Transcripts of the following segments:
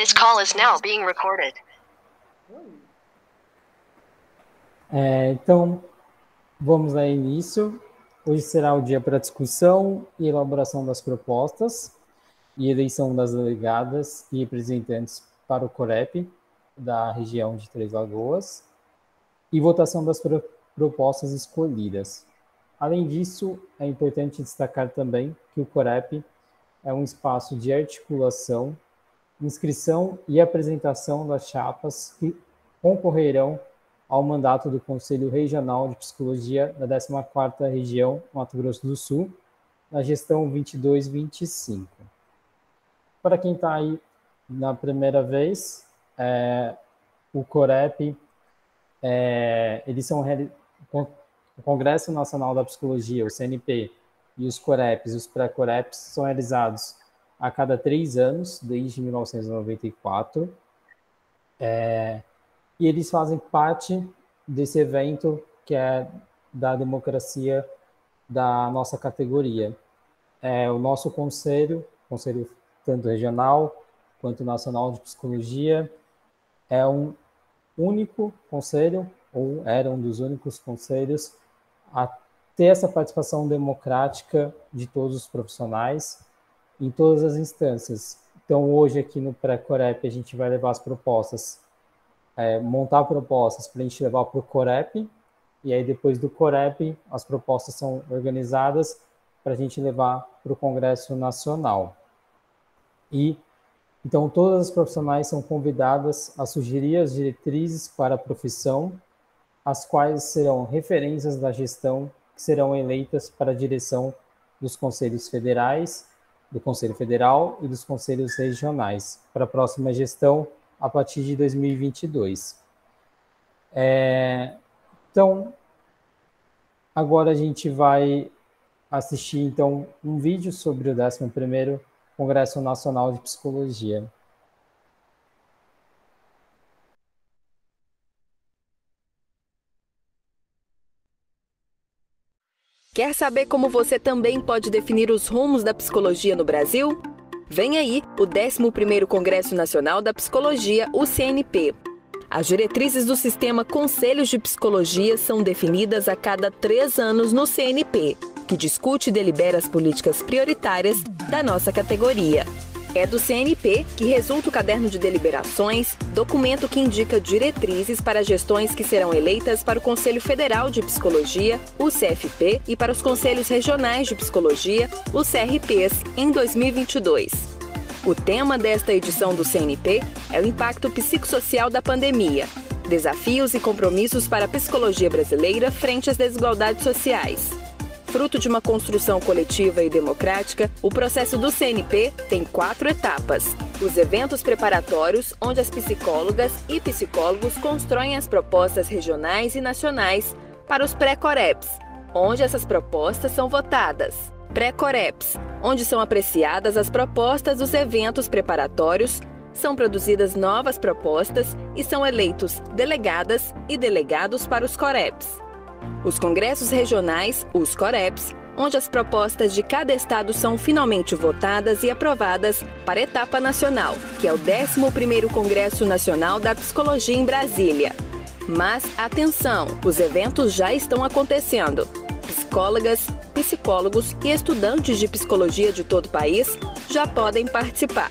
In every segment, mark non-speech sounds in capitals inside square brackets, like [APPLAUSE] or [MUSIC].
This call is now being recorded. É, então, vamos ao início. Hoje será o dia para discussão e elaboração das propostas e eleição das delegadas e representantes para o COREP da região de Três Lagoas e votação das pro propostas escolhidas. Além disso, é importante destacar também que o COREP é um espaço de articulação, inscrição e apresentação das chapas que concorrerão ao mandato do Conselho Regional de Psicologia da 14ª Região Mato Grosso do Sul, na gestão 22-25. Para quem está aí na primeira vez, é, o COREP, é, eles são o Congresso Nacional da Psicologia, o CNP, e os COREPs os pré-COREPs são realizados a cada três anos, desde 1994. É, e eles fazem parte desse evento que é da democracia da nossa categoria. É, o nosso conselho, conselho tanto regional quanto nacional de psicologia, é um único conselho, ou era um dos únicos conselhos a ter essa participação democrática de todos os profissionais em todas as instâncias. Então, hoje aqui no pré-corep, a gente vai levar as propostas, é, montar propostas para a gente levar para o corep, e aí depois do corep, as propostas são organizadas para a gente levar para o Congresso Nacional. E então todas as profissionais são convidadas a sugerir as diretrizes para a profissão as quais serão referências da gestão que serão eleitas para a direção dos conselhos federais, do Conselho Federal e dos conselhos regionais para a próxima gestão a partir de 2022. É, então, agora a gente vai assistir então um vídeo sobre o 11º Congresso Nacional de Psicologia. Quer saber como você também pode definir os rumos da psicologia no Brasil? Vem aí o 11º Congresso Nacional da Psicologia, o CNP. As diretrizes do sistema Conselhos de Psicologia são definidas a cada três anos no CNP, que discute e delibera as políticas prioritárias da nossa categoria. É do CNP que resulta o caderno de deliberações, documento que indica diretrizes para gestões que serão eleitas para o Conselho Federal de Psicologia, o CFP, e para os Conselhos Regionais de Psicologia, os CRPs, em 2022. O tema desta edição do CNP é o impacto psicossocial da pandemia, desafios e compromissos para a psicologia brasileira frente às desigualdades sociais. Fruto de uma construção coletiva e democrática, o processo do CNP tem quatro etapas. Os eventos preparatórios, onde as psicólogas e psicólogos constroem as propostas regionais e nacionais para os pré-coreps, onde essas propostas são votadas. Pré-coreps, onde são apreciadas as propostas dos eventos preparatórios, são produzidas novas propostas e são eleitos delegadas e delegados para os coreps. Os congressos regionais, os COREPs, onde as propostas de cada estado são finalmente votadas e aprovadas para a etapa nacional, que é o 11º Congresso Nacional da Psicologia em Brasília. Mas atenção, os eventos já estão acontecendo. Psicólogas, psicólogos e estudantes de psicologia de todo o país já podem participar.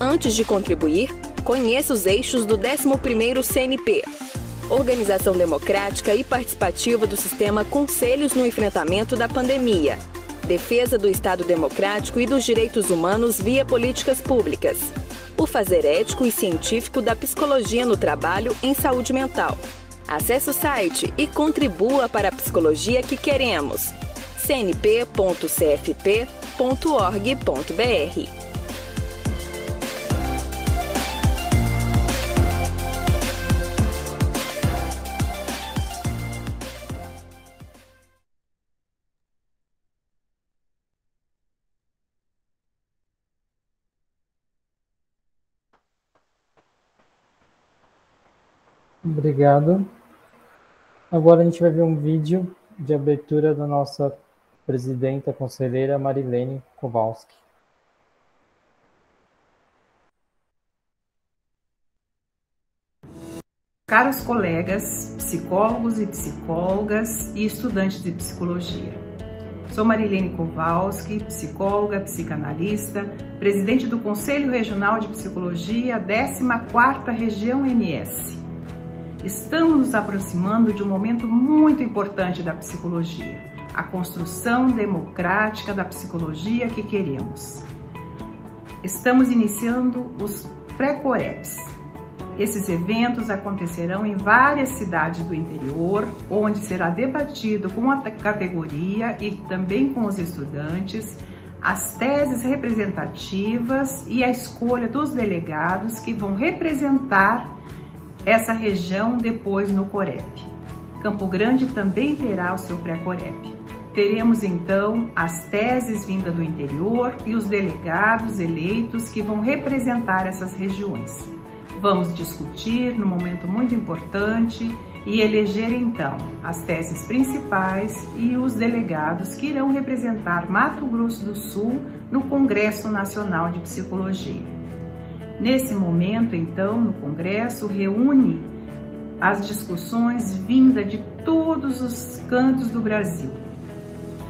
Antes de contribuir, conheça os eixos do 11º CNP, organização democrática e participativa do sistema Conselhos no enfrentamento da pandemia, defesa do Estado democrático e dos direitos humanos via políticas públicas, o fazer ético e científico da psicologia no trabalho em saúde mental. Acesse o site e contribua para a psicologia que queremos. cnp.cfp.org.br Obrigado. Agora a gente vai ver um vídeo de abertura da nossa presidenta conselheira Marilene Kowalski. Caros colegas, psicólogos e psicólogas e estudantes de psicologia. Sou Marilene Kowalski, psicóloga, psicanalista, presidente do Conselho Regional de Psicologia, 14ª Região MS. Estamos nos aproximando de um momento muito importante da psicologia, a construção democrática da psicologia que queremos. Estamos iniciando os pré-coreps, esses eventos acontecerão em várias cidades do interior, onde será debatido com a categoria e também com os estudantes as teses representativas e a escolha dos delegados que vão representar essa região depois no Corep. Campo Grande também terá o seu pré-Corep. Teremos então as teses vindas do interior e os delegados eleitos que vão representar essas regiões. Vamos discutir no momento muito importante e eleger então as teses principais e os delegados que irão representar Mato Grosso do Sul no Congresso Nacional de Psicologia. Nesse momento, então, no Congresso, reúne as discussões vindas de todos os cantos do Brasil.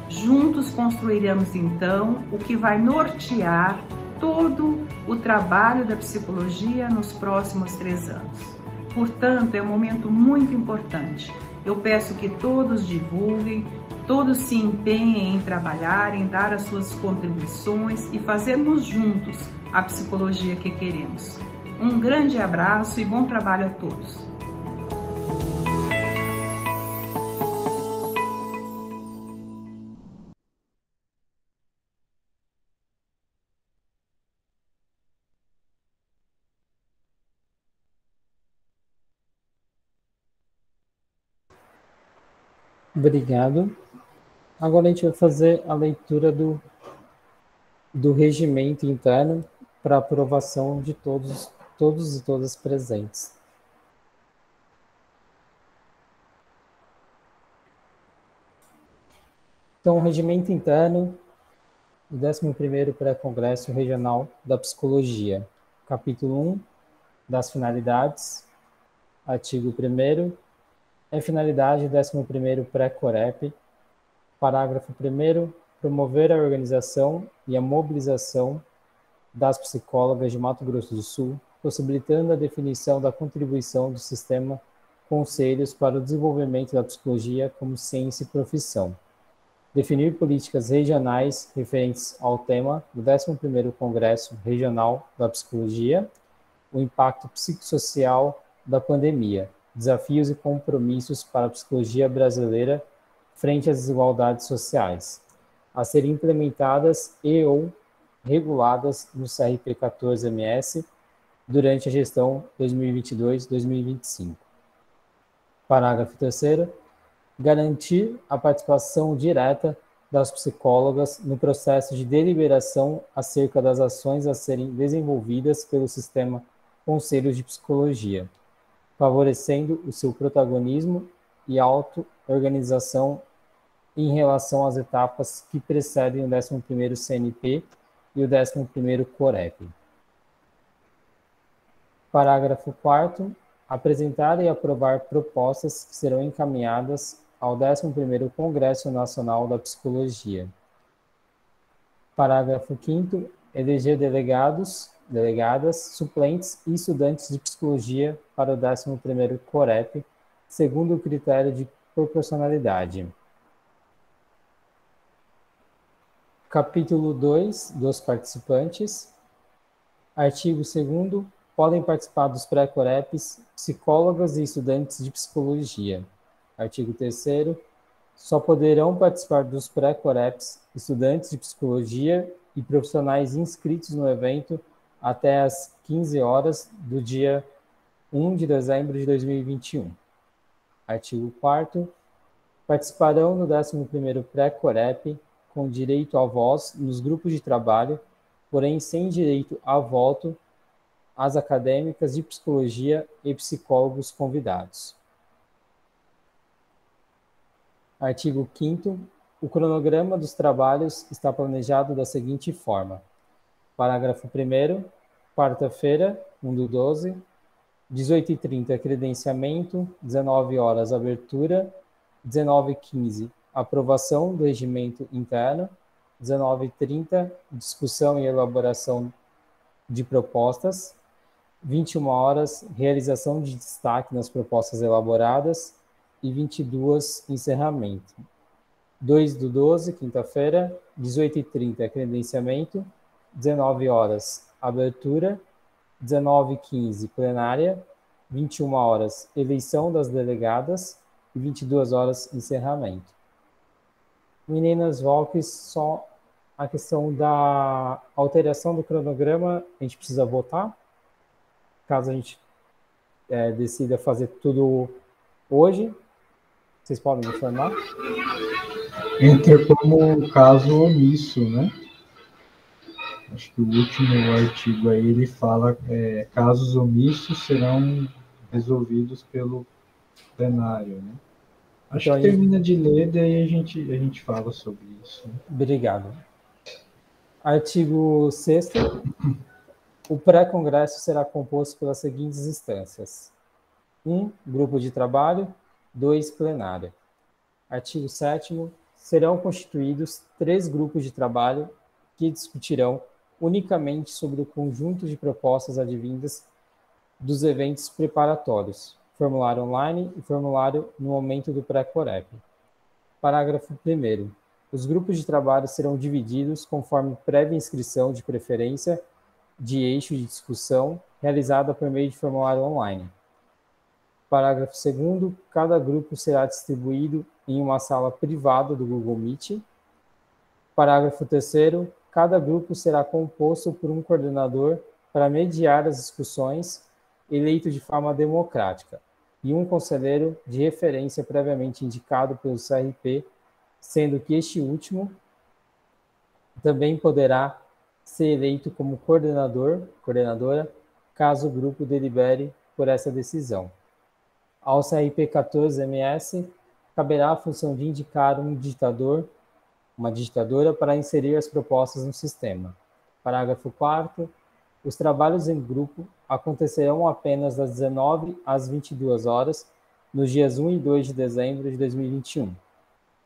Juntos construiremos então o que vai nortear todo o trabalho da psicologia nos próximos três anos. Portanto, é um momento muito importante. Eu peço que todos divulguem, todos se empenhem em trabalhar, em dar as suas contribuições e fazermos juntos a psicologia que queremos. Um grande abraço e bom trabalho a todos. Obrigado. Agora a gente vai fazer a leitura do, do regimento interno para aprovação de todos, todos e todas presentes. Então, o regimento interno do 11º Pré-Congresso Regional da Psicologia, capítulo 1, das finalidades, artigo 1 é finalidade 11º Pré-Corep, parágrafo 1 promover a organização e a mobilização das psicólogas de Mato Grosso do Sul, possibilitando a definição da contribuição do sistema conselhos para o desenvolvimento da psicologia como ciência e profissão. Definir políticas regionais referentes ao tema do 11º Congresso Regional da Psicologia, o impacto psicossocial da pandemia, Desafios e compromissos para a psicologia brasileira frente às desigualdades sociais, a serem implementadas e ou reguladas no CRP 14MS durante a gestão 2022-2025. Parágrafo 3 garantir a participação direta das psicólogas no processo de deliberação acerca das ações a serem desenvolvidas pelo sistema Conselhos de Psicologia favorecendo o seu protagonismo e auto-organização em relação às etapas que precedem o 11º CNP e o 11º COREP. Parágrafo 4 apresentar e aprovar propostas que serão encaminhadas ao 11º Congresso Nacional da Psicologia. Parágrafo 5 eleger delegados delegadas, suplentes e estudantes de psicologia para o 11º COREP, segundo o critério de proporcionalidade. Capítulo 2 dos participantes. Artigo 2 podem participar dos pré-coreps psicólogas e estudantes de psicologia. Artigo 3 só poderão participar dos pré-coreps estudantes de psicologia e profissionais inscritos no evento até as 15 horas do dia 1 de dezembro de 2021. Artigo 4 participarão no 11º Pré-Corep com direito à voz nos grupos de trabalho, porém sem direito a voto as acadêmicas de psicologia e psicólogos convidados. Artigo 5 o cronograma dos trabalhos está planejado da seguinte forma: Parágrafo 1 quarta-feira, 1 do 12, 18h30, credenciamento. 19 horas, abertura. 19h15, aprovação do regimento interno. 19h30, discussão e elaboração de propostas. 21 horas, realização de destaque nas propostas elaboradas. E 22, encerramento. 2 do 12, quinta-feira, 18h30, credenciamento. 19 horas, abertura. 19h15, plenária. 21 horas, eleição das delegadas. E 22 horas, encerramento. Meninas, Valks, só a questão da alteração do cronograma, a gente precisa votar. Caso a gente é, decida fazer tudo hoje, vocês podem me informar? Entra como caso omisso, né? Acho que o último artigo aí ele fala é, casos omissos serão resolvidos pelo plenário, né? Acho então, que termina de ler, daí a gente, a gente fala sobre isso. Obrigado. Artigo 6 O pré-congresso será composto pelas seguintes instâncias. 1. Um, grupo de trabalho. 2. Plenária. Artigo 7 Serão constituídos três grupos de trabalho que discutirão unicamente sobre o conjunto de propostas advindas dos eventos preparatórios, formulário online e formulário no momento do pré-corep. Parágrafo 1 Os grupos de trabalho serão divididos conforme prévia inscrição de preferência de eixo de discussão realizada por meio de formulário online. Parágrafo 2 Cada grupo será distribuído em uma sala privada do Google Meet. Parágrafo 3 Cada grupo será composto por um coordenador para mediar as discussões, eleito de forma democrática e um conselheiro de referência previamente indicado pelo CRP, sendo que este último também poderá ser eleito como coordenador, coordenadora, caso o grupo delibere por essa decisão. Ao CRP 14MS, caberá a função de indicar um digitador, uma digitadora, para inserir as propostas no sistema. Parágrafo 4 os trabalhos em grupo acontecerão apenas das 19 às 22 horas, nos dias 1 e 2 de dezembro de 2021.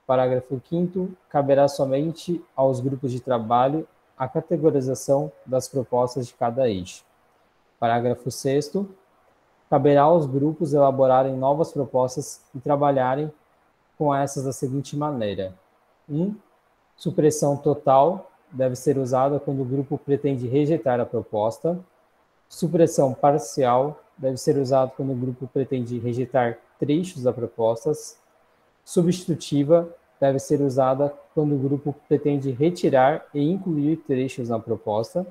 Parágrafo 5 caberá somente aos grupos de trabalho a categorização das propostas de cada eixo. Parágrafo 6 caberá aos grupos elaborarem novas propostas e trabalharem com essas da seguinte maneira: 1. Um, supressão total deve ser usada quando o grupo pretende rejeitar a proposta. Supressão parcial deve ser usada quando o grupo pretende rejeitar trechos da proposta. Substitutiva deve ser usada quando o grupo pretende retirar e incluir trechos na proposta.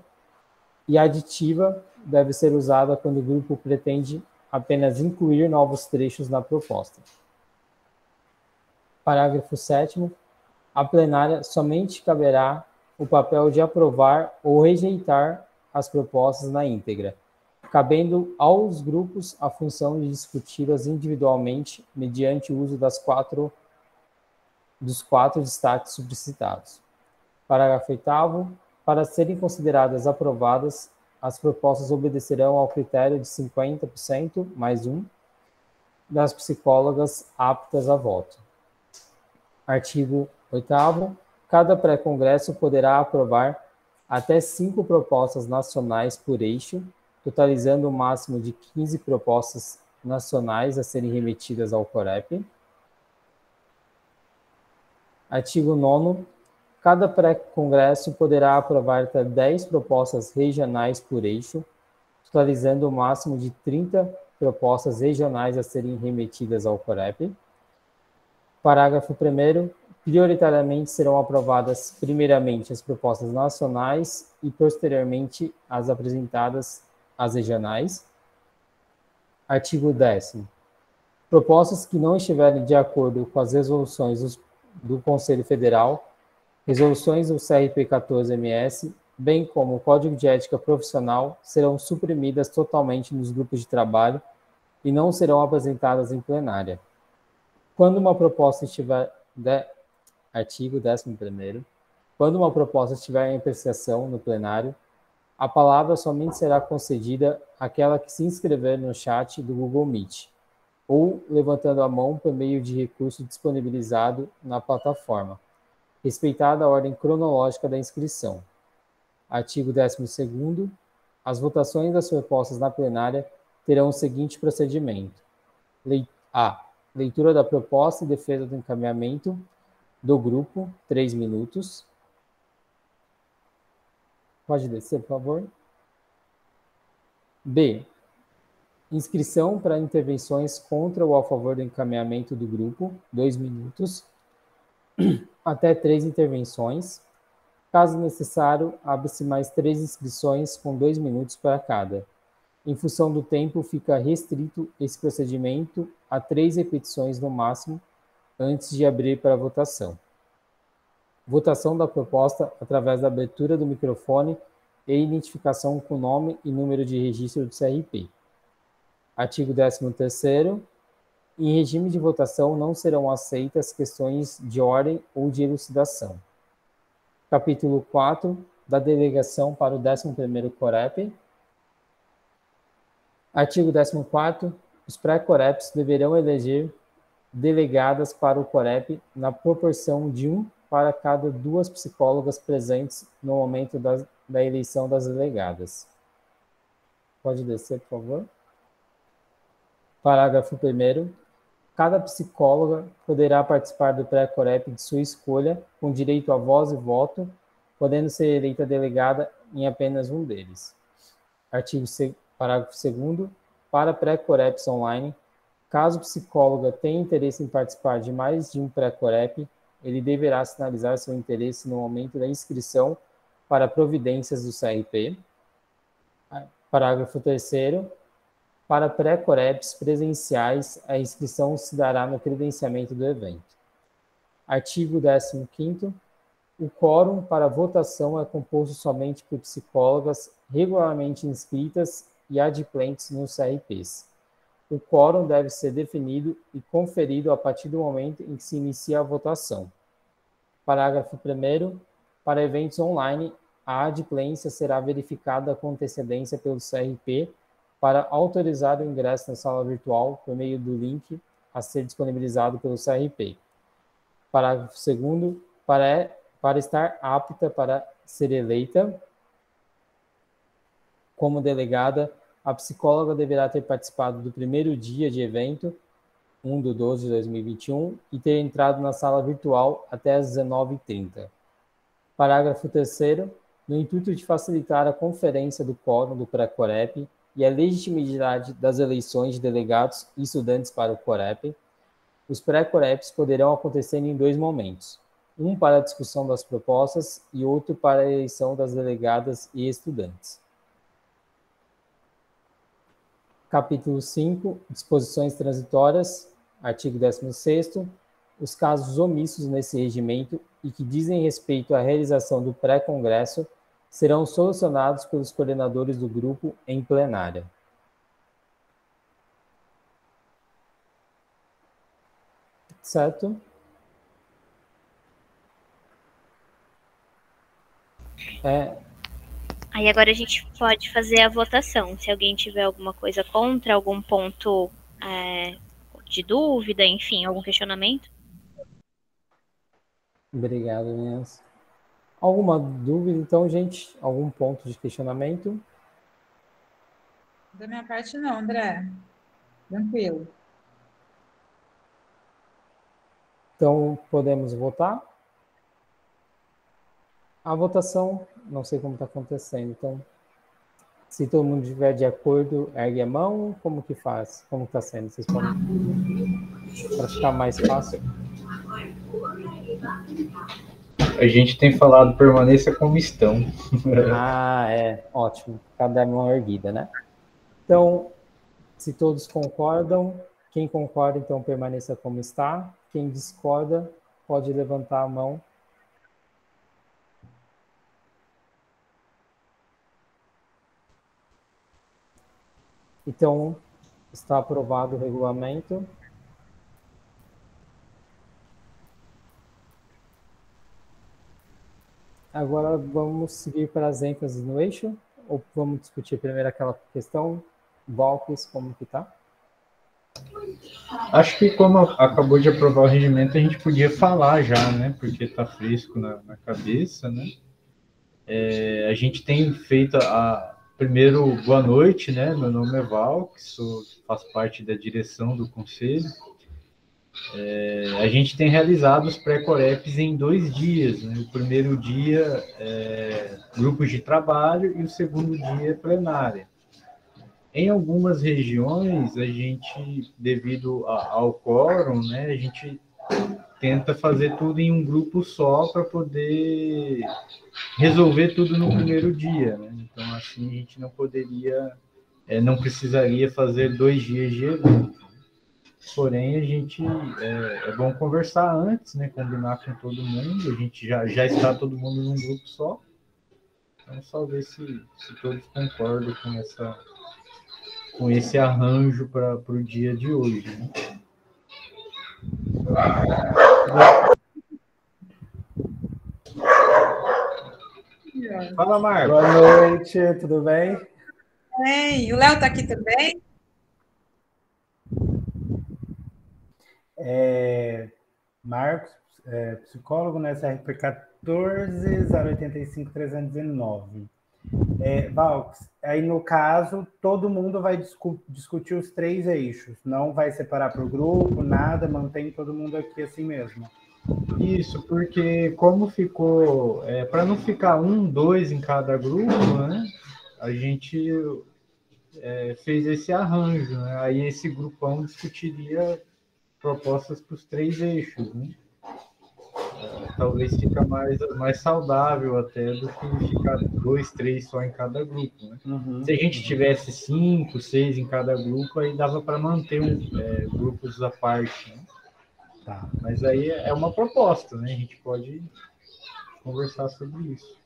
E aditiva deve ser usada quando o grupo pretende apenas incluir novos trechos na proposta. Parágrafo 7 a plenária somente caberá o papel de aprovar ou rejeitar as propostas na íntegra, cabendo aos grupos a função de discuti-las individualmente mediante o uso das quatro, dos quatro destaques subcitados. Parágrafo 8 Para serem consideradas aprovadas, as propostas obedecerão ao critério de 50% mais um das psicólogas aptas a voto. Artigo 8 Cada pré-congresso poderá aprovar até cinco propostas nacionais por eixo, totalizando o um máximo de 15 propostas nacionais a serem remetidas ao COREP. Artigo 9 Cada pré-congresso poderá aprovar até 10 propostas regionais por eixo, totalizando o um máximo de 30 propostas regionais a serem remetidas ao COREP. Parágrafo 1 prioritariamente serão aprovadas primeiramente as propostas nacionais e posteriormente as apresentadas às regionais. Artigo 10 Propostas que não estiverem de acordo com as resoluções do Conselho Federal, resoluções do CRP-14-MS, bem como o Código de Ética Profissional, serão suprimidas totalmente nos grupos de trabalho e não serão apresentadas em plenária. Quando uma proposta estiver Artigo 11. Quando uma proposta estiver em apreciação no plenário, A palavra somente será concedida àquela que se inscrever no chat do Google Meet ou levantando a mão por meio de recurso disponibilizado na plataforma, respeitada a ordem cronológica da inscrição. Artigo 12 As votações das propostas na plenária terão o seguinte procedimento. A. Leitura da proposta e defesa do encaminhamento do grupo, três minutos. Pode descer, por favor. B. Inscrição para intervenções contra ou a favor do encaminhamento do grupo, dois minutos. [CLEARS THROAT] Até três intervenções. Caso necessário, abre-se mais três inscrições com dois minutos para cada. Em função do tempo, fica restrito esse procedimento a três repetições no máximo antes de abrir para votação. Votação da proposta através da abertura do microfone e identificação com nome e número de registro do CRP. Artigo 13º. Em regime de votação não serão aceitas questões de ordem ou de elucidação. Capítulo 4 da delegação para o 11º COREP. Artigo 14 Os pré-COREPs deverão eleger delegadas para o COREP na proporção de um para cada duas psicólogas presentes no momento da, da eleição das delegadas. Pode descer, por favor. Parágrafo 1 Cada psicóloga poderá participar do pré-corep de sua escolha, com direito a voz e voto, podendo ser eleita delegada em apenas um deles. Artigo parágrafo 2 Para pré-coreps online, caso psicóloga tenha interesse em participar de mais de um pré-corep, ele deverá sinalizar seu interesse no momento da inscrição para providências do CRP. Parágrafo 3 para pré-coreps presenciais, a inscrição se dará no credenciamento do evento. Artigo 15 O quórum para votação é composto somente por psicólogas regularmente inscritas e adimplentes nos CRPs. O quórum deve ser definido e conferido a partir do momento em que se inicia a votação. Parágrafo 1 Para eventos online, a adimplência será verificada com antecedência pelo CRP para autorizar o ingresso na sala virtual por meio do link a ser disponibilizado pelo CRP. Parágrafo 2 para, para estar apta para ser eleita como delegada, a psicóloga deverá ter participado do primeiro dia de evento, 1 de 12 de 2021, e ter entrado na sala virtual até às 19h30. Parágrafo 3 no intuito de facilitar a conferência do quórum do pré-corep, e a legitimidade das eleições de delegados e estudantes para o COREP, os pré-COREPs poderão acontecer em dois momentos, um para a discussão das propostas e outro para a eleição das delegadas e estudantes. Capítulo 5, disposições transitórias, artigo 16 os casos omissos nesse regimento e que dizem respeito à realização do pré-congresso serão solucionados pelos coordenadores do grupo em plenária. Certo? É... Aí agora a gente pode fazer a votação. Se alguém tiver alguma coisa contra, algum ponto é, de dúvida, enfim, algum questionamento. Obrigado, Inês. Alguma dúvida, então, gente? Algum ponto de questionamento? Da minha parte, não, André. Tranquilo. Então, podemos votar? A votação, não sei como está acontecendo, então, se todo mundo estiver de acordo, ergue a mão, como que faz? Como está sendo? Vocês podem... Para ficar mais fácil. A gente tem falado permaneça como estão. [LAUGHS] ah, é. Ótimo. Cada mão erguida, né? Então, se todos concordam, quem concorda, então permaneça como está. Quem discorda, pode levantar a mão. Então, está aprovado o regulamento. Agora vamos seguir para as ênfases no eixo ou vamos discutir primeiro aquela questão? Valkyries, como que tá? Acho que como acabou de aprovar o regimento, a gente podia falar já, né? Porque está fresco na, na, cabeça, né? É, a gente tem feito a primeiro boa noite, né? Meu nome é Val, que sou, faço parte da direção do conselho. É, a gente tem realizado os pré-coreps em dois dias. Né? O primeiro dia é grupos de trabalho e o segundo dia plenária. Em algumas regiões, a gente, devido ao quórum, né, a gente tenta fazer tudo em um grupo só para poder resolver tudo no primeiro dia. Né? Então, assim, a gente não poderia, é, não precisaria fazer dois dias de evento. Porém, a gente é, é, bom conversar antes, né? Combinar com todo mundo. A gente já, já está todo mundo num grupo só. Então, só ver se, se todos concordam com essa com esse arranjo para o dia de hoje. Né? Fala, Marcos. Boa noite, tudo bem? Bem, o Léo está aqui também? É, Marcos, é, psicólogo na SRP 14 085 319. É, Valks, aí no caso, todo mundo vai discu discutir os três eixos, não vai separar por grupo, nada, mantém todo mundo aqui assim mesmo. Isso, porque como ficou, é, para não ficar um, dois em cada grupo, né, a gente é, fez esse arranjo, né, aí esse grupão discutiria propostas para os três eixos, né talvez fica mais, mais saudável até do que ficar dois, três só em cada grupo. Né? Uhum. Se a gente tivesse cinco, seis em cada grupo, aí dava para manter um, é, grupos à parte. Né? Tá. Mas aí é uma proposta, né? A gente pode conversar sobre isso.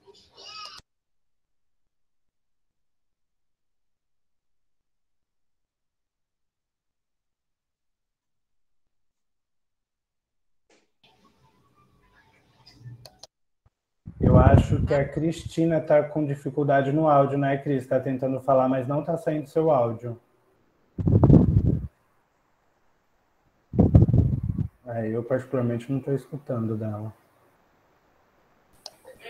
Eu acho que a Cristina está com dificuldade no áudio, né, Cris? Está tentando falar, mas não está saindo seu áudio. É, eu, particularmente, não estou escutando dela.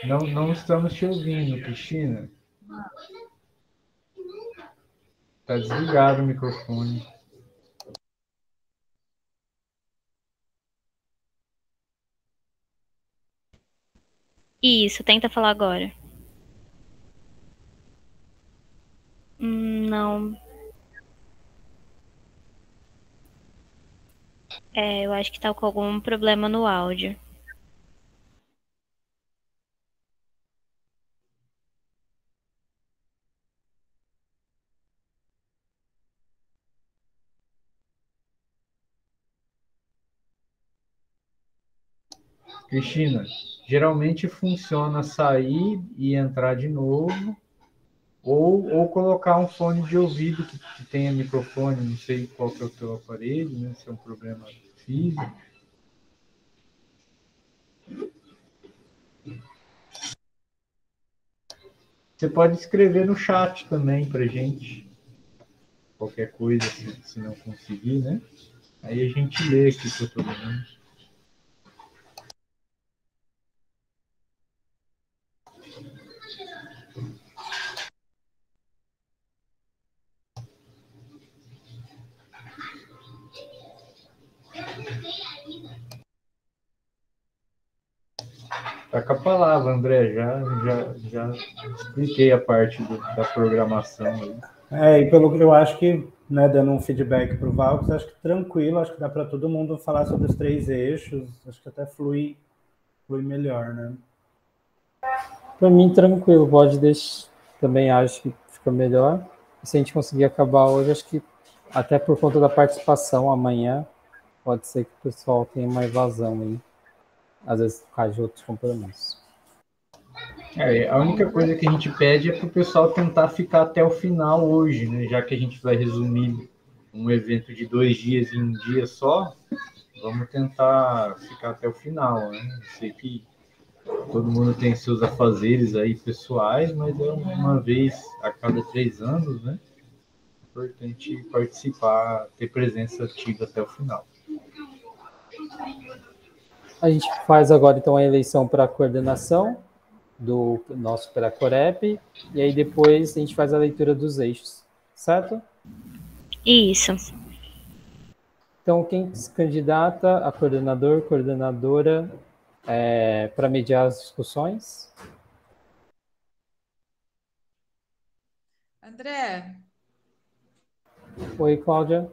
Não, não estamos te ouvindo, Cristina. Está desligado o microfone. Isso, tenta falar agora. Hum, não. É, eu acho que tá com algum problema no áudio. Cristina, geralmente funciona sair e entrar de novo, ou, ou colocar um fone de ouvido que, que tenha microfone, não sei qual que é o teu aparelho, né, se é um problema físico. Você pode escrever no chat também para gente, qualquer coisa, se, se não conseguir, né? Aí a gente lê aqui para todo mundo. Tá com a palavra, André. Já, já, já expliquei a parte do, da programação. Aí. É, e pelo que eu acho que, né, dando um feedback para o Valks, acho que tranquilo, acho que dá para todo mundo falar sobre os três eixos, acho que até flui, flui melhor, né? Para mim, tranquilo, pode deixar. Também acho que fica melhor. Se a gente conseguir acabar hoje, acho que até por conta da participação amanhã, pode ser que o pessoal tenha uma evasão aí às vezes por causa de outros compromissos. É, a única coisa que a gente pede é para o pessoal tentar ficar até o final hoje, né? Já que a gente vai resumir um evento de dois dias em um dia só, vamos tentar ficar até o final, né? Eu sei que todo mundo tem seus afazeres aí pessoais, mas é uma vez a cada três anos, né? Importante participar, ter presença ativa até o final. A gente faz agora então a eleição para a coordenação do nosso pré-corep e aí depois a gente faz a leitura dos eixos, certo? Isso. Então, quem se candidata a coordenador, coordenadora é, para mediar as discussões? André. Oi, Cláudia.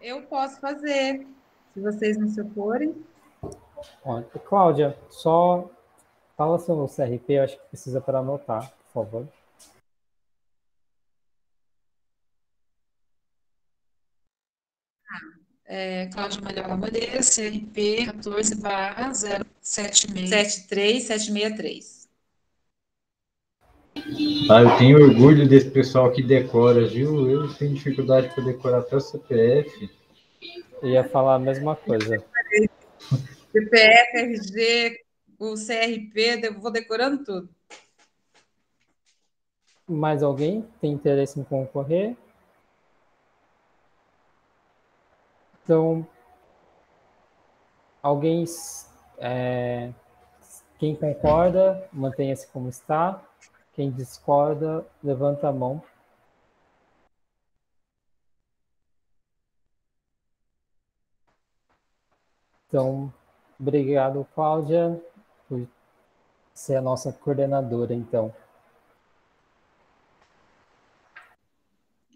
Eu posso fazer, se vocês não se oporem. Cláudia, só fala seu CRP, eu acho que precisa para anotar, por favor. É, Cláudia Malhola Moreira, CRP 14 barra 73763. Ah, eu tenho orgulho desse pessoal que decora, viu? Eu tenho dificuldade para decorar até o CPF. Eu ia falar a mesma coisa. CPF, RG, o CRP, eu vou decorando tudo. Mais alguém tem interesse em concorrer? Então, alguém, é, quem concorda, mantenha-se como está. Quem discorda, levanta a mão. Então, obrigado, Cláudia, por ser a nossa coordenadora, então.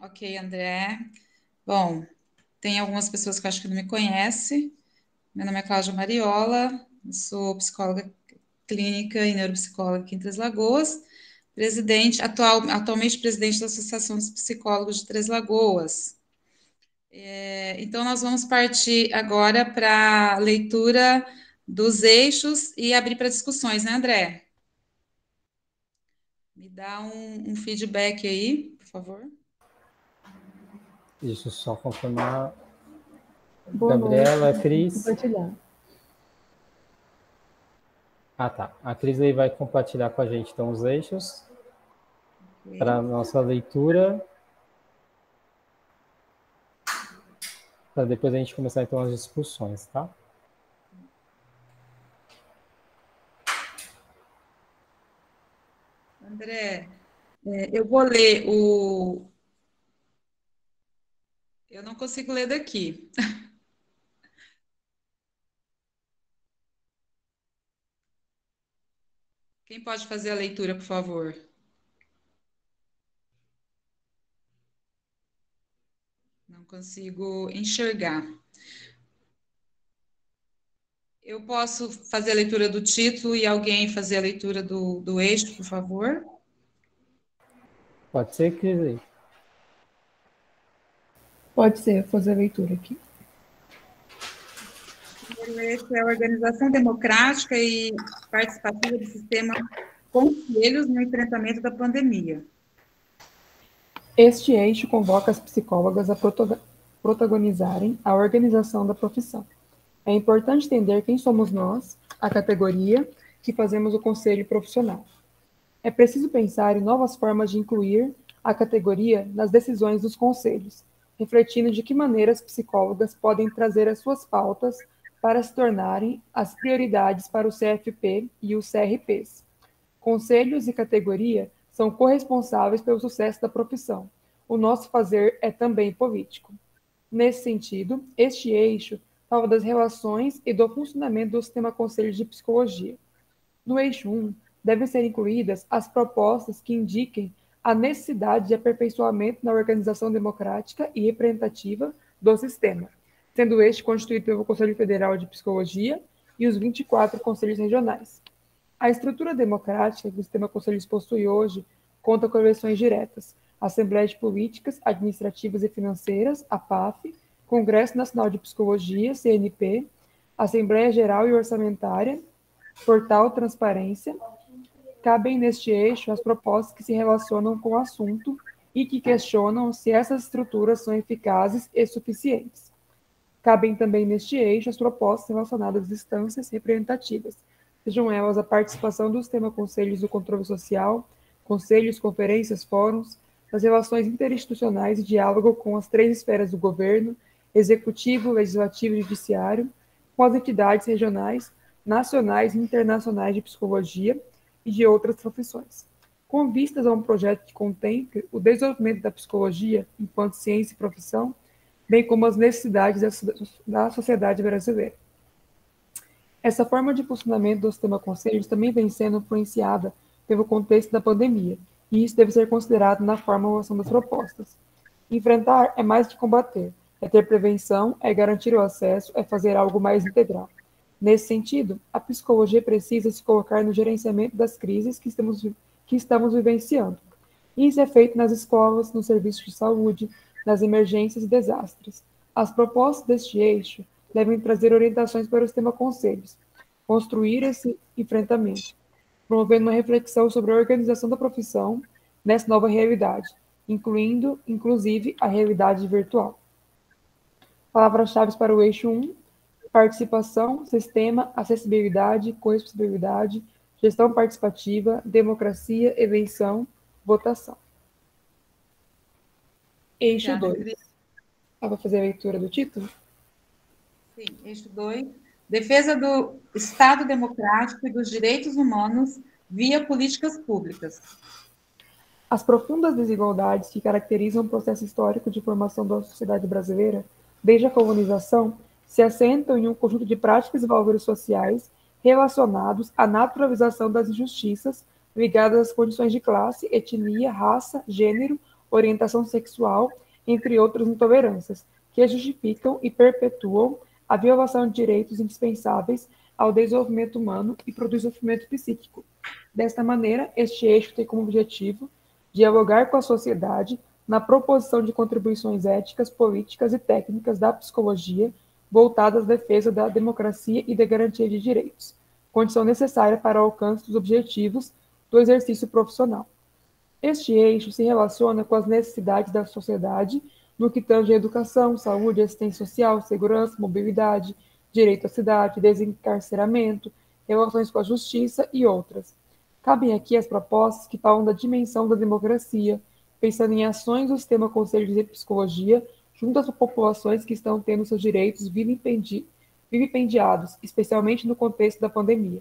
Ok, André. Bom, tem algumas pessoas que eu acho que não me conhecem. Meu nome é Cláudia Mariola, sou psicóloga clínica e neuropsicóloga aqui em Três Lagoas, presidente, atual, atualmente presidente da Associação dos Psicólogos de Três Lagoas. É, então, nós vamos partir agora para a leitura dos eixos e abrir para discussões, né, André? Me dá um, um feedback aí, por favor. Deixa eu só confirmar. Boa Gabriela, noite. Cris. Compartilhar. Ah, tá. A Cris aí vai compartilhar com a gente então os eixos okay. para nossa leitura. Para depois a gente começar então as discussões, tá? André, é, eu vou ler o, eu não consigo ler daqui. [LAUGHS] Quem pode fazer a leitura, por favor? Consigo enxergar. Eu posso fazer a leitura do título e alguém fazer a leitura do, do eixo, por favor? Pode ser, Cris. Pode ser, fazer a leitura aqui. Esse é a Organização Democrática e Participativa do Sistema Conselhos no Enfrentamento da Pandemia. Este eixo convoca as psicólogas a protagonizarem a organização da profissão. É importante entender quem somos nós, a categoria que fazemos o conselho profissional. É preciso pensar em novas formas de incluir a categoria nas decisões dos conselhos, refletindo de que maneira as psicólogas podem trazer as suas pautas para se tornarem as prioridades para o CFP e os CRPs. Conselhos e categoria são corresponsáveis pelo sucesso da profissão. O nosso fazer é também político. Nesse sentido, este eixo fala das relações e do funcionamento do sistema conselho de psicologia. No eixo 1, devem ser incluídas as propostas que indiquem a necessidade de aperfeiçoamento na organização democrática e representativa do sistema, sendo este constituído pelo Conselho Federal de Psicologia e os 24 conselhos regionais. A estrutura democrática que o sistema conselhos possui hoje conta com eleições diretas, Assembleia de Políticas, Administrativas e Financeiras, a PAF, Congresso Nacional de Psicologia, CNP, Assembleia Geral e Orçamentária, Portal Transparência, cabem neste eixo as propostas que se relacionam com o assunto e que questionam se essas estruturas são eficazes e suficientes. Cabem também neste eixo as propostas relacionadas às instâncias representativas, sejam elas a participação dos temas conselhos do controle social, conselhos, conferências, fóruns, nas relações interinstitucionais e diálogo com as três esferas do governo, executivo, legislativo e judiciário, com as entidades regionais, nacionais e internacionais de psicologia e de outras profissões. Com vistas a um projeto que contemple o desenvolvimento da psicologia enquanto ciência e profissão, bem como as necessidades da sociedade brasileira. Essa forma de funcionamento do sistema conselhos também vem sendo influenciada pelo contexto da pandemia, e isso deve ser considerado na formulação das propostas. Enfrentar é mais de combater, é ter prevenção, é garantir o acesso, é fazer algo mais integral. Nesse sentido, a psicologia precisa se colocar no gerenciamento das crises que estamos, que estamos vivenciando. Isso é feito nas escolas, nos serviços de saúde, nas emergências e desastres. As propostas deste eixo devem trazer orientações para o sistema conselhos, construir esse enfrentamento, promovendo uma reflexão sobre a organização da profissão nessa nova realidade, incluindo, inclusive, a realidade virtual. Palavras-chave para o eixo 1: participação, sistema, acessibilidade, corresponsabilidade, gestão participativa, democracia, eleição, votação. Eixo 2. Ah, vou fazer a leitura do título? Sim, eixo 2 Defesa do Estado Democrático e dos Direitos Humanos via políticas públicas. As profundas desigualdades que caracterizam o processo histórico de formação da sociedade brasileira, desde a colonização, se assentam em um conjunto de práticas e valores sociais relacionados à naturalização das injustiças ligadas às condições de classe, etnia, raça, gênero, orientação sexual, entre outras intolerâncias, que justificam e perpetuam a violação de direitos indispensáveis ao desenvolvimento humano e produz sofrimento psíquico. Desta maneira, este eixo tem como objetivo dialogar com a sociedade na proposição de contribuições éticas, políticas e técnicas da psicologia voltadas à defesa da democracia e da garantia de direitos, condição necessária para o alcance dos objetivos do exercício profissional. Este eixo se relaciona com as necessidades da sociedade no que tange a educação, saúde, assistência social, segurança, mobilidade, direito à cidade, desencarceramento, relações com a justiça e outras. Cabem aqui as propostas que falam da dimensão da democracia, pensando em ações do sistema Conselho de Psicologia junto às populações que estão tendo seus direitos vilipendiados, especialmente no contexto da pandemia.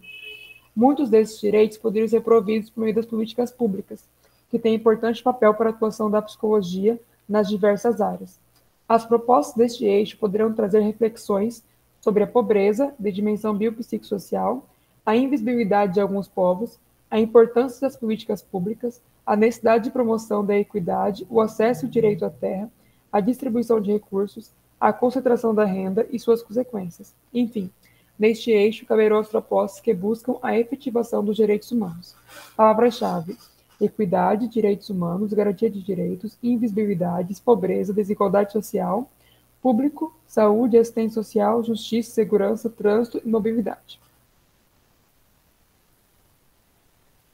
Muitos desses direitos poderiam ser providos por meio das políticas públicas, que têm importante papel para a atuação da psicologia nas diversas áreas. As propostas deste eixo poderão trazer reflexões sobre a pobreza de dimensão biopsicossocial, a invisibilidade de alguns povos, a importância das políticas públicas, a necessidade de promoção da equidade, o acesso ao direito à terra, a distribuição de recursos, a concentração da renda e suas consequências. Enfim, neste eixo caberão as propostas que buscam a efetivação dos direitos humanos. Palavra-chave: equidade, direitos humanos, garantia de direitos, invisibilidades, pobreza, desigualdade social, público, saúde, assistência social, justiça, segurança, trânsito e mobilidade.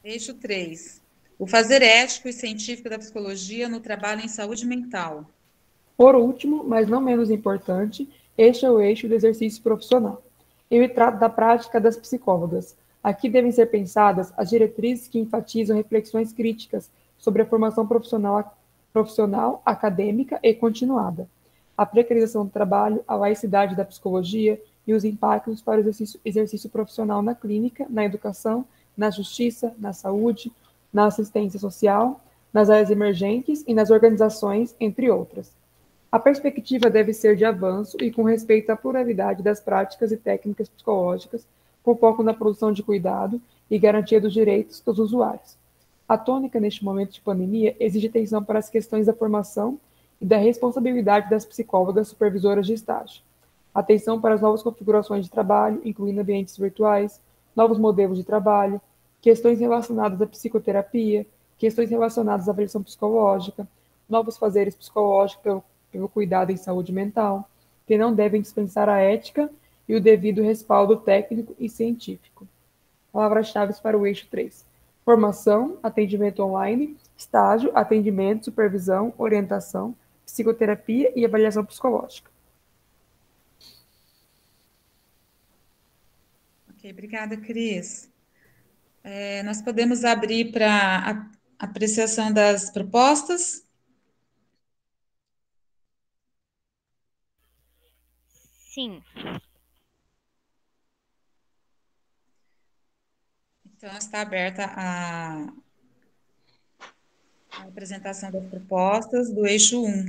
Eixo 3. O fazer ético e científico da psicologia no trabalho em saúde mental. Por último, mas não menos importante, este é o eixo do exercício profissional. Ele trata da prática das psicólogas, Aqui devem ser pensadas as diretrizes que enfatizam reflexões críticas sobre a formação profissional, profissional acadêmica e continuada, a precarização do trabalho, a laicidade da psicologia e os impactos para o exercício, exercício profissional na clínica, na educação, na justiça, na saúde, na assistência social, nas áreas emergentes e nas organizações, entre outras. A perspectiva deve ser de avanço e com respeito à pluralidade das práticas e técnicas psicológicas com foco na produção de cuidado e garantia dos direitos dos usuários. A tônica neste momento de pandemia exige atenção para as questões da formação e da responsabilidade das psicólogas supervisoras de estágio. Atenção para as novas configurações de trabalho, incluindo ambientes virtuais, novos modelos de trabalho, questões relacionadas à psicoterapia, questões relacionadas à avaliação psicológica, novos fazeres psicológicos pelo, pelo cuidado em saúde mental, que não devem dispensar a ética e o devido respaldo técnico e científico. Palavras-chave para o eixo 3. Formação, atendimento online, estágio, atendimento, supervisão, orientação, psicoterapia e avaliação psicológica. Ok, obrigada, Cris. É, nós podemos abrir para apreciação das propostas? Sim. Então, está aberta a, a apresentação das propostas do eixo 1.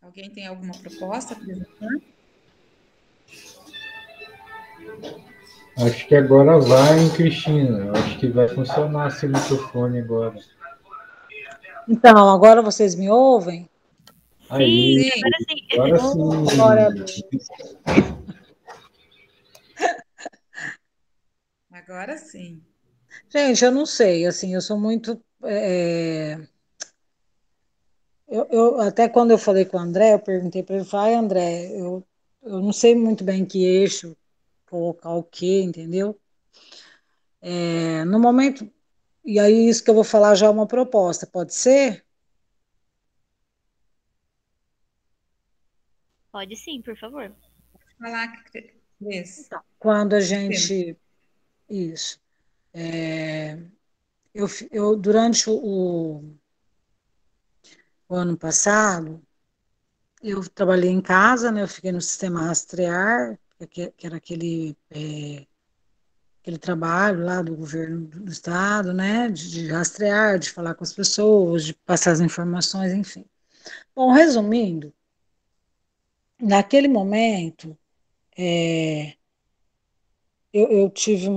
Alguém tem alguma proposta para apresentar? Acho que agora vai, Cristina. Acho que vai funcionar esse microfone agora. Então, agora vocês me ouvem? Aí, sim, agora sim. Agora sim. [LAUGHS] Agora sim. Gente, eu não sei, assim, eu sou muito. é, Eu, eu- até quando eu falei com o André, eu perguntei para ele, vai, André, eu, eu não sei muito bem que eixo colocar o quê, entendeu? É, no momento, e aí isso que eu vou falar já é uma proposta, pode ser? Pode sim, por favor. Falar, Cris. Quando a gente. Isso. É, eu, eu, durante o, o ano passado, eu trabalhei em casa, né? Eu fiquei no sistema rastrear, que, que era aquele, é, aquele trabalho lá do governo do estado, né? De, de rastrear, de falar com as pessoas, de passar as informações, enfim. Bom, resumindo, naquele momento, é, eu, eu tive,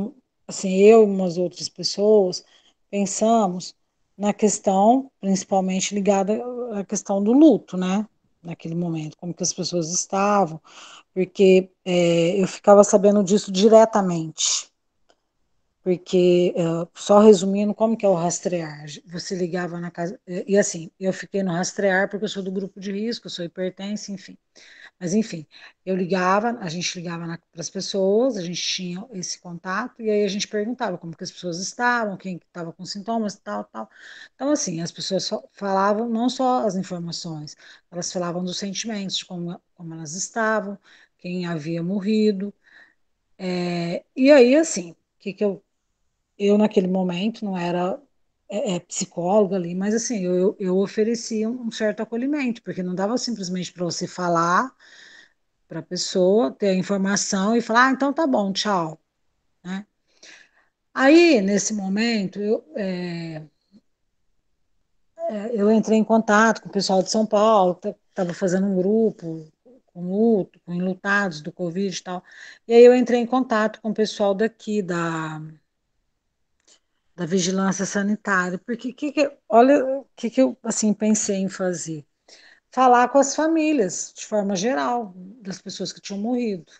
assim, eu e umas outras pessoas pensamos na questão, principalmente ligada à questão do luto, né? Naquele momento, como que as pessoas estavam, porque é, eu ficava sabendo disso diretamente. Porque, é, só resumindo, como que é o rastrear? Você ligava na casa. E e assim, eu fiquei no rastrear porque eu sou do grupo de risco, eu sou hipertensa, enfim. Mas, enfim, eu ligava, a gente ligava para as pessoas, a gente tinha esse contato, e aí a gente perguntava como que as pessoas estavam, quem estava com sintomas, tal, tal. Então, assim, as pessoas falavam não só as informações, elas falavam dos sentimentos, de como, como elas estavam, quem havia morrido. É, e aí, assim, o que, que eu, eu naquele momento não era é, é, psicóloga ali, mas assim, eu, eu oferecia um certo acolhimento, porque não dava simplesmente para você falar para a pessoa, ter a informação e falar, ah, então tá bom, tchau. Né? Aí, nesse momento, eu, é, é, eu entrei em contato com o pessoal de São Paulo, estava fazendo um grupo com luto, com enlutados do Covid e tal, e aí eu entrei em contato com o pessoal daqui, da, da vigilância sanitária, porque que, que, olha o que, que eu assim, pensei em fazer. Falar com as famílias, de forma geral, das pessoas que tinham morrido.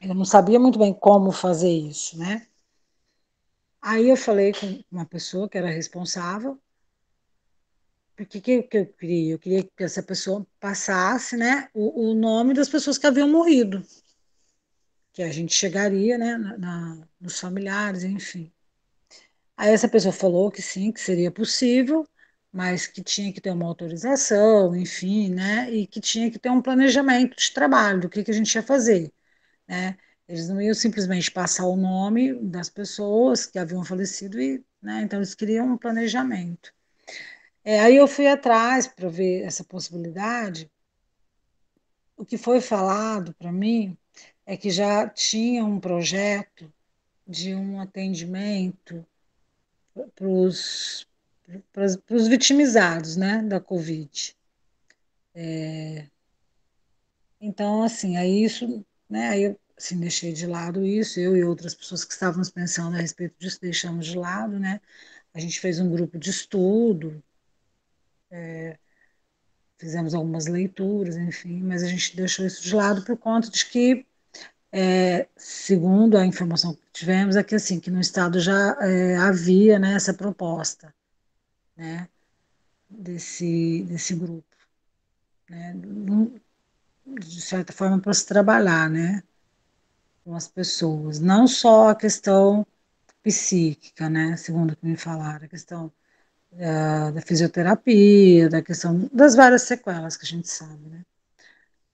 Eu não sabia muito bem como fazer isso, né? Aí eu falei com uma pessoa que era responsável, porque que, que eu queria? Eu queria que essa pessoa passasse, né, o, o nome das pessoas que haviam morrido, que a gente chegaria, né, na, na, nos familiares, enfim. Aí essa pessoa falou que sim, que seria possível, mas que tinha que ter uma autorização, enfim, né, e que tinha que ter um planejamento de trabalho, do que, que a gente ia fazer, né. Eles não iam simplesmente passar o nome das pessoas que haviam falecido, e, né, então eles queriam um planejamento. É, aí eu fui atrás para ver essa possibilidade. O que foi falado para mim é que já tinha um projeto de um atendimento para os vitimizados né, da Covid. É, então, assim, aí isso, né, aí eu assim, deixei de lado isso, eu e outras pessoas que estávamos pensando a respeito disso, deixamos de lado, né? A gente fez um grupo de estudo, é, fizemos algumas leituras, enfim, mas a gente deixou isso de lado por conta de que, é, segundo a informação tivemos, é que assim, que no Estado já é, havia né, essa proposta, né, desse, desse grupo, né, de certa forma para se trabalhar, né, com as pessoas, não só a questão psíquica, né, segundo que me falaram, a questão da fisioterapia, da questão das várias sequelas que a gente sabe, né?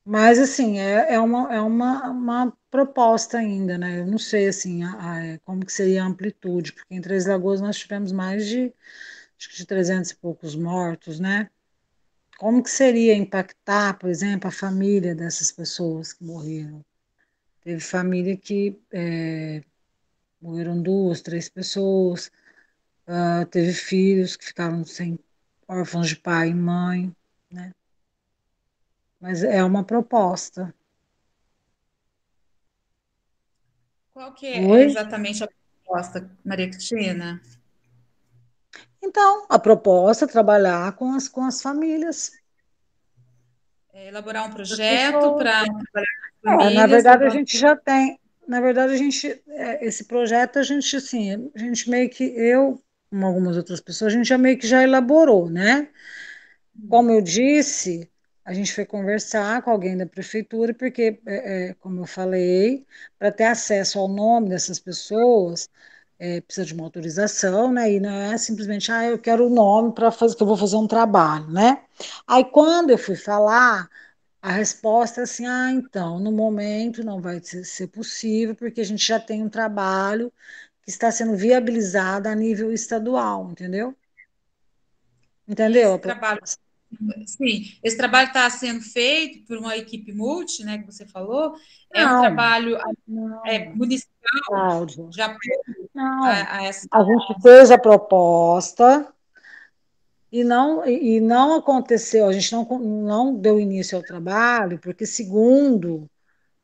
Mas, assim, é, é, uma, é uma, uma proposta ainda, né? Eu não sei, assim, a, a, como que seria a amplitude, porque em Três Lagoas nós tivemos mais de, acho que de 300 e poucos mortos, né? Como que seria impactar, por exemplo, a família dessas pessoas que morreram? Teve família que é, morreram duas, três pessoas, uh, teve filhos que ficaram sem órfãos de pai e mãe, né? Mas é uma proposta. Qual que é Oi? exatamente a proposta, Maria Cristina? Então, a proposta é trabalhar com as, com as famílias. É elaborar um projeto para trabalhar com as famílias. É, na verdade, a gente já tem. Na verdade, a gente, é, esse projeto, a gente, assim, a gente meio que, eu, com algumas outras pessoas, a gente já meio que já elaborou, né? Como eu disse, a gente foi conversar com alguém da prefeitura, porque, é, é, como eu falei, para ter acesso ao nome dessas pessoas, é, precisa de uma autorização, né? E não é simplesmente, ah, eu quero o nome para fazer, que eu vou fazer um trabalho, né? Aí, quando eu fui falar, a resposta é assim, ah, então, no momento não vai ser possível, porque a gente já tem um trabalho que está sendo viabilizado a nível estadual, entendeu? Entendeu? Esse trabalho Sim, esse trabalho está sendo feito por uma equipe multi, né, que você falou, é não, um trabalho não, é, municipal Cláudia. apoio não, a, a, essa... A gente fez a proposta e não, e não aconteceu, a gente não, não deu início ao trabalho, porque segundo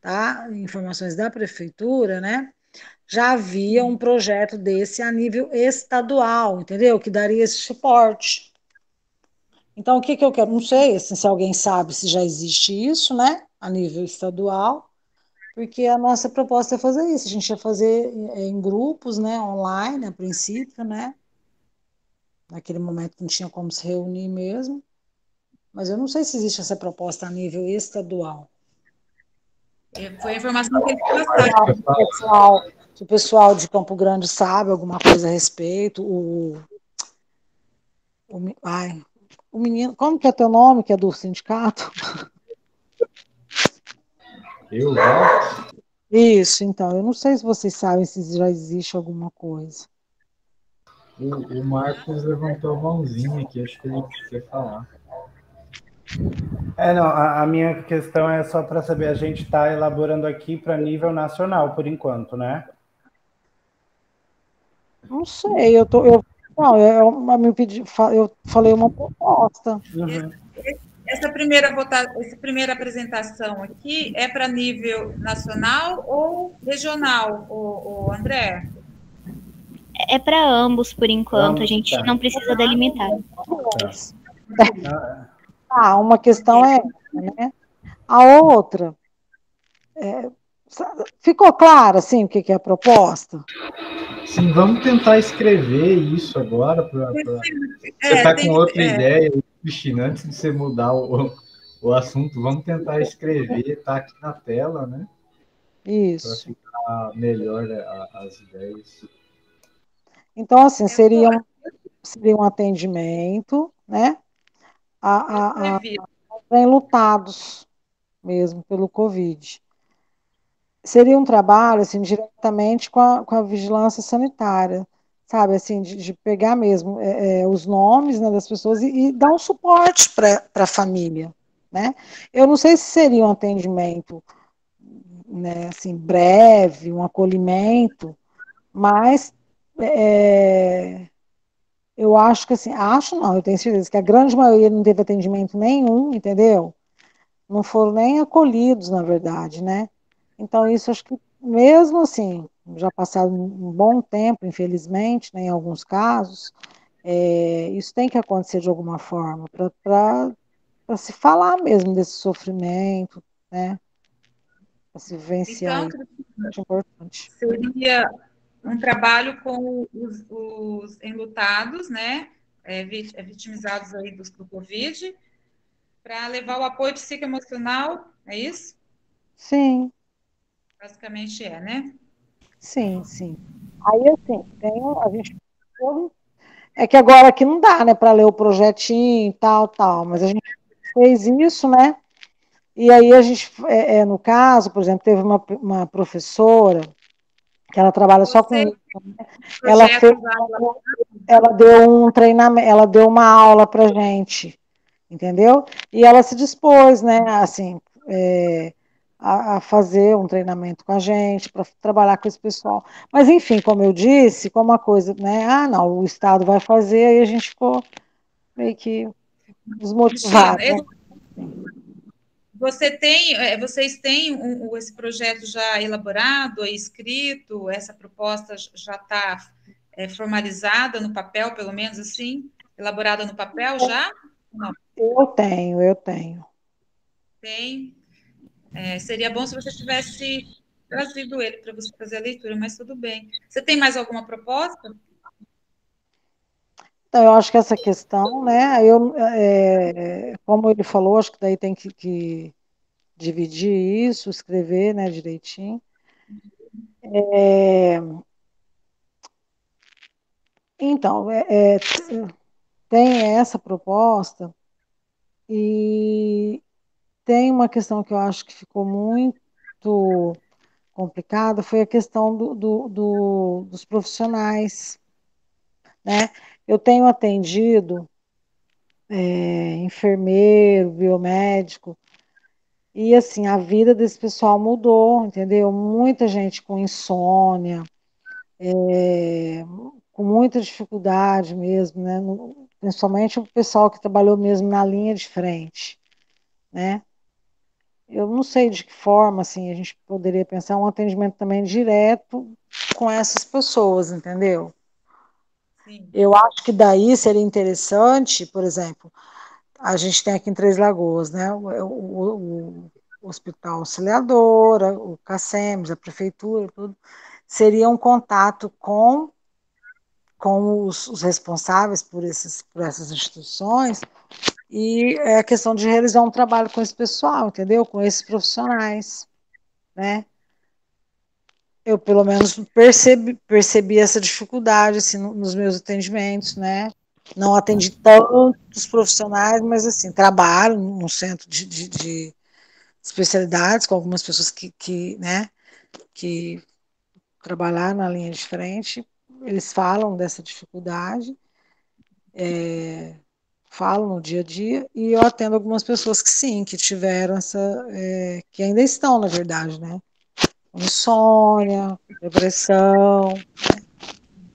tá, informações da prefeitura, né, já havia um projeto desse a nível estadual, entendeu? Que daria esse suporte. Então, o que, que eu quero? Não sei assim, se alguém sabe se já existe isso, né, a nível estadual, porque a nossa proposta é fazer isso. A gente ia fazer em grupos, né, online, a princípio, né, naquele momento não tinha como se reunir mesmo, mas eu não sei se existe essa proposta a nível estadual. É, foi a informação que ele o pessoal, se o pessoal de Campo Grande sabe alguma coisa a respeito, o, o ai, o menino, como que é teu nome, que é do sindicato? Eu, né? Isso, então, eu não sei se vocês sabem se já existe alguma coisa. O, o Marcos levantou a mãozinha aqui, acho que ele quer falar. É, não, a, a minha questão é só para saber, a gente está elaborando aqui para nível nacional, por enquanto, né? Não sei, eu tô, eu não, eu, eu, pedi, eu falei uma proposta. Uhum. Essa primeira essa primeira apresentação aqui é para nível nacional ou regional, o, o André? É para ambos por enquanto, a gente tá. não precisa delimitar. Ah, uma questão é, né? A outra, é, ficou claro assim o que, que é a proposta? Sim, vamos tentar escrever isso agora. Pra, pra... É, você está com outra é. ideia, Cristina, antes de você mudar o, o assunto, vamos tentar escrever, tá aqui na tela, né? Isso. Para ficar melhor né, as ideias. Então, assim, seria um, seria um atendimento, né? A, a, a, a enlutados mesmo pelo Covid seria um trabalho assim diretamente com a, com a vigilância sanitária, sabe, assim, de, de pegar mesmo é, é, os nomes né, das pessoas e, e dar um suporte para a família, né? Eu não sei se seria um atendimento, né, assim, breve, um acolhimento, mas é, eu acho que assim, acho não, eu tenho certeza que a grande maioria não teve atendimento nenhum, entendeu? Não foram nem acolhidos, na verdade, né? Então, isso acho que, mesmo assim, já passado um bom tempo, infelizmente, né, em alguns casos, é, isso tem que acontecer de alguma forma, para se falar mesmo desse sofrimento, né? Para se vivenciar. Então, isso. importante. Seria um trabalho com os, os enlutados, né? É, é vitimizados aí do, do Covid, para levar o apoio psicoemocional, é isso? Sim, Basicamente é, né? Sim, sim. Aí, assim, tem, a gente É que agora aqui não dá, né, para ler o projetinho e tal, tal, mas a gente fez isso, né? E aí a gente, é, é, no caso, por exemplo, teve uma, uma professora que ela trabalha só com isso. Né? Ela fez, ela deu um treinamento, ela deu uma aula para gente, entendeu? E ela se dispôs, né, assim, é, a, a, fazer um treinamento com a gente, para trabalhar com esse pessoal. Mas, enfim, como eu disse, como a coisa, né, ah, não, o Estado vai fazer, aí a gente ficou meio que desmotivado. Né? Você tem, é, vocês têm um, esse projeto já elaborado, escrito, essa proposta já está é, formalizada no papel, pelo menos assim? Elaborada no papel já? Não. Eu tenho, eu tenho. Tem. É, seria bom se você tivesse trazido ele para você fazer a leitura, mas tudo bem. Você tem mais alguma proposta? Então, eu acho que essa questão, né, eu, é, como ele falou, acho que daí tem que, que dividir isso, escrever, né, direitinho. É, então, é, é, tem essa proposta e tem uma questão que eu acho que ficou muito complicada, foi a questão do, do, do, dos profissionais, né? Eu tenho atendido é, enfermeiro, biomédico, e assim, a vida desse pessoal mudou, entendeu? Muita gente com insônia, é, com muita dificuldade mesmo, né? Principalmente o pessoal que trabalhou mesmo na linha de frente, né? Eu não sei de que forma, assim, a gente poderia pensar um atendimento também direto com essas pessoas, entendeu? Sim. Eu acho que daí seria interessante, por exemplo, a gente tem aqui em Três Lagoas, né, o, o, o Hospital Auxiliadora, o CACEMS, a Prefeitura, tudo, seria um contato com, com os, os responsáveis por, esses, por essas instituições e é a questão de realizar um trabalho com esse pessoal, entendeu? Com esses profissionais, né? eu pelo menos percebi, percebi essa dificuldade assim, nos meus atendimentos, né? Não atendi tantos profissionais, mas assim, trabalho num centro de, de, de especialidades com algumas pessoas que, que, né, que trabalharam na linha de frente, eles falam dessa dificuldade, é, falam no dia a dia, e eu atendo algumas pessoas que sim, que tiveram essa, é, que ainda estão, na verdade, né? insônia, depressão.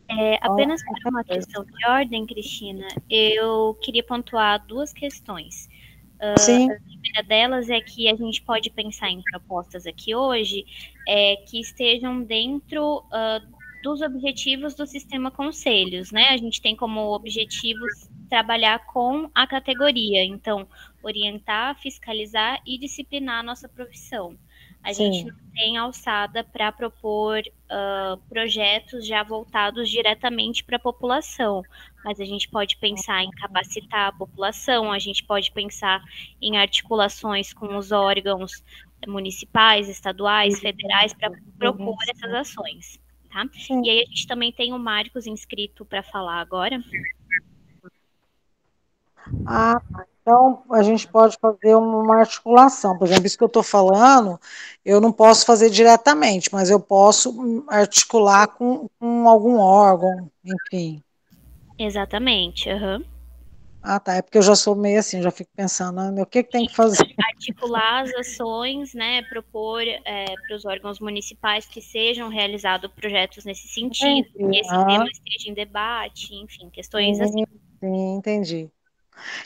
É, apenas para uma questão de ordem, Cristina, eu queria pontuar duas questões. Uh, Sim. A primeira delas é que a gente pode pensar em propostas aqui hoje é, que estejam dentro uh, dos objetivos do sistema conselhos, né? A gente tem como objetivos trabalhar com a categoria, então orientar, fiscalizar e disciplinar a nossa profissão. A Sim. gente não tem alçada para propor uh, projetos já voltados diretamente para a população, mas a gente pode pensar em capacitar a população, a gente pode pensar em articulações com os órgãos municipais, estaduais, federais para propor essas ações. Tá? E aí a gente também tem o Marcos inscrito para falar agora. Ah, então, a gente pode fazer uma articulação. Por exemplo, isso que eu estou falando, eu não posso fazer diretamente, mas eu posso articular com, com algum órgão, enfim. Exatamente. Uhum. Ah, tá. É porque eu já sou meio assim, já fico pensando, né, o que, que tem que fazer? Articular as ações, né? Propor é, para os órgãos municipais que sejam realizados projetos nesse sentido, entendi. que esse ah. tema esteja em debate, enfim, questões sim, assim. Sim, entendi.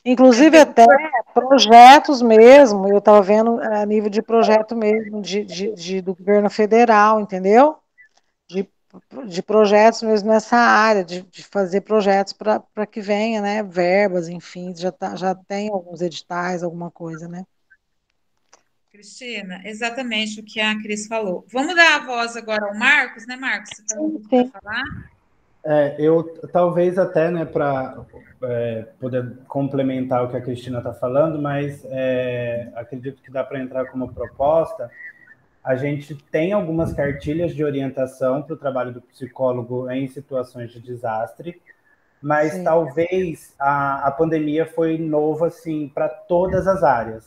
Inclusive até projetos mesmo, eu estava vendo a nível de projeto mesmo de, de, de, do governo federal, entendeu? De, de projetos mesmo nessa área, de, de fazer projetos para que venha, né? Verbas, enfim, já, tá, já tem alguns editais, alguma coisa, né? Cristina, exatamente o que a Cris falou. Vamos dar a voz agora ao Marcos, né, Marcos? Você está falar? É, eu talvez até, né, para é, poder complementar o que a Cristina está falando, mas é, acredito que dá para entrar como proposta. A gente tem algumas cartilhas de orientação para o trabalho do psicólogo em situações de desastre, mas Sim. talvez a, a pandemia foi novo assim para todas as áreas,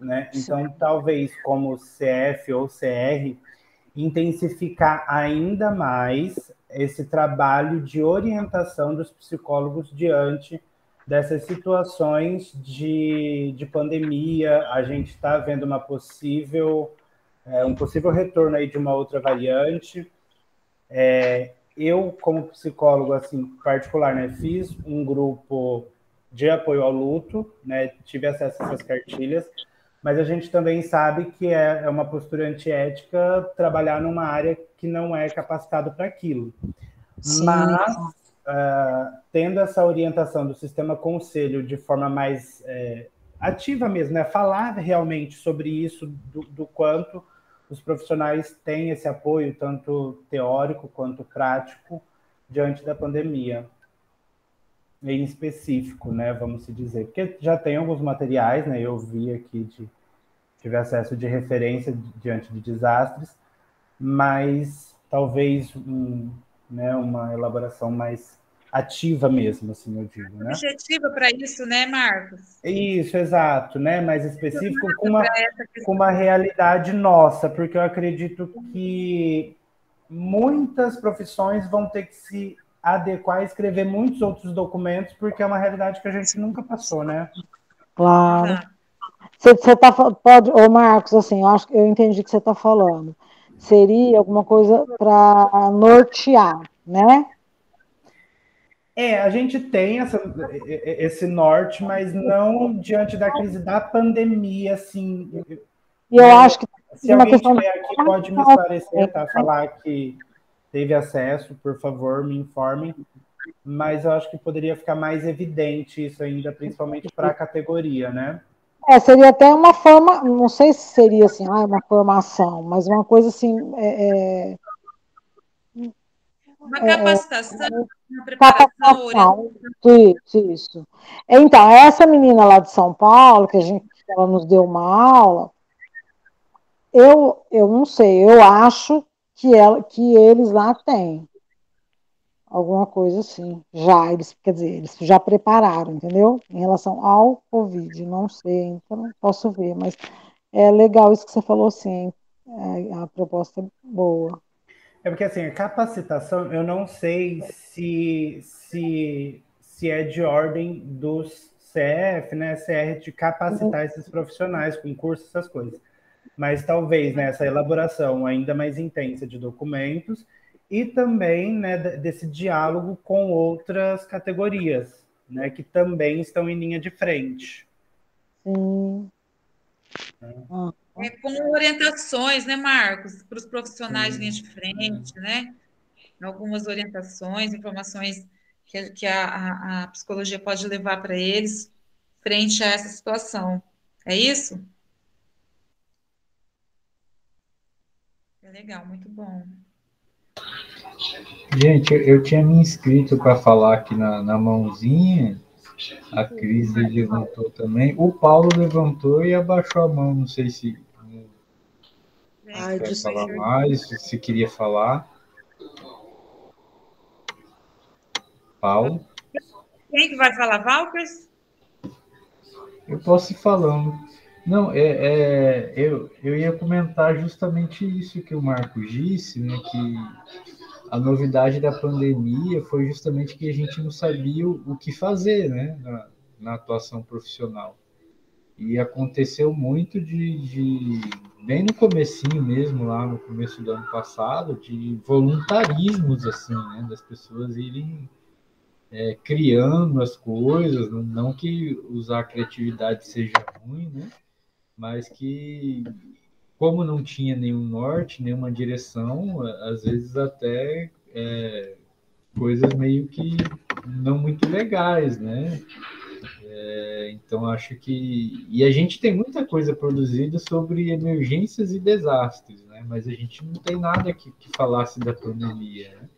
né? Então Sim. talvez como CF ou CR intensificar ainda mais esse trabalho de orientação dos psicólogos diante dessas situações de, de pandemia. A gente está vendo uma possível é, um possível retorno aí de uma outra variante. É, eu, como psicólogo, assim, particular, né, fiz um grupo de apoio ao luto, né, tive acesso a essas cartilhas, mas a gente também sabe que é, é uma postura antiética trabalhar numa área que não é capacitado para aquilo. Sim. Mas, uh, tendo essa orientação do sistema conselho de forma mais é, ativa mesmo, né, falar realmente sobre isso, do, do quanto os profissionais têm esse apoio, tanto teórico quanto prático, diante da pandemia. Em específico, né, vamos se dizer. Porque já tem alguns materiais, né, eu vi aqui, de, tive acesso de referência diante de desastres, mas talvez um, né, uma elaboração mais ativa mesmo, assim eu digo, né? Objetiva para isso, né, Marcos? Isso, exato, né? Mais específico com uma, com uma realidade nossa, porque eu acredito que muitas profissões vão ter que se adequar a escrever muitos outros documentos, porque é uma realidade que a gente nunca passou, né? Claro. Você, você tá, pode, ô Marcos, assim, eu acho que eu entendi o que você está falando. Seria alguma coisa para nortear, né? É, a gente tem essa, esse norte, mas não diante da crise da pandemia, assim. E eu é, acho que se alguém estiver aqui pode me esclarecer, tá? Falar que teve acesso, por favor, me informem. Mas eu acho que poderia ficar mais evidente isso ainda, principalmente para a categoria, né? É, seria até uma forma, não sei se seria assim, ah, uma formação, mas uma coisa assim, é, é uma capacitação, é, uma preparação. Capacitação, isso, isso. Então, essa menina lá de São Paulo, que a gente ela nos deu uma aula, eu, eu não sei, eu acho que, ela, que eles lá têm alguma coisa assim. Já, eles, quer dizer, eles já prepararam, entendeu? Em relação ao Covid, não sei, então não posso ver, mas é legal isso que você falou, sim. É, a proposta é boa. É porque assim, a capacitação, eu não sei se, se, se é de ordem dos CF, né, CR, de capacitar uhum. esses profissionais com cursos, essas coisas. Mas talvez né, elaboração ainda mais intensa de documentos e também né, desse diálogo com outras categorias, né, que também estão em linha de frente. Sim. É. É, com orientações, né, Marcos, para os profissionais de linha de frente, né? Algumas orientações, informações que, que a, a psicologia pode levar para eles frente a essa situação. É isso? É legal, muito bom. Gente, eu, eu tinha me inscrito para falar aqui na, na mãozinha a Cris levantou também. O Paulo levantou e abaixou a mão. Não sei se Ai, quer falar mais, se queria falar. Paulo? Quem que vai falar, Valkers? Eu posso ir falando. Não, é, é, eu, eu ia comentar justamente isso que o Marco disse, né, que a novidade da pandemia foi justamente que a gente não sabia o, o que fazer né, na, na atuação profissional. E aconteceu muito de, de, bem no comecinho mesmo, lá no começo do ano passado, de voluntarismos, assim, né? Das pessoas irem é, criando as coisas, não que usar a criatividade seja ruim, né? Mas que, como não tinha nenhum norte, nenhuma direção, às vezes até é, coisas meio que não muito legais, né? É, então, acho que. E a gente tem muita coisa produzida sobre emergências e desastres, né? mas a gente não tem nada que, que falasse da pandemia. Né?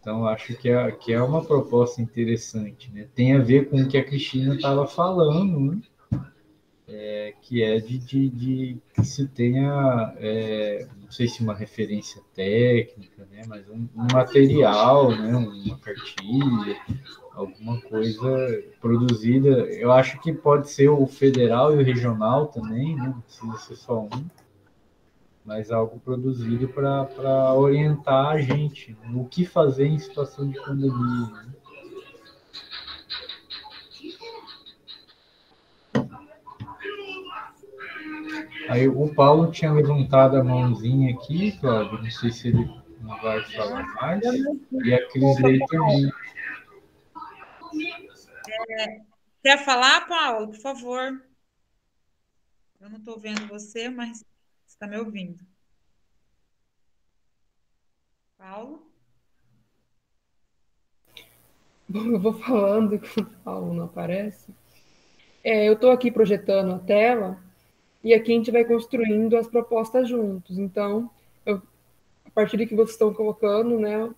Então, acho que é, que é uma proposta interessante. Né? Tem a ver com o que a Cristina estava falando, né? É, que é de, de, de, que se tenha, é, não sei se uma referência técnica, né, mas um, um, material, né, uma cartilha, alguma coisa produzida. Eu acho que pode ser o federal e o regional também, né, não precisa ser só um, mas algo produzido para orientar a gente no que fazer em situação de pandemia. Né? Aí o Paulo tinha levantado a mãozinha aqui, Cláudio, não sei se ele não vai falar mais. E a Cris Lei também. É, quer falar, Paulo, por favor? Eu não estou vendo você, mas você está me ouvindo. Paulo? Bom, eu vou falando que o Paulo não aparece. É, eu estou aqui projetando a tela e aqui a gente vai construindo as propostas juntos. Então, eu, a partir do que vocês estão colocando, né,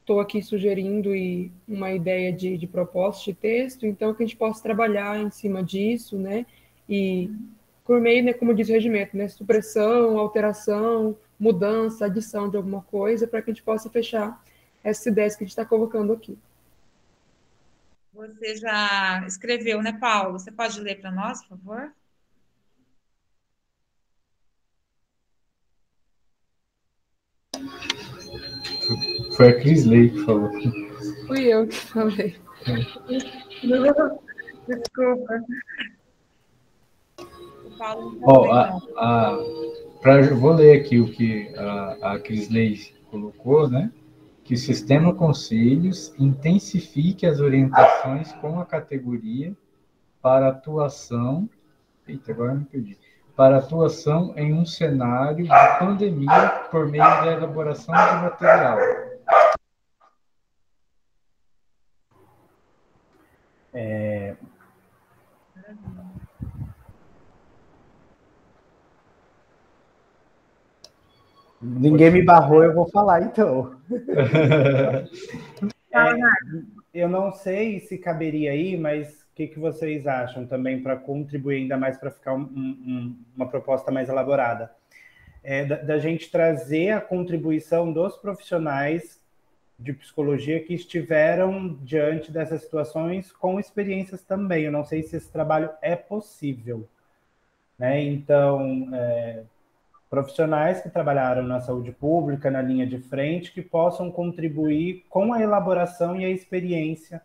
estou aqui sugerindo e uma ideia de, de proposta de texto, então que a gente possa trabalhar em cima disso, né, e por meio, né, como diz o regimento, né, supressão, alteração, mudança, adição de alguma coisa, para que a gente possa fechar essas ideias que a gente está colocando aqui. Você já escreveu, né, Paulo? Você pode ler para nós, por favor? Foi a Cris Lei que falou. Fui eu que falei. Desculpa. Ó, oh, a, a, pra, vou ler aqui o que a, a Cris Lei colocou, né? Que o sistema conselhos intensifique as orientações com a categoria para atuação. Eita, agora me perdi para atuação em um cenário de pandemia por meio da elaboração de material. É... Ninguém me barrou, eu vou falar então. [LAUGHS] é, eu não sei se caberia aí, mas que, que vocês acham também para contribuir ainda mais para ficar um, um, uma proposta mais elaborada? É, da, da, gente trazer a contribuição dos profissionais de psicologia que estiveram diante dessas situações com experiências também. Eu não sei se esse trabalho é possível. Né? Então, é, profissionais que trabalharam na saúde pública, na linha de frente, que possam contribuir com a elaboração e a experiência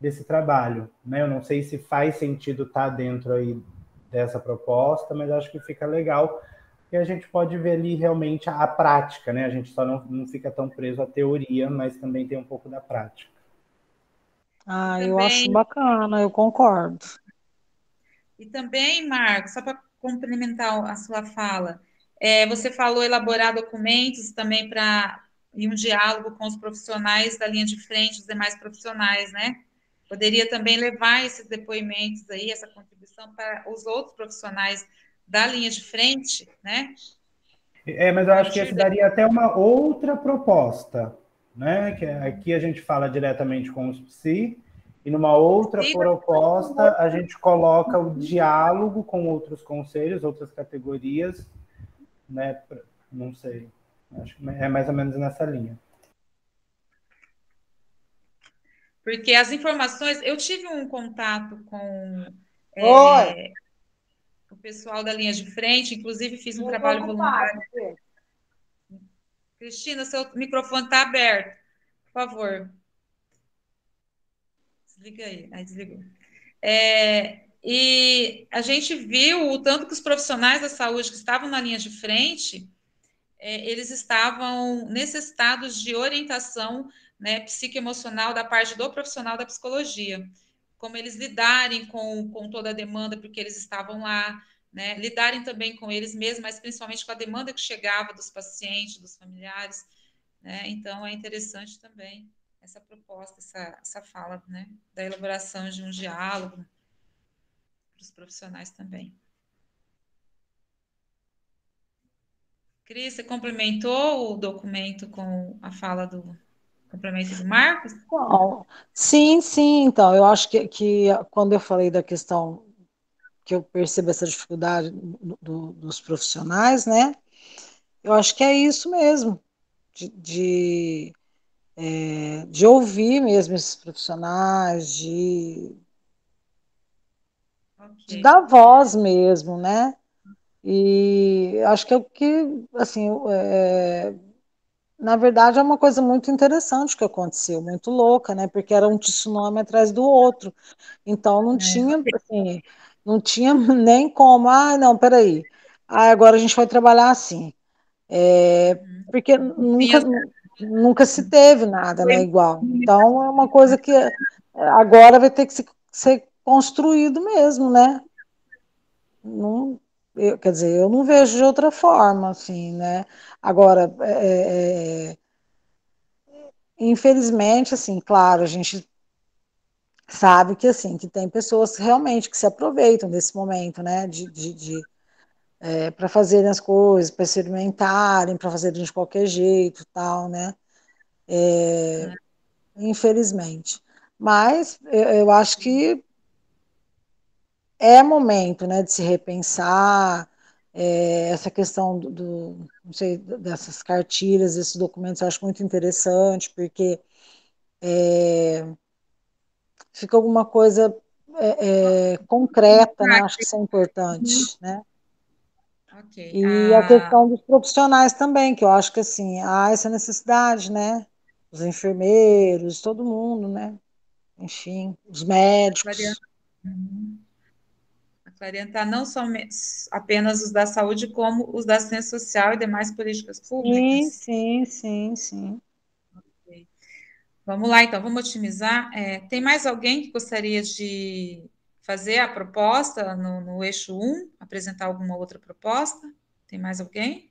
desse trabalho. Né? Eu não sei se faz sentido estar tá dentro aí dessa proposta, mas acho que fica legal e a gente pode ver ali realmente a, a prática, né? A gente só não, não fica tão preso à teoria, mas também tem um pouco da prática. Ah, eu acho bacana, eu concordo. E também, Marcos, só para complementar a sua fala, é, você falou elaborar documentos também para e um diálogo com os profissionais da linha de frente, os demais profissionais, né? poderia também levar esses depoimentos aí, essa contribuição para os outros profissionais da linha de frente, né? É, mas eu acho que esse daria até uma outra proposta, né? Que aqui a gente fala diretamente com os psi, e numa outra Sim, proposta a gente coloca o diálogo com outros conselhos, outras categorias, né? Não sei, acho que é mais ou menos nessa linha. Porque as informações, eu tive um contato com é, pessoal da linha de frente, inclusive fiz um eu trabalho voluntário. Cristina, seu microfone está aberto, por favor. Desliga aí, aí desligou. É, e a gente viu o tanto que os profissionais da saúde que estavam na linha de frente, é, eles estavam necessitados de orientação né, psicoemocional da parte do profissional da psicologia, como eles lidarem com, com toda a demanda, porque eles estavam lá, né, lidarem também com eles mesmos, mas principalmente com a demanda que chegava dos pacientes, dos familiares, né, então é interessante também essa proposta, essa, essa fala, né, da elaboração de um diálogo para os profissionais também. Cris, você complementou o documento com a fala do, complemento do Marcos? Bom, sim, sim, então, eu acho que, que quando eu falei da questão que eu percebo essa dificuldade do, do, dos profissionais, né? Eu acho que é isso mesmo, de, de, é, de ouvir mesmo esses profissionais, de, okay. de dar voz mesmo, né? E acho que é o que, assim, é, na verdade é uma coisa muito interessante que aconteceu, muito louca, né? Porque era um tsunami atrás do outro. Então não é. tinha, assim, não tinha [LAUGHS] nem como, ah, não, peraí, ah, agora a gente vai trabalhar assim. É, uhum. porque nunca, nunca se teve nada né, igual. Então é uma coisa que agora vai ter que ser construído mesmo, né? Não, eu, quer dizer, eu não vejo de outra forma, assim, né? Agora, é, é, é, infelizmente, assim, claro, a gente sabe que, assim, que tem pessoas realmente que se aproveitam desse momento, né, de, de, de é, para fazerem as coisas, para experimentarem, para fazerem de qualquer jeito, tal, né? É. Infelizmente. Mas eu, eu acho que é momento né, de se repensar é, essa questão do, do, não sei, dessas cartilhas, desses documentos, eu acho muito interessante, porque é, fica alguma coisa é, é concreta, né? acho que isso é importante, né? Okay. E ah. a questão dos profissionais também, que eu acho que assim, há essa necessidade, né? Os enfermeiros, todo mundo, né? Enfim, os médicos. Uhum orientar não só apenas os da saúde, como os da ciência social e demais políticas públicas? Sim, sim, sim, sim. Vamos lá, então, vamos otimizar. É, tem mais alguém que gostaria de fazer a proposta no, no eixo 1, apresentar alguma outra proposta? Tem mais alguém?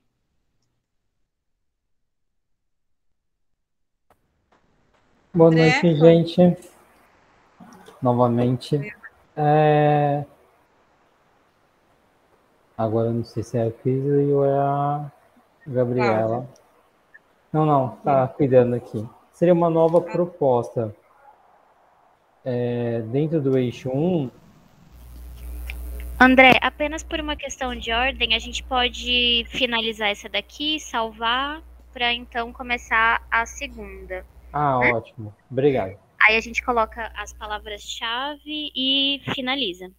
Boa noite, gente. Novamente. É, Agora eu não sei se é a Cris ou é a Gabriela. Não, não, tá cuidando aqui. Seria uma nova proposta. É, dentro do eixo 1. André, apenas por uma questão de ordem, a gente pode finalizar essa daqui, salvar, para então começar a segunda. Ah, né? ótimo. Obrigado. Aí a gente coloca as palavras-chave e finaliza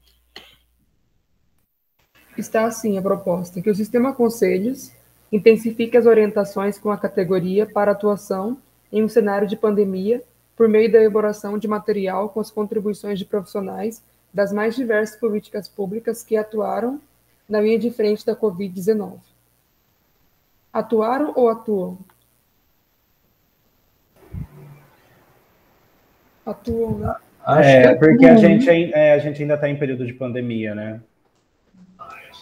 está assim a proposta, que o Sistema Conselhos intensifique as orientações com a categoria para atuação em um cenário de pandemia por meio da elaboração de material com as contribuições de profissionais das mais diversas políticas públicas que atuaram na linha de frente da Covid-19. Atuaram ou atuam? Atuam, né? É, porque a gente, é, a gente ainda está em período de pandemia, né?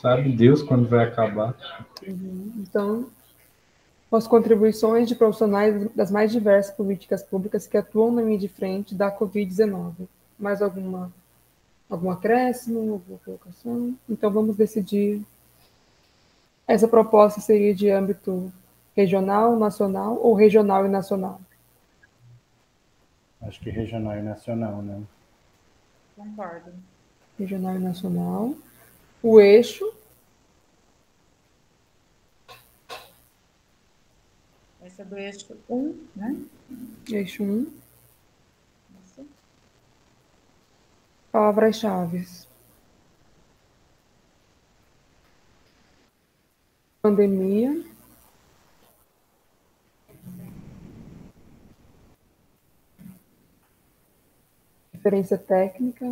Sabe Deus quando vai acabar. Uhum. Então, as contribuições de profissionais das mais diversas políticas públicas que atuam na linha de frente da Covid-19. Mais alguma, algum acréscimo, alguma colocação? Então, vamos decidir. Essa proposta seria de âmbito regional, nacional ou regional e nacional? Acho que regional e nacional, né? Concordo. Regional e nacional o eixo. É do eixo 1, né? Eixo 1. Palavras-chave. Pandemia. Referência técnica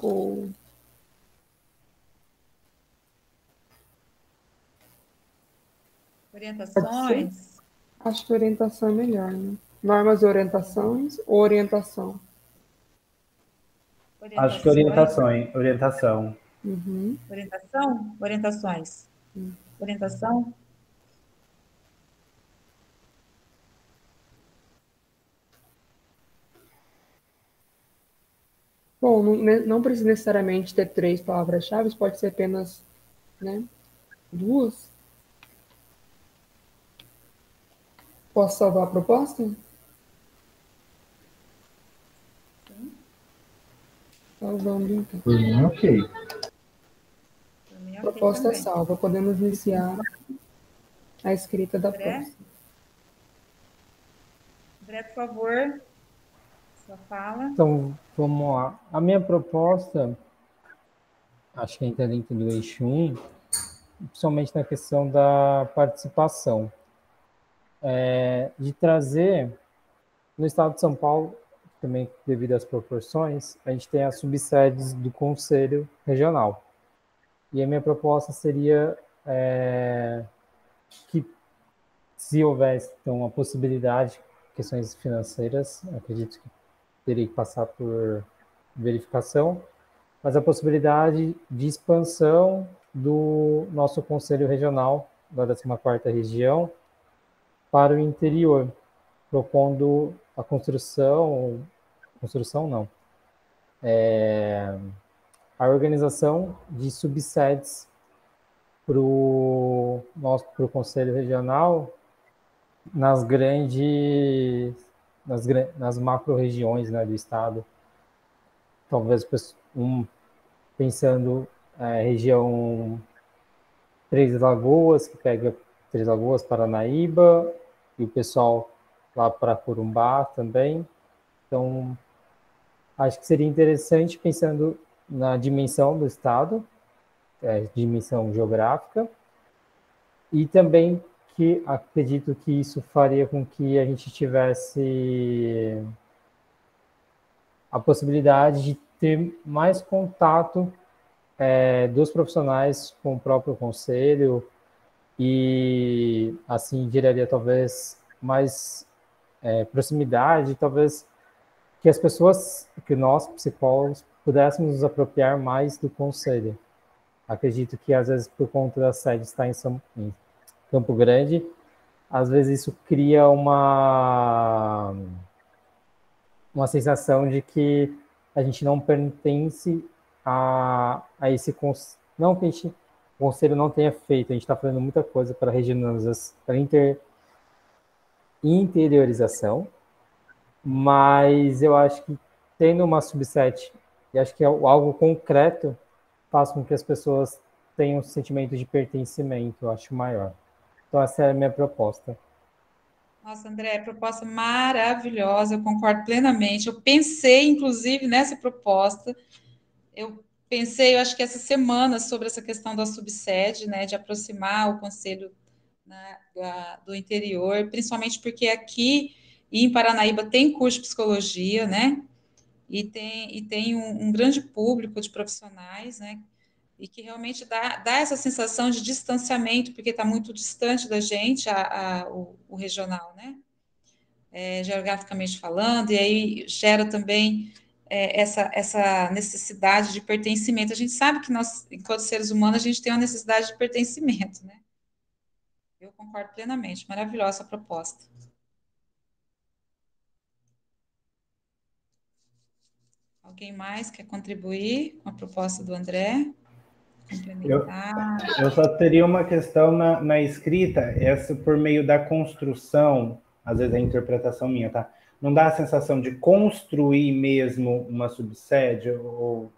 ou Orientações? Acho que orientação é melhor, né? Normas e orientações ou orientação? Acho que orientação, hein? Orientação. Uhum. Orientação? Orientações. Uhum. Orientação? Bom, não, né, não precisa necessariamente ter três palavras-chave, pode ser apenas né, duas. Posso salvar a proposta? Salvando, então. Por mim, ok. proposta salva. Podemos iniciar a escrita da André? proposta. André, por favor, sua fala. Então, vamos lá. A minha proposta, acho que entra dentro do eixo 1, principalmente na questão da participação, é, de trazer, no estado de São Paulo, também devido às proporções, a gente tem as subsedes do Conselho Regional. E a minha proposta seria é, que, se houvesse então, a possibilidade, questões financeiras, acredito que teria que passar por verificação, mas a possibilidade de expansão do nosso Conselho Regional, da 14ª Região, para o interior, propondo a construção, construção não, é, a organização de subsedes para o nosso Conselho Regional nas grandes, nas, nas macro-regiões né, do estado. Talvez um, pensando é, região Três Lagoas, que pega Três Lagoas, Paranaíba, e o pessoal lá para Corumbá também. Então, acho que seria interessante pensando na dimensão do estado, é, dimensão geográfica, e também que acredito que isso faria com que a gente tivesse a possibilidade de ter mais contato é, dos profissionais com o próprio conselho e assim geraria talvez mais é, proximidade, talvez que as pessoas, que nós psicólogos pudéssemos nos apropriar mais do conselho. Acredito que às vezes por conta da sede estar em, São, em Campo Grande, às vezes isso cria uma uma sensação de que a gente não pertence a, a esse não que a gente, o conselho não tenha feito, a gente está fazendo muita coisa para para inter, interiorização, mas eu acho que tendo uma subset, e acho que é algo concreto, faz com que as pessoas tenham um sentimento de pertencimento, eu acho maior. Então essa é a minha proposta. Nossa, André, proposta maravilhosa, eu concordo plenamente. Eu pensei, inclusive, nessa proposta. Eu pensei, eu acho que essa semana, sobre essa questão da subsede, né, de aproximar o conselho né, da- do interior, principalmente porque aqui e em Paranaíba tem curso de psicologia, né? E tem, e tem um, um grande público de profissionais, né? E que realmente dá, dá essa sensação de distanciamento, porque está muito distante da gente, a, a- o, o regional, né? É, geograficamente falando, e aí gera também é, essa, essa necessidade de pertencimento. A gente sabe que nós, enquanto seres humanos, a gente tem uma necessidade de pertencimento, né? Eu concordo plenamente. Maravilhosa a proposta. Alguém mais quer contribuir com a proposta do André? Eu, eu só teria uma questão na, na escrita, essa por meio da construção, às vezes é a interpretação minha, tá? Não dá a sensação de construir mesmo uma subsede, ou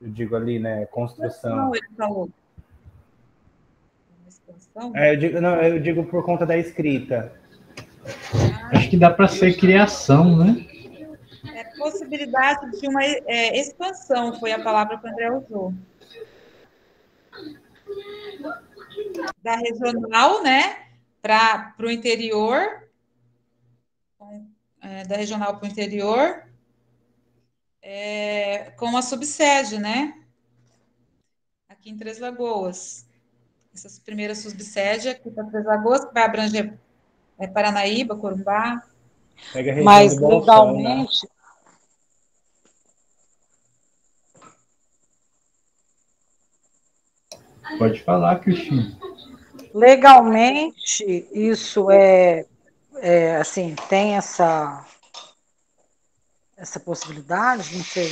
eu digo ali, né, construção. Não, ele falou. Uma expansão? É, eu digo, não, eu digo por conta da escrita. Acho que dá para ser criação, né? É possibilidade de uma é, expansão, foi a palavra que o André usou. Da regional, né, para o interior, é, da regional para o interior, é, com a subsede, né, aqui em Três Lagoas. Essas primeiras subsedes aqui para Três Lagoas, que vai abranger é, Paranaíba, Corumbá. Mas Bolsão, né? legalmente, Pode falar, Cristina. legalmente isso é, é assim, tem essa essa possibilidade, não sei.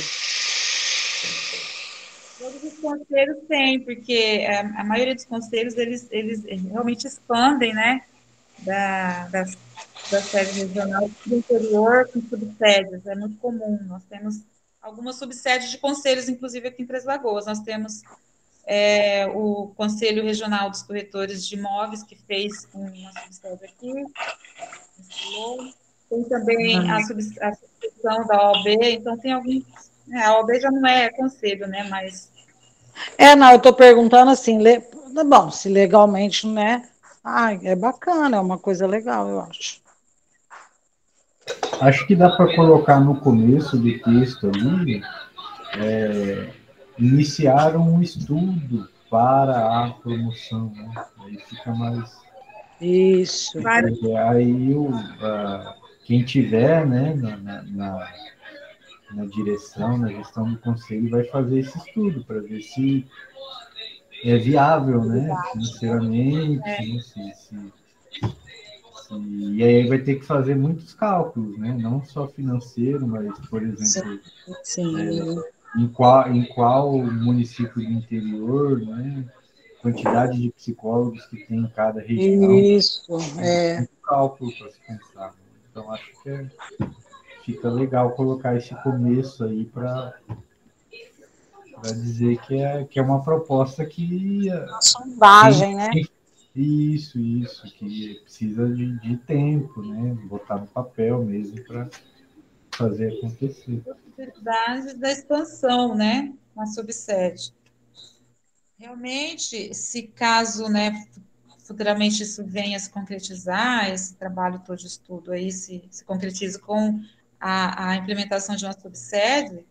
Todos os conselhos têm, porque a, maioria dos conselhos, eles, eles realmente expandem, né, da, das, da sede regional do interior com subsedes, é muito comum, nós temos algumas subsedes de conselhos, inclusive aqui em Três Lagoas, nós temos é, o Conselho Regional dos Corretores de Imóveis, que fez uma subsede aqui, tem também a, a subscrição da OAB, então tem alguns. É, a OAB já não é conselho, né? Mas. É, não, eu estou perguntando assim, le, bom, se legalmente não é. Ah, é bacana, é uma coisa legal, eu acho. Acho que dá para colocar no começo do texto ali é, iniciar um estudo para a promoção, né? Aí fica mais. Isso. Aí o, uh, quem tiver né, na, na, na, direção, na gestão do conselho, vai fazer esse estudo para ver se é viável, né? Financeiramente, é. se, se, se, e aí vai ter que fazer muitos cálculos, né? Não só financeiro, mas, por exemplo, sim, sim. É, em qual, em qual município do interior, né? Quantidade de psicólogos que tem em cada região. Isso, é. Um cálculo para se pensar. Então, acho que é, fica legal colocar esse começo aí para dizer que é, que é uma proposta que. Uma sondagem, né? Isso, isso, que precisa de, de tempo, né? Botar no papel mesmo para fazer acontecer. Possibilidade da expansão, né? Na subsede. Realmente, se caso, né, futuramente isso venha a se concretizar, esse trabalho todo de estudo aí se, se concretiza com a, a implementação de uma subsede,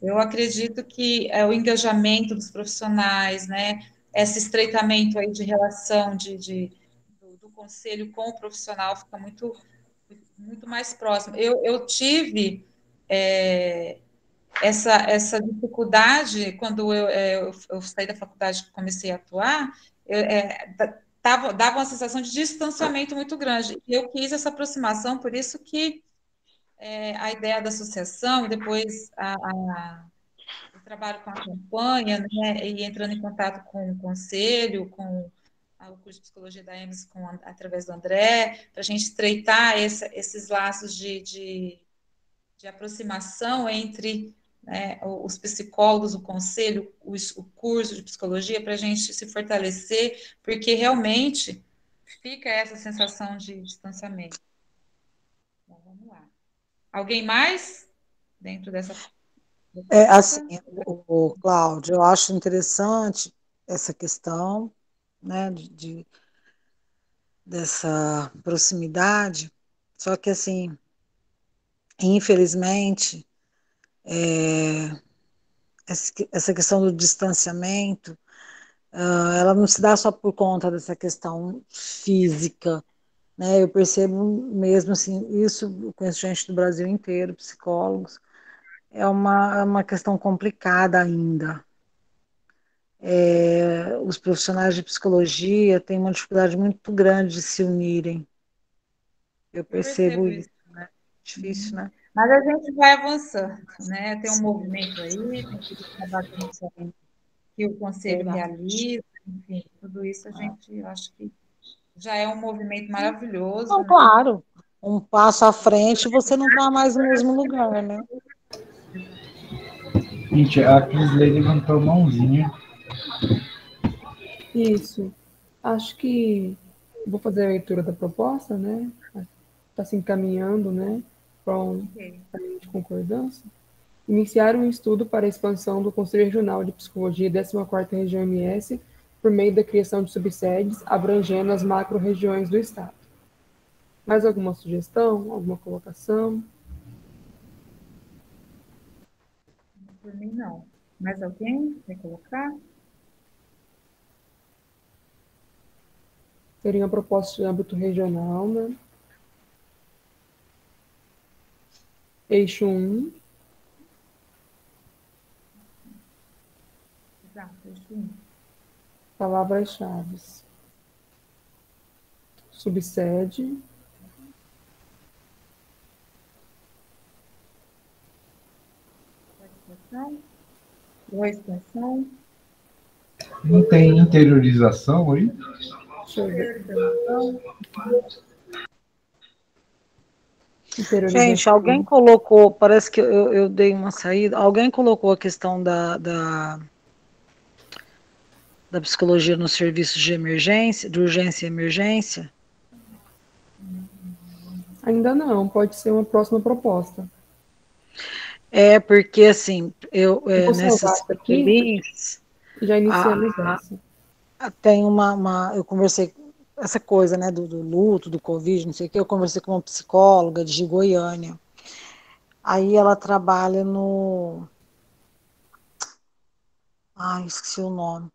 eu acredito que é, o engajamento dos profissionais, né, esse estreitamento aí de relação de, de do, do, conselho com o profissional fica muito muito mais próximo. Eu, eu tive é, essa, essa dificuldade quando eu, é, eu, eu, saí da faculdade e comecei a atuar, eu, é, dava, dava uma sensação de distanciamento muito grande. E eu quis essa aproximação, por isso que é, a ideia da associação, depois a, a, o trabalho com a campanha, né, e entrando em contato com o conselho, com o curso de psicologia da EMS com, através do André, para a gente estreitar esse, esses laços de, de, de aproximação entre né, os psicólogos, o conselho, o, o curso de psicologia, para a gente se fortalecer, porque realmente fica essa sensação de distanciamento. Então, vamos lá. Alguém mais dentro dessa. É, assim, o, o Cláudio, eu acho interessante essa questão né, de, de, dessa proximidade, só que assim, infelizmente, é, essa questão do distanciamento, uh, ela não se dá só por conta dessa questão física, né? Eu percebo mesmo assim, isso com gente do Brasil inteiro, psicólogos, é uma, é uma questão complicada ainda, é, os profissionais de psicologia têm uma dificuldade muito grande de se unirem. Eu percebo, Eu isso, isso, né? Difícil, né? Mas a gente vai avançando, né? Tem um Sim. movimento aí, que o conselho realiza, enfim, tudo isso a gente, acho que já é um movimento maravilhoso. Não, né? Claro, um passo à frente, você não está mais no mesmo lugar, né? Gente, a Kinsley levantou a mãozinha. Isso. Acho que vou fazer a leitura da proposta, né? Está se encaminhando, né? Para um de concordância. Iniciar um estudo para a expansão do Conselho Regional de Psicologia 14ª Região MS por meio da criação de subsedes abrangendo as macro-regiões do Estado. Mais alguma sugestão? Alguma colocação? Por mim, não. Mais alguém quer colocar? Seria uma proposta de âmbito regional, né? Eixo 1. Exato, eixo 1. Palavras-chave. Subsede. Boa expansão. Não tem interiorização aí? Gente, alguém colocou, parece que eu, eu, dei uma saída, alguém colocou a questão da, da da psicologia nos serviços de emergência, de urgência e emergência? Ainda não, pode ser uma próxima proposta. É, porque assim, eu, é, nessas experiências. Já iniciamos essa. Tem uma, uma. Eu conversei essa coisa, né, do, do, luto, do Covid, não sei o que, eu conversei com uma psicóloga de Goiânia. Aí ela trabalha no. Ai, esqueci o nome.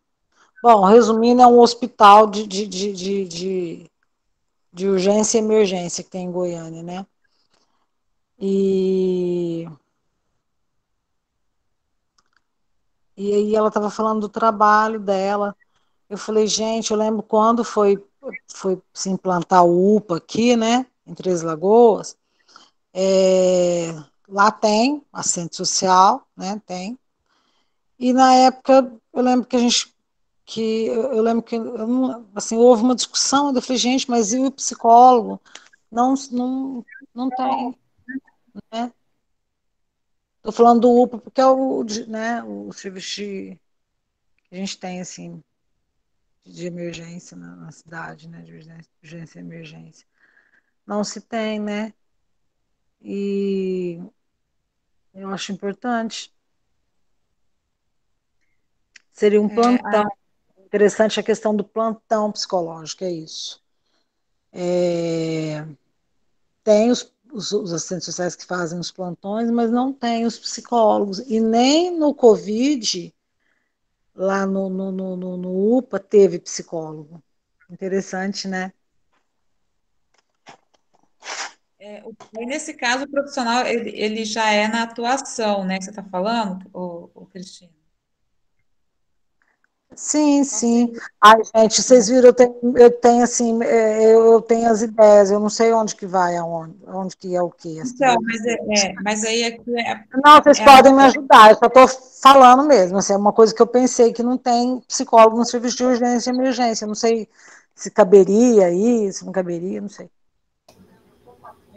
Bom, resumindo, é um hospital de, de, de, de, de, urgência e emergência que tem em Goiânia, né? E. E aí ela estava falando do trabalho dela. Eu falei, gente, eu lembro quando foi, foi se implantar o UPA aqui, né, em Três Lagoas, é, lá tem assento social, né, tem. E na época, eu lembro que a gente, que eu lembro que, assim, houve uma discussão, eu falei, gente, mas e o psicólogo? Não, não, não tem, né? Estou falando do UPA porque é o, né, o serviço que a gente tem, assim, de emergência na, na cidade, né, de urgência, e emergência. Não se tem, né? E eu acho importante. Seria um plantão. É, a... Interessante a questão do plantão psicológico, é isso. É... Tem os os, os, assistentes sociais que fazem os plantões, mas não tem os psicólogos. E nem no Covid, lá no, no, no, no UPA, teve psicólogo. Interessante, né? É, nesse caso, o profissional ele, ele, já é na atuação, né? Que você está falando, o, Cristina? Sim, sim. Ai, gente, vocês viram, eu tenho, eu tenho assim, é, eu, tenho as ideias, eu não sei onde que vai, aonde, onde que é o que. Assim. Então, mas, é, é, mas aí aqui é. Não, vocês é podem me ajudar, eu só estou falando mesmo, assim, é uma coisa que eu pensei que não tem psicólogo no serviço de urgência e emergência, não sei se caberia aí, se não caberia, não sei.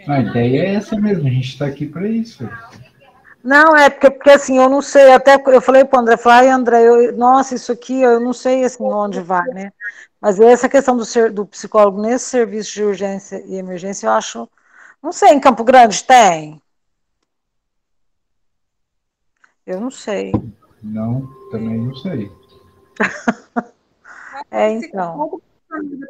A ideia é essa mesmo, a gente está aqui para isso. Não, é porque, porque assim, eu não sei, até eu falei para o André, falei, André, eu, nossa, isso aqui eu não sei assim onde vai, né? Mas essa questão do, ser, do psicólogo nesse serviço de urgência e emergência, eu acho, não sei, em Campo Grande tem? Eu não sei. Não, também não sei. [LAUGHS] é, então.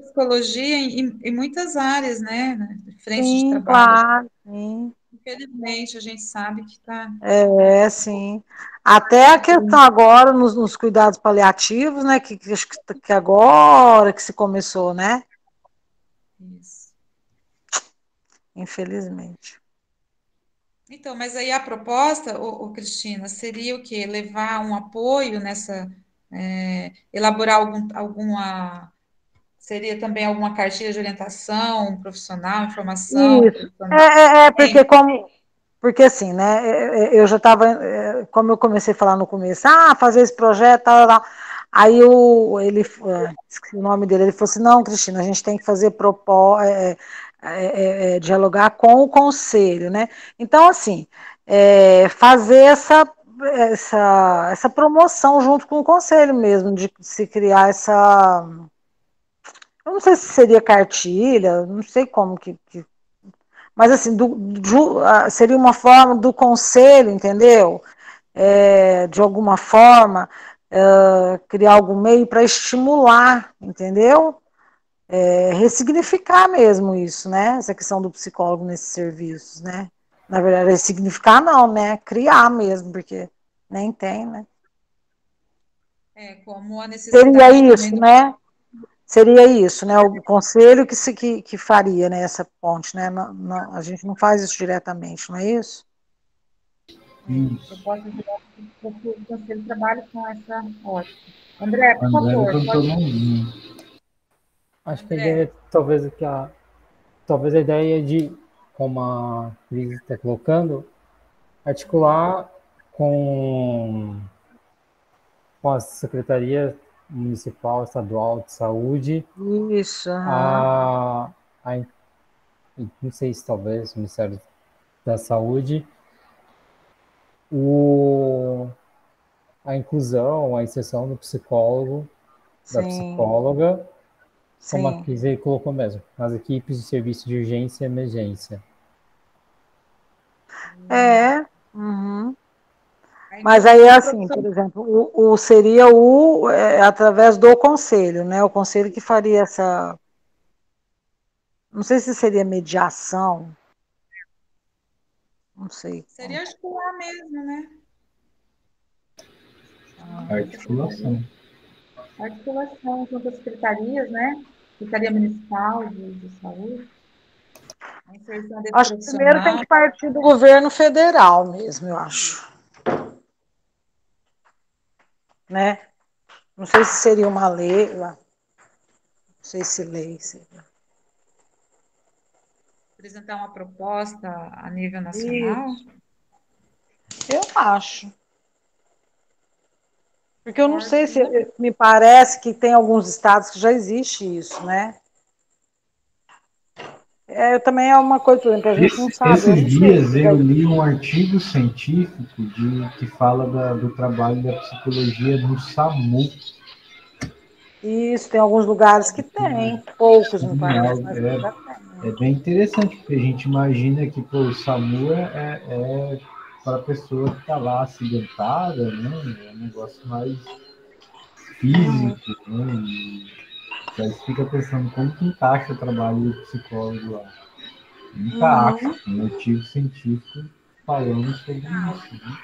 Psicologia em, em, muitas áreas, né? Frente sim, de trabalho. Claro, sim. Infelizmente, a gente sabe que está. É, sim. Até a questão agora nos, nos cuidados paliativos, né? Que, que, que agora que se começou, né? Isso. Infelizmente. Então, mas aí a proposta, ô, ô Cristina, seria o quê? Levar um apoio nessa. É, elaborar algum, alguma Seria também alguma cartilha de orientação profissional, informação? Isso. É, é, é, porque como porque assim, né, é, é, eu já estava, como eu comecei a falar no começo, ah, fazer esse projeto, tal, tal, aí o, ele, esqueci o nome dele, ele falou assim, não, Cristina, a gente tem que fazer propó, é, é, é, dialogar com o conselho, né, então assim, fazer essa, essa, essa promoção junto com o conselho mesmo, de se criar essa eu não sei se seria cartilha, não sei como que. que mas assim, do, do, seria uma forma do conselho, entendeu? É, de alguma forma, é, criar algum meio para estimular, entendeu? É, ressignificar mesmo isso, né? Essa questão do psicólogo nesses serviços, né? Na verdade, ressignificar não, né? Criar mesmo, porque nem tem, né? É, como a necessidade. Seria isso, né? Seria isso, né? O conselho que, se, que, que faria né, essa ponte, né? Não, não, a gente não faz isso diretamente, não é isso? Isso. Eu posso ajudar porque o conselho trabalha com essa ótica. André, por André, favor. Pode... Acho que a ideia, talvez, que a, talvez a ideia de, como a Cris está colocando, articular com, com as secretarias municipal, estadual de saúde. Isso. A, a, não sei se talvez o Ministério da Saúde. O, a inclusão, a inserção do psicólogo da psicóloga, como a Cris colocou mesmo, nas equipes de serviço de urgência e emergência. É. Uhum. Mas aí é assim, por exemplo, o, o seria o é, através do conselho, né? O conselho que faria essa. Não sei se seria mediação. Não sei. Seria articular mesmo, né? Articulação. Articulação junto às secretarias, né? Secretaria Municipal de, de Saúde. Acho que primeiro tem que partir do governo federal mesmo, eu acho. Né? Não sei se seria uma lei, não sei se lei seria. Apresentar uma proposta a nível nacional? Isso. Eu acho. Porque eu não sei se me parece que tem alguns estados que já existe isso, né? É, também é uma coisa, por exemplo, a gente Esse, não sabe. Esses dias eu li um artigo científico de, que fala da, do trabalho da psicologia no SAMU. Isso, tem alguns lugares que tem, poucos, não parece, mas é, é bem interessante, porque a gente imagina que pô, o SAMU é, é, é para a pessoa que está lá acidentada, né? É um negócio mais físico, né? E, Aí fica pensando como que encaixa o trabalho do psicólogo lá. Encaixa, uhum. um motivo científico falando sobre isso. Né?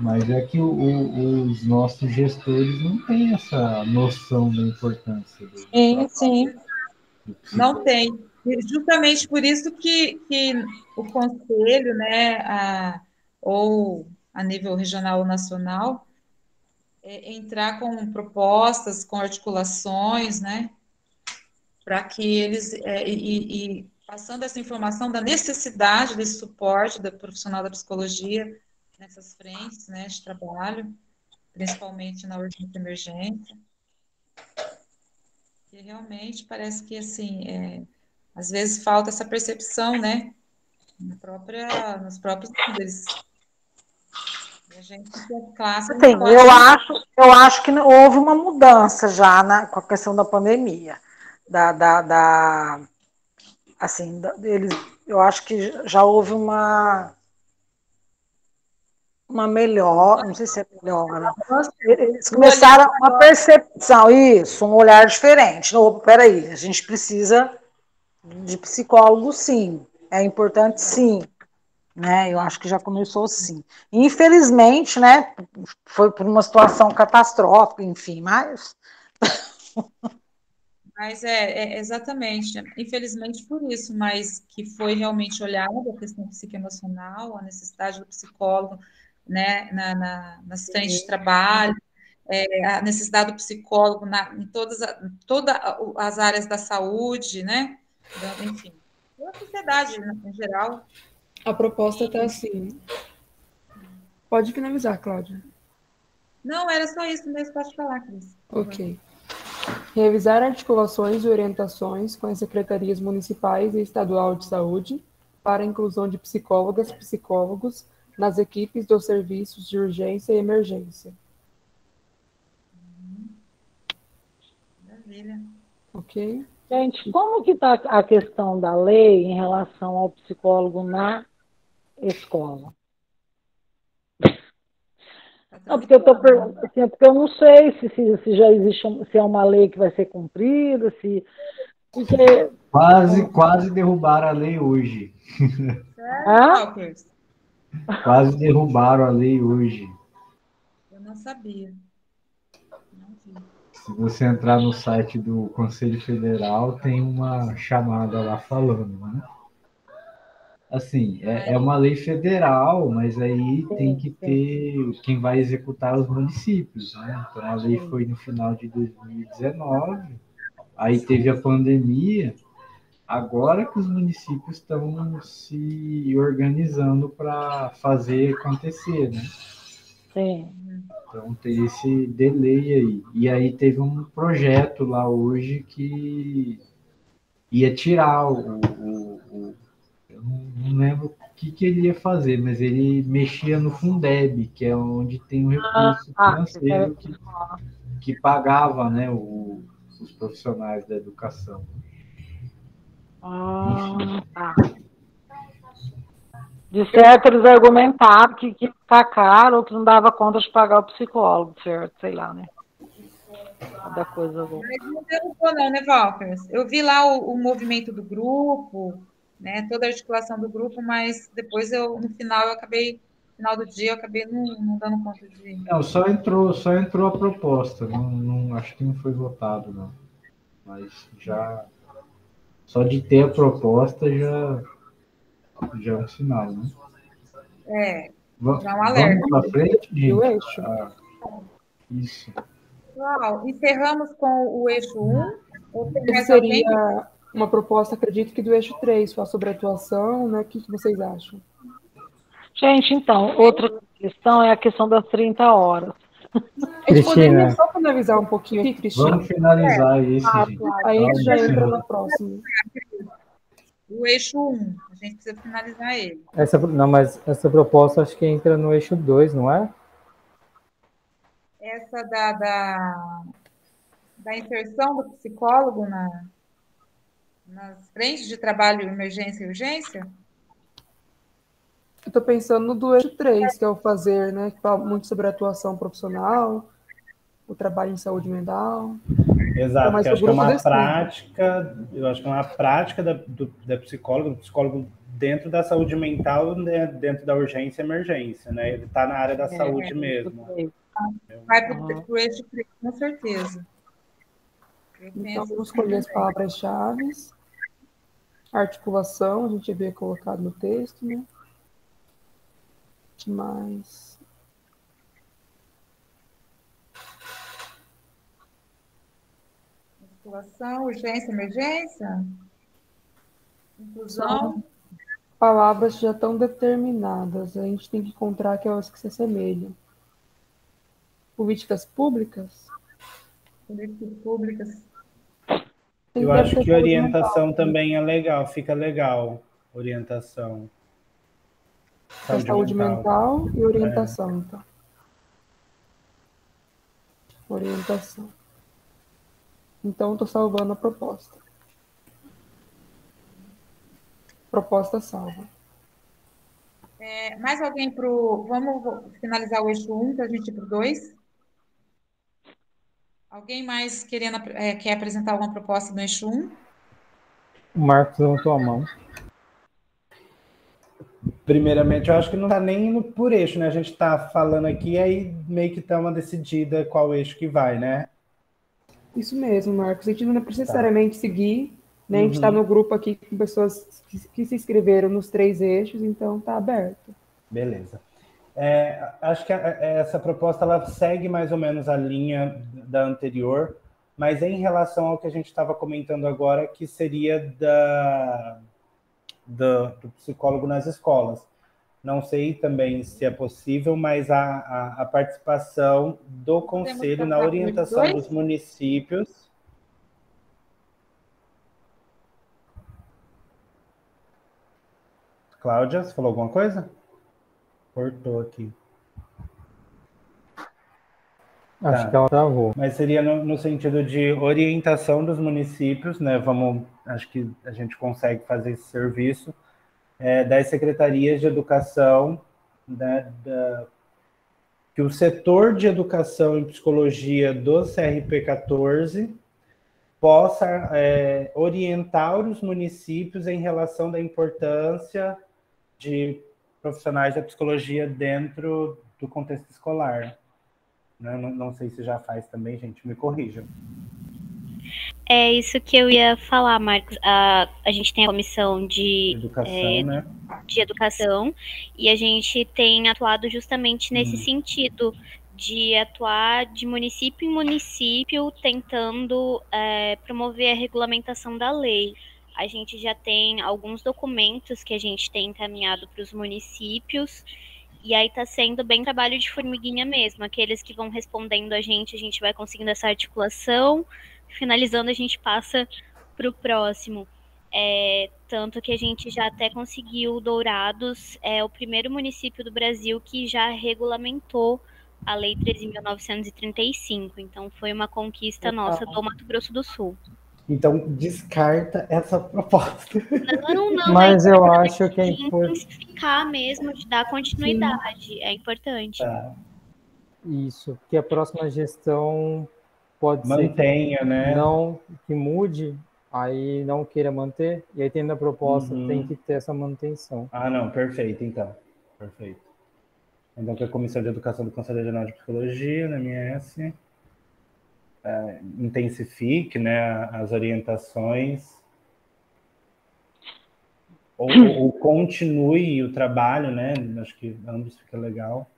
Mas é que o, o, os nossos gestores não têm essa noção da importância. Do sim, sim. Não tem. Justamente por isso que, que o conselho, né, a, ou a nível regional ou nacional, é, entrar com propostas, com articulações, né? Para que eles, é, e, e, passando essa informação da necessidade desse suporte da profissional da psicologia nessas frentes, né, de trabalho, principalmente na urgência emergência. E realmente parece que, assim, é, às vezes falta essa percepção, né, na própria, nos próprios líderes gente classe. Assim, eu, acho, eu acho que houve uma mudança já na, com a questão da pandemia. Da, da, da assim, da, eles, eu acho que já houve uma uma melhor, não sei se é melhor, eles começaram uma percepção, isso, um olhar diferente. Não, peraí, a gente precisa de psicólogo, sim, é importante, sim, né? Eu acho que já começou assim. Infelizmente, né? Foi por uma situação catastrófica, enfim, mas. [LAUGHS] Mas é, é, exatamente, infelizmente por isso, mas que foi realmente olhada a questão psicoemocional, a necessidade do psicólogo, né, na, na, nas frentes de trabalho, é, a necessidade do psicólogo na, em todas, todas as áreas da saúde, né, enfim, a sociedade né, em geral, a proposta está assim. Pode finalizar, Cláudia. Não, era só isso mesmo, pode falar, Cris. Ok. Revisar articulações e orientações com as secretarias municipais e estadual de saúde para a inclusão de psicólogas, psicólogos nas equipes dos serviços de urgência e emergência. Maravilha. Ok. Gente, como que está a questão da lei em relação ao psicólogo na escola? Não, porque eu tô assim, porque eu não sei se, se, se, já existe se é uma lei que vai ser cumprida, se porque... quase quase derrubaram a lei hoje. Ah? Quase derrubaram a lei hoje. Eu não sabia. Se você entrar no site do Conselho Federal, tem uma chamada lá falando, né? Assim, é, é uma lei federal, mas aí tem que ter quem vai executar os municípios, né? Então a lei foi no final de 2019, aí teve a pandemia, agora que os municípios estão se organizando para fazer acontecer, né? Sim. Então tem esse delay aí. E aí teve um projeto lá hoje que ia tirar o. o, o eu não, lembro o que, que ele ia fazer, mas ele mexia no Fundeb, que é onde tem o recurso ah, financeiro que, que pagava né, o, os profissionais da educação. Ah, tá. De certo, eles argumentavam que, que tá caro, ou que não dava conta de pagar o psicólogo, certo? Sei lá, né? Cada coisa louca. Mas não derrubou, não, né, Walkers? Eu vi lá o, o, movimento do grupo, né? Toda a articulação do grupo, mas depois eu, no final, eu acabei, no final do dia, eu acabei não, não dando conta de. Não, só entrou, só entrou a proposta. Não, não, acho que não foi votado, não. Mas já. Só de ter a proposta já, já é um sinal, né? É. Já é um alerta. Vamos para frente, gente? Ah, isso. Pessoal, encerramos com o eixo 1. Ou tem seria uma proposta, acredito que do eixo 3, só sobre atuação, né? O que vocês acham? Gente, então, outra questão é a questão das 30 horas. A gente poderia só finalizar um pouquinho aqui, Cristina? Vamos finalizar é. isso, ah, gente. Aí a gente já entra na próxima. O eixo 1, a gente precisa finalizar ele. Essa, não, mas essa proposta acho que entra no eixo 2, não é? essa da, da, da inserção do psicólogo na, nas frentes de trabalho emergência e urgência? Eu estou pensando no do eixo 3, que é o fazer, né? Que fala muito sobre a atuação profissional, o trabalho em saúde mental. Exato, que acho que é uma prática, eu acho que é uma prática da, do, da psicóloga, do psicólogo dentro da saúde mental, né, dentro da urgência e emergência, né? Ele está na área da é, saúde mesmo. Vai para o eixo 3, com certeza. então, vamos escolher as palavras-chave. Articulação, a gente havia colocado no texto, né? Mais. Articulação, urgência, emergência. Inclusão. Palavras já estão determinadas, a gente tem que encontrar aquelas que se assemelham. Políticas públicas? Políticas públicas. Eu acho que orientação também é legal, fica legal. Orientação. Saúde, saúde mental. mental. e orientação, é. então. Orientação. Então, estou salvando a proposta. Proposta salva. É, mais alguém para o. Vamos finalizar o eixo 1 para a gente ir para o 2? Alguém mais querendo, é, quer apresentar alguma proposta no eixo 1? O Marcos levantou a mão. Primeiramente, eu acho que não está nem indo por eixo, né? A gente está falando aqui, aí meio que está uma decidida qual eixo que vai, né? Isso mesmo, Marcos. A gente não precisa tá. necessariamente seguir, né? A gente está uhum. no grupo aqui com pessoas que, que se inscreveram nos três eixos, então está aberto. Beleza. É, acho que a, essa proposta ela segue mais ou menos a linha da anterior, mas em relação ao que a gente estava comentando agora, que seria da, da, do psicólogo nas escolas. Não sei também se é possível, mas a, a, a participação do conselho na orientação dos municípios. Cláudia, você falou alguma coisa? Cortou aqui. Acho tá. que ela travou. Mas seria no, no, sentido de orientação dos municípios, né? Vamos, acho que a gente consegue fazer esse serviço é, das secretarias de educação, né? Da, que o setor de educação e psicologia do CRP 14 possa é, orientar os municípios em relação da importância de profissionais da psicologia dentro do contexto escolar. Né? Não, não sei se já faz também, gente, me corrijam. É isso que eu ia falar, Marcos. A, a gente tem a comissão de educação, é, né? de educação e a gente tem atuado justamente nesse hum. sentido de atuar de município em município, tentando é, promover a regulamentação da lei. A gente já tem alguns documentos que a gente tem encaminhado para os municípios. E aí está sendo bem trabalho de formiguinha mesmo. Aqueles que vão respondendo a gente, a gente vai conseguindo essa articulação. Finalizando, a gente passa para o próximo. É, tanto que a gente já até conseguiu Dourados, é o primeiro município do Brasil que já regulamentou a Lei 13.935. Então, foi uma conquista nossa do Mato Grosso do Sul. Então, descarta essa proposta. Não, não, [LAUGHS] Mas é eu acho que é importante. intensificar mesmo, de dar continuidade. Sim. É importante. Tá. Isso, porque a próxima gestão pode Mantenha, ser que né? não que mude, aí não queira manter, e aí tendo a proposta Uhum. tem que ter essa manutenção. Ah, não, perfeito, então. Perfeito. Então, que a Comissão de Educação do Conselho Regional de Psicologia, na MS, é, intensifique né, as orientações ou, ou continue o trabalho, né? Acho que ambos fica legal.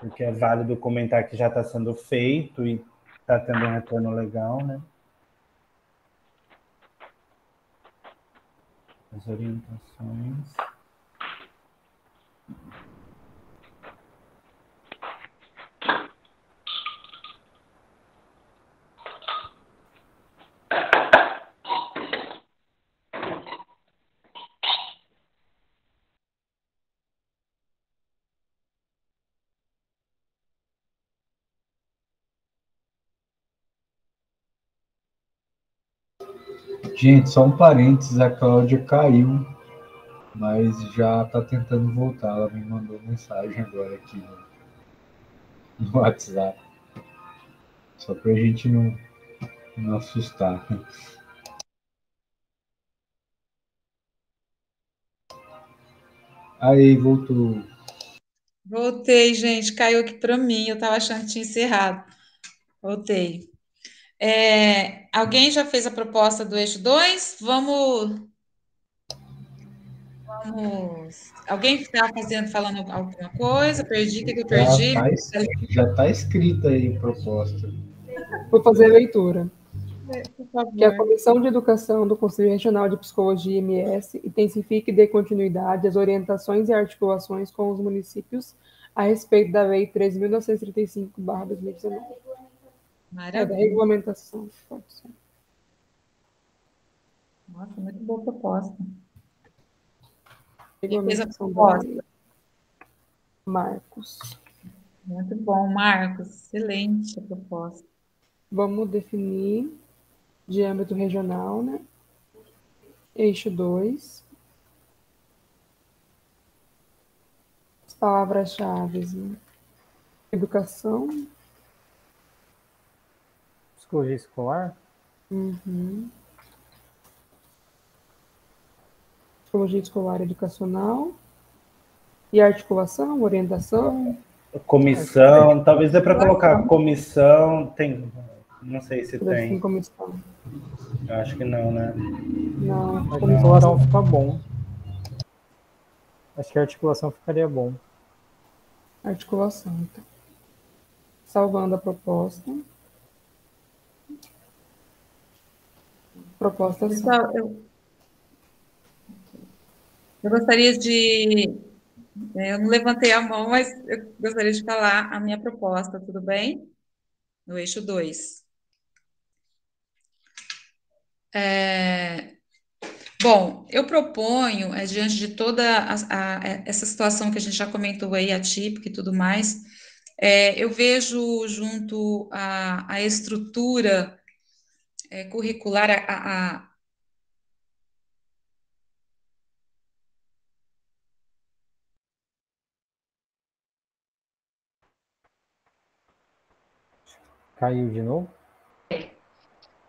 Porque é válido comentar que já está sendo feito e está tendo um retorno legal, né? As orientações. Gente, só um parênteses, a Cláudia caiu, mas já está tentando voltar. Ela me mandou mensagem agora aqui no, WhatsApp. Só para a gente não, não assustar. Aí, voltou. Voltei, gente. Caiu aqui para mim. Eu estava achando que tinha encerrado. Voltei. É, alguém já fez a proposta do eixo 2? Vamos. Vamos. Alguém está fazendo, falando alguma coisa? Perdi, o que, que eu perdi? Já está escrita aí a proposta. Vou fazer a leitura. Favor. Que a Comissão de Educação do Conselho Regional de Psicologia MS intensifique e dê continuidade às orientações e articulações com os municípios a respeito da Lei 13.935-2019. É da Maravilha. regulamentação. Pode ser. Nossa, muito boa proposta. Quem fez a Regulamentação proposta? Marcos. Muito bom, Marcos. Excelente a proposta. Vamos definir de âmbito regional, né? Eixo 2. As palavras-chave, né? Educação. Psicologia escolar? Uhum. Psicologia escolar educacional. E articulação, orientação. Comissão, talvez dê para colocar comissão, tem, não sei se assim, tem, comissão. eu acho que não, né? Não, Acho que comissão. oral fica bom. Acho que a articulação ficaria bom. Articulação, então. Salvando a proposta. Proposta eu, eu gostaria de. Eu não levantei a mão, mas eu gostaria de falar a minha proposta, tudo bem? No eixo 2. É, bom, eu proponho, é, diante de toda a- a- essa situação que a gente já comentou aí, atípica e tudo mais, é, eu vejo junto à estrutura é, curricular, a, a- Caiu de novo?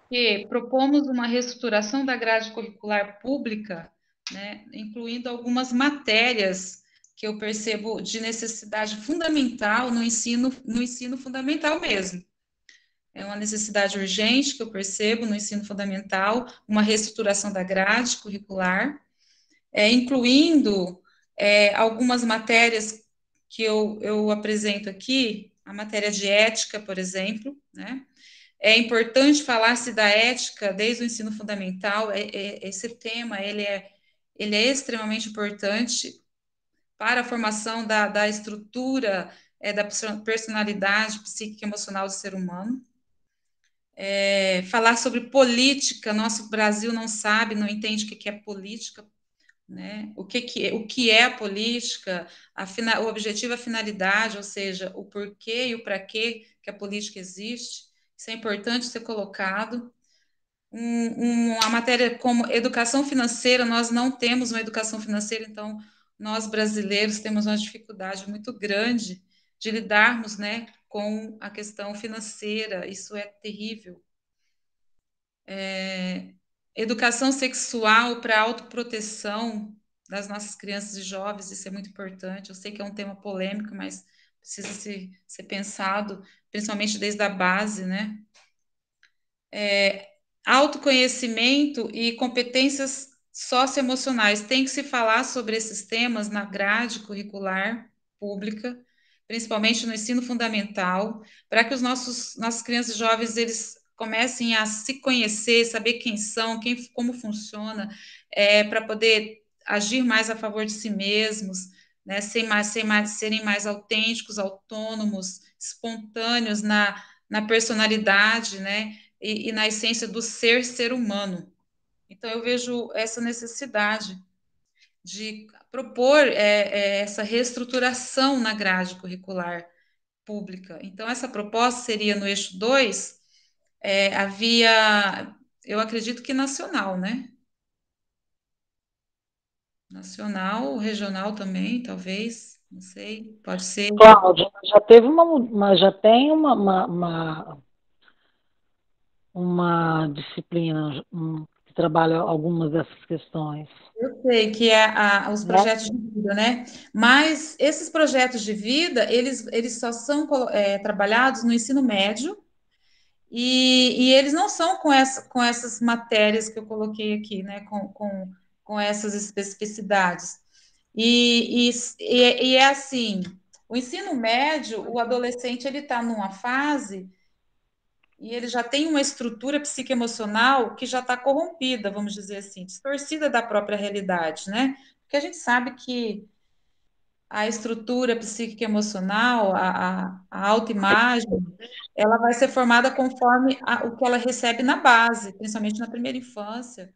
que propomos uma reestruturação da grade curricular pública, né, incluindo algumas matérias que eu percebo de necessidade fundamental no ensino, no ensino fundamental mesmo. É uma necessidade urgente que eu percebo no ensino fundamental, uma reestruturação da grade curricular, é, incluindo é, algumas matérias que eu, eu apresento aqui, a matéria de ética, por exemplo, né? É importante falar-se da ética desde o ensino fundamental. É, é, esse tema ele é, ele é extremamente importante para a formação da, da estrutura é, da personalidade psíquica e emocional do ser humano. É, falar sobre política, nosso Brasil não sabe, não entende o que é política, né? O que, que, o que é a política, a o objetivo, a finalidade, ou seja, o porquê e o para quê que a política existe. Isso é importante ser colocado. Um, a matéria como educação financeira, nós não temos uma educação financeira, então nós brasileiros temos uma dificuldade muito grande de lidarmos né, com a questão financeira, isso é terrível. É, Educação sexual para autoproteção das nossas crianças e jovens, isso é muito importante. Eu sei que é um tema polêmico, mas precisa ser, ser pensado, principalmente desde a base, né? É, autoconhecimento e competências socioemocionais. Tem que se falar sobre esses temas na grade curricular pública, principalmente no ensino fundamental, para que os nossos nossas crianças e jovens eles comecem a se conhecer, saber quem são, quem, como funciona, é, para poder agir mais a favor de si mesmos, né, ser mais, ser mais, serem mais autênticos, autônomos, espontâneos na, na personalidade, né, e, e na essência do ser ser humano. Então, eu vejo essa necessidade de propor é, é, essa reestruturação na grade curricular pública. Então, essa proposta seria no eixo 2, é, havia, eu acredito que nacional, né? Nacional, regional também, talvez, não sei, pode ser. Cláudia, já teve uma, uma já tem uma, uma, uma, uma disciplina que trabalha algumas dessas questões. Eu sei que é a, os projetos de vida, né? Mas esses projetos de vida, eles, eles só são é, trabalhados no ensino médio, e, e, eles não são com, essa, com essas matérias que eu coloquei aqui, né, com, com, com essas especificidades. E, e, e, é assim, o ensino médio, o adolescente, ele está numa fase e ele já tem uma estrutura psicoemocional que já está corrompida, vamos dizer assim, distorcida da própria realidade, né? Porque a gente sabe que a estrutura psíquica emocional, a, a, autoimagem, ela vai ser formada conforme a, o que ela recebe na base, principalmente na primeira infância,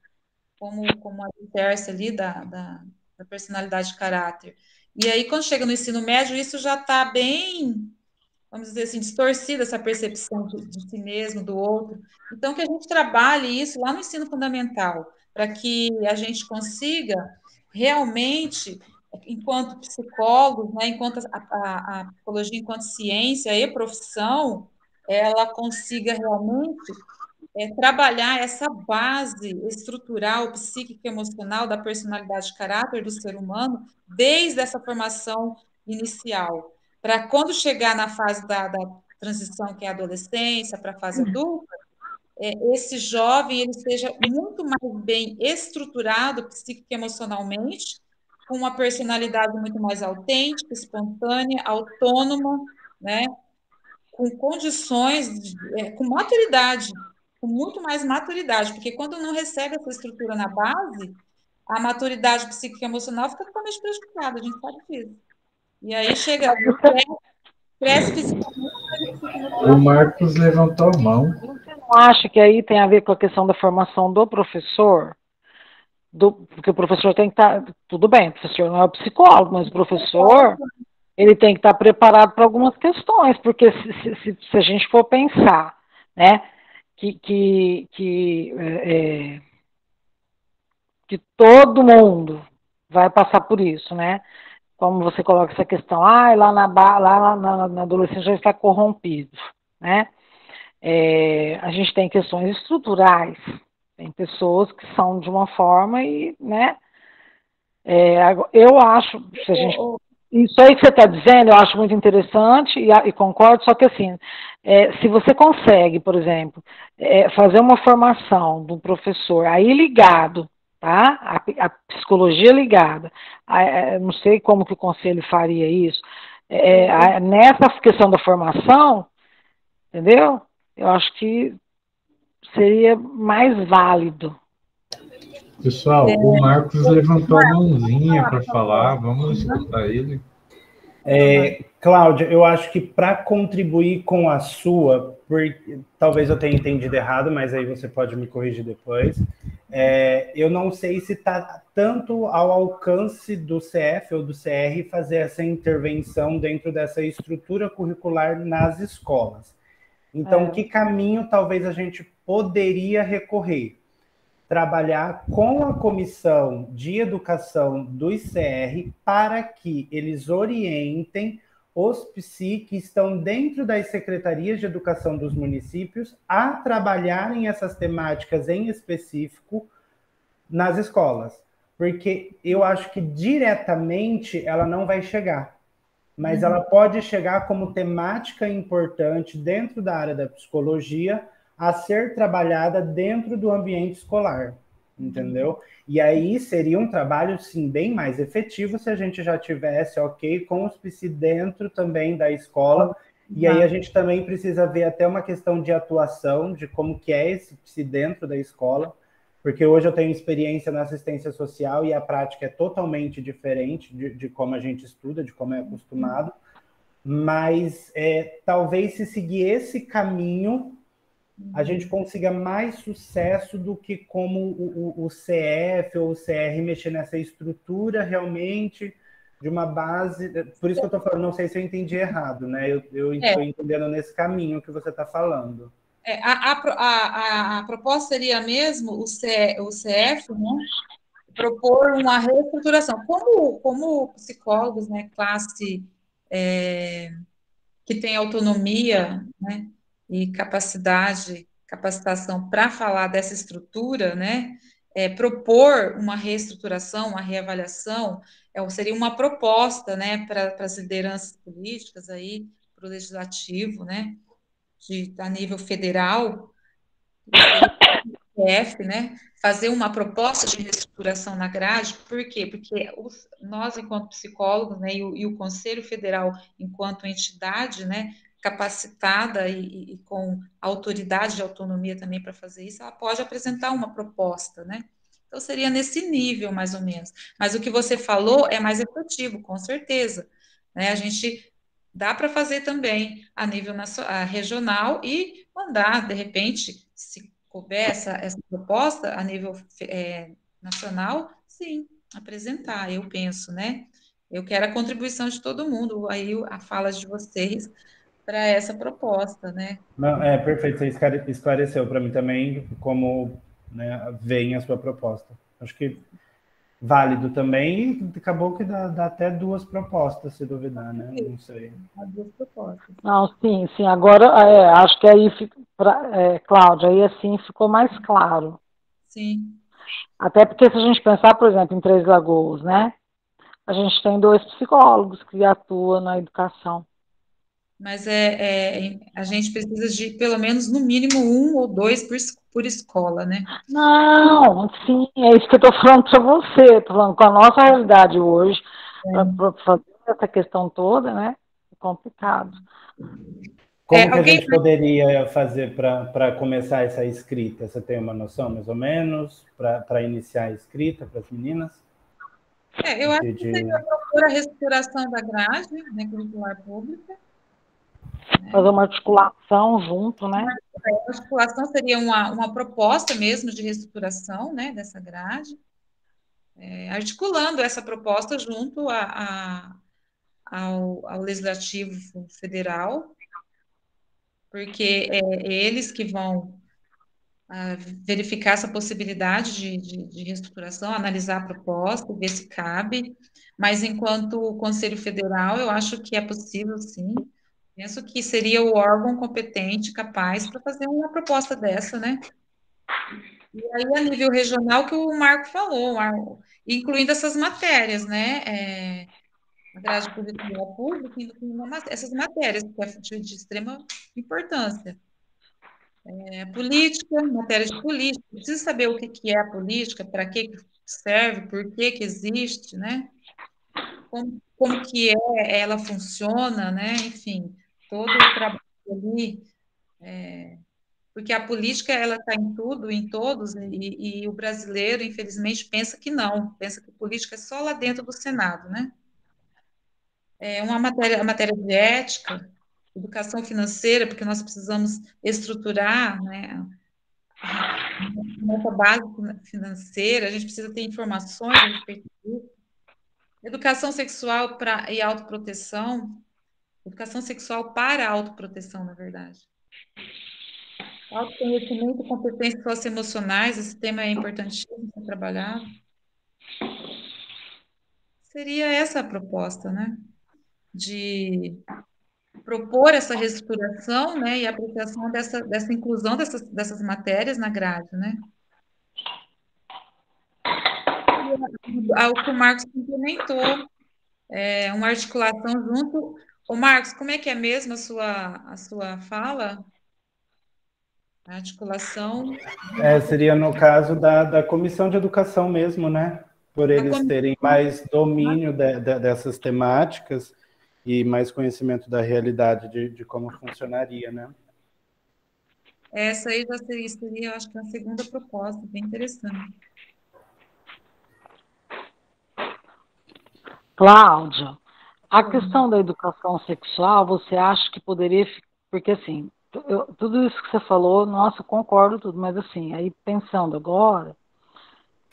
como, como a alicerce ali da, da, da personalidade de caráter. E aí, quando chega no ensino médio, isso já está bem, vamos dizer assim, distorcida, essa percepção de, de si mesmo, do outro. Então, que a gente trabalhe isso lá no ensino fundamental, para que a gente consiga realmente enquanto psicólogos, né, enquanto a, a, a, psicologia enquanto ciência e profissão, ela consiga realmente é, trabalhar essa base estrutural, psíquica, emocional da personalidade de caráter do ser humano desde essa formação inicial, para quando chegar na fase da, da transição que é a adolescência para a fase adulta, é, esse jovem ele seja muito mais bem estruturado psíquico e emocionalmente com uma personalidade muito mais autêntica, espontânea, autônoma, né? com condições, de, é, com maturidade, com muito mais maturidade, porque quando não recebe essa estrutura na base, a maturidade psíquica e emocional fica totalmente prejudicada, a gente sabe disso. E aí chega, cresce, fisicamente. O Marcos levantou a mão. Você não acha que aí tem a ver com a questão da formação do professor? do, porque o professor tem que estar, tá, tudo bem, o professor não é o psicólogo, mas o professor, ele tem que estar tá preparado para algumas questões, porque se, se, se, a gente for pensar, né, que, que, que, é, é, que todo mundo vai passar por isso, né, como você coloca essa questão, ah, lá na, lá na, na adolescência já está corrompido, né, é, a gente tem questões estruturais, tem pessoas que são de uma forma e, né? É, eu acho, se a gente, isso aí que você está dizendo, eu acho muito interessante e, e concordo, só que assim, é, se você consegue, por exemplo, é, fazer uma formação do professor aí ligado, tá? A, a psicologia ligada, a, a, é, não sei como que o conselho faria isso, é, nessa questão da formação, entendeu? Eu acho que seria mais válido. Pessoal, é, o Marcos levantou a mãozinha para falar, vamos escutar ele. É, Cláudia, eu acho que para contribuir com a sua, porque, talvez eu tenha entendido errado, mas aí você pode me corrigir depois. É, eu não sei se está tanto ao alcance do CF ou do CR fazer essa intervenção dentro dessa estrutura curricular nas escolas. Então, é. que caminho talvez a gente poderia recorrer? Trabalhar com a comissão de educação do ICR para que eles orientem os PSI que estão dentro das secretarias de educação dos municípios a trabalharem essas temáticas em específico nas escolas. Porque eu acho que diretamente ela não vai chegar, mas uhum. ela pode chegar como temática importante dentro da área da psicologia a ser trabalhada dentro do ambiente escolar entendeu? E aí seria um trabalho, sim, bem mais efetivo se a gente já tivesse, ok, com os PC dentro também da escola. E aí a gente também precisa ver até uma questão de atuação, de como que é esse PC dentro da escola, porque hoje eu tenho experiência na assistência social e a prática é totalmente diferente de, de como a gente estuda, de como é acostumado. Mas é, talvez se seguir esse caminho, a gente consiga mais sucesso do que como o, o, o CF ou o CR mexer nessa estrutura realmente de uma base. Por isso que eu estou falando, não sei se eu entendi errado, né? Eu estou é. entendendo nesse caminho que você está falando. É, a, a, a, a, proposta seria mesmo o, C, o CF, né? propor uma reestruturação. Como, como psicólogos, né, classe é, que tem autonomia, né, e capacidade, capacitação para falar dessa estrutura, né? É, propor uma reestruturação, uma reavaliação, é, seria uma proposta, né, para as lideranças políticas aí, para o legislativo, né, de, a nível federal, PF, né, fazer uma proposta de reestruturação na grade, por quê? Porque os, nós, enquanto psicólogos, né, e o, e o Conselho Federal, enquanto entidade, né, capacitada e, e, com autoridade de autonomia também para fazer isso, ela pode apresentar uma proposta, né? Então, seria nesse nível, mais ou menos. Mas o que você falou é mais efetivo, com certeza. Né? A gente dá para fazer também a nível nacional, regional e mandar, de repente, se couber essa, essa proposta a nível é, nacional, sim, apresentar, eu penso, né? Eu quero a contribuição de todo mundo, aí a fala de vocês para essa proposta, né? Não, é perfeito, você esclareceu para mim também como né, vem a sua proposta. Acho que válido também, acabou que dá, dá, até duas propostas, se duvidar, né? Não sei. Duas propostas. Não, sim, sim. Agora, é, acho que aí, pra, é, Cláudia, aí assim ficou mais claro. Sim. Até porque se a gente pensar, por exemplo, em Três Lagoas, né? A gente tem dois psicólogos que atuam na educação mas é, é, a gente precisa de pelo menos no mínimo um ou dois por, por escola, né? Não, sim, é isso que eu estou falando para você, estou falando com a nossa realidade hoje, é. para fazer essa questão toda, né? É complicado. Como é, que a gente poderia fazer para começar essa escrita? Você tem uma noção, mais ou menos, para iniciar a escrita para as meninas? É, eu acho que seria a restauração da grade né, curricular pública, Fazer uma articulação junto, né? A articulação seria uma, uma proposta mesmo de reestruturação né, dessa grade, é, articulando essa proposta junto a, a, ao, ao Legislativo Federal, porque é eles que vão a, verificar essa possibilidade de, de, de, reestruturação, analisar a proposta, ver se cabe, mas enquanto Conselho Federal, eu acho que é possível, sim, Penso que seria o órgão competente, capaz, para fazer uma proposta dessa, né? E aí, a nível regional, que o Marco falou, incluindo essas matérias, né? É, grade pública, incluindo essas matérias, que é de, extrema importância. É, política, matéria de política, precisa saber o que, que é a política, para que serve, por que, que existe, né? Como, como que é, ela funciona, né? Enfim, todo o trabalho ali, é, porque a política ela está em tudo, em todos, e, e, o brasileiro, infelizmente, pensa que não, pensa que política é só lá dentro do Senado, né? É uma matéria, a matéria de ética, educação financeira, porque nós precisamos estruturar, né, nossa base financeira, a gente precisa ter informações a respeito disso. Educação sexual pra, e autoproteção. Educação sexual para autoproteção, na verdade. Autoconhecimento e competências socioemocionais, esse tema é importantíssimo para trabalhar. Seria essa a proposta, né? De propor essa reestruturação, né, e aplicação dessa, dessa inclusão dessas, dessas matérias na grade, né? o que o Marcos implementou, é, uma articulação junto. O Marcos, como é que é mesmo a sua, a sua fala? A articulação. É, seria no caso da, da comissão de educação mesmo, né? Por eles terem mais domínio de, de, dessas temáticas e mais conhecimento da realidade de, de como funcionaria, né? Essa aí já seria, seria, eu acho que, a segunda proposta, bem interessante. Cláudia, a questão da educação sexual, você acha que poderia, porque assim, eu, tudo isso que você falou, nossa, concordo tudo, mas assim, aí pensando agora,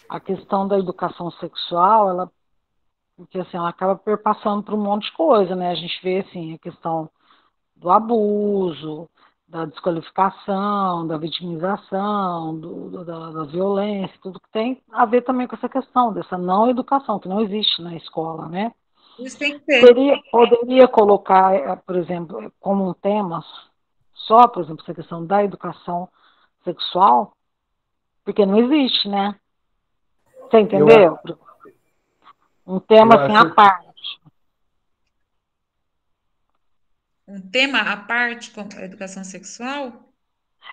a questão da educação sexual, ela, porque assim, ela acaba perpassando por um monte de coisa, né? A gente vê assim, a questão do abuso, da desqualificação, da vitimização, do, da, da, violência, tudo que tem a ver também com essa questão dessa não educação, que não existe na escola, né? Isso tem que ter. Poderia, poderia colocar, eh, por exemplo, como um tema só, por exemplo, essa questão da educação sexual, porque não existe, né? Você entendeu? Eu, um tema assim acho... à parte. um tema à parte com a educação sexual?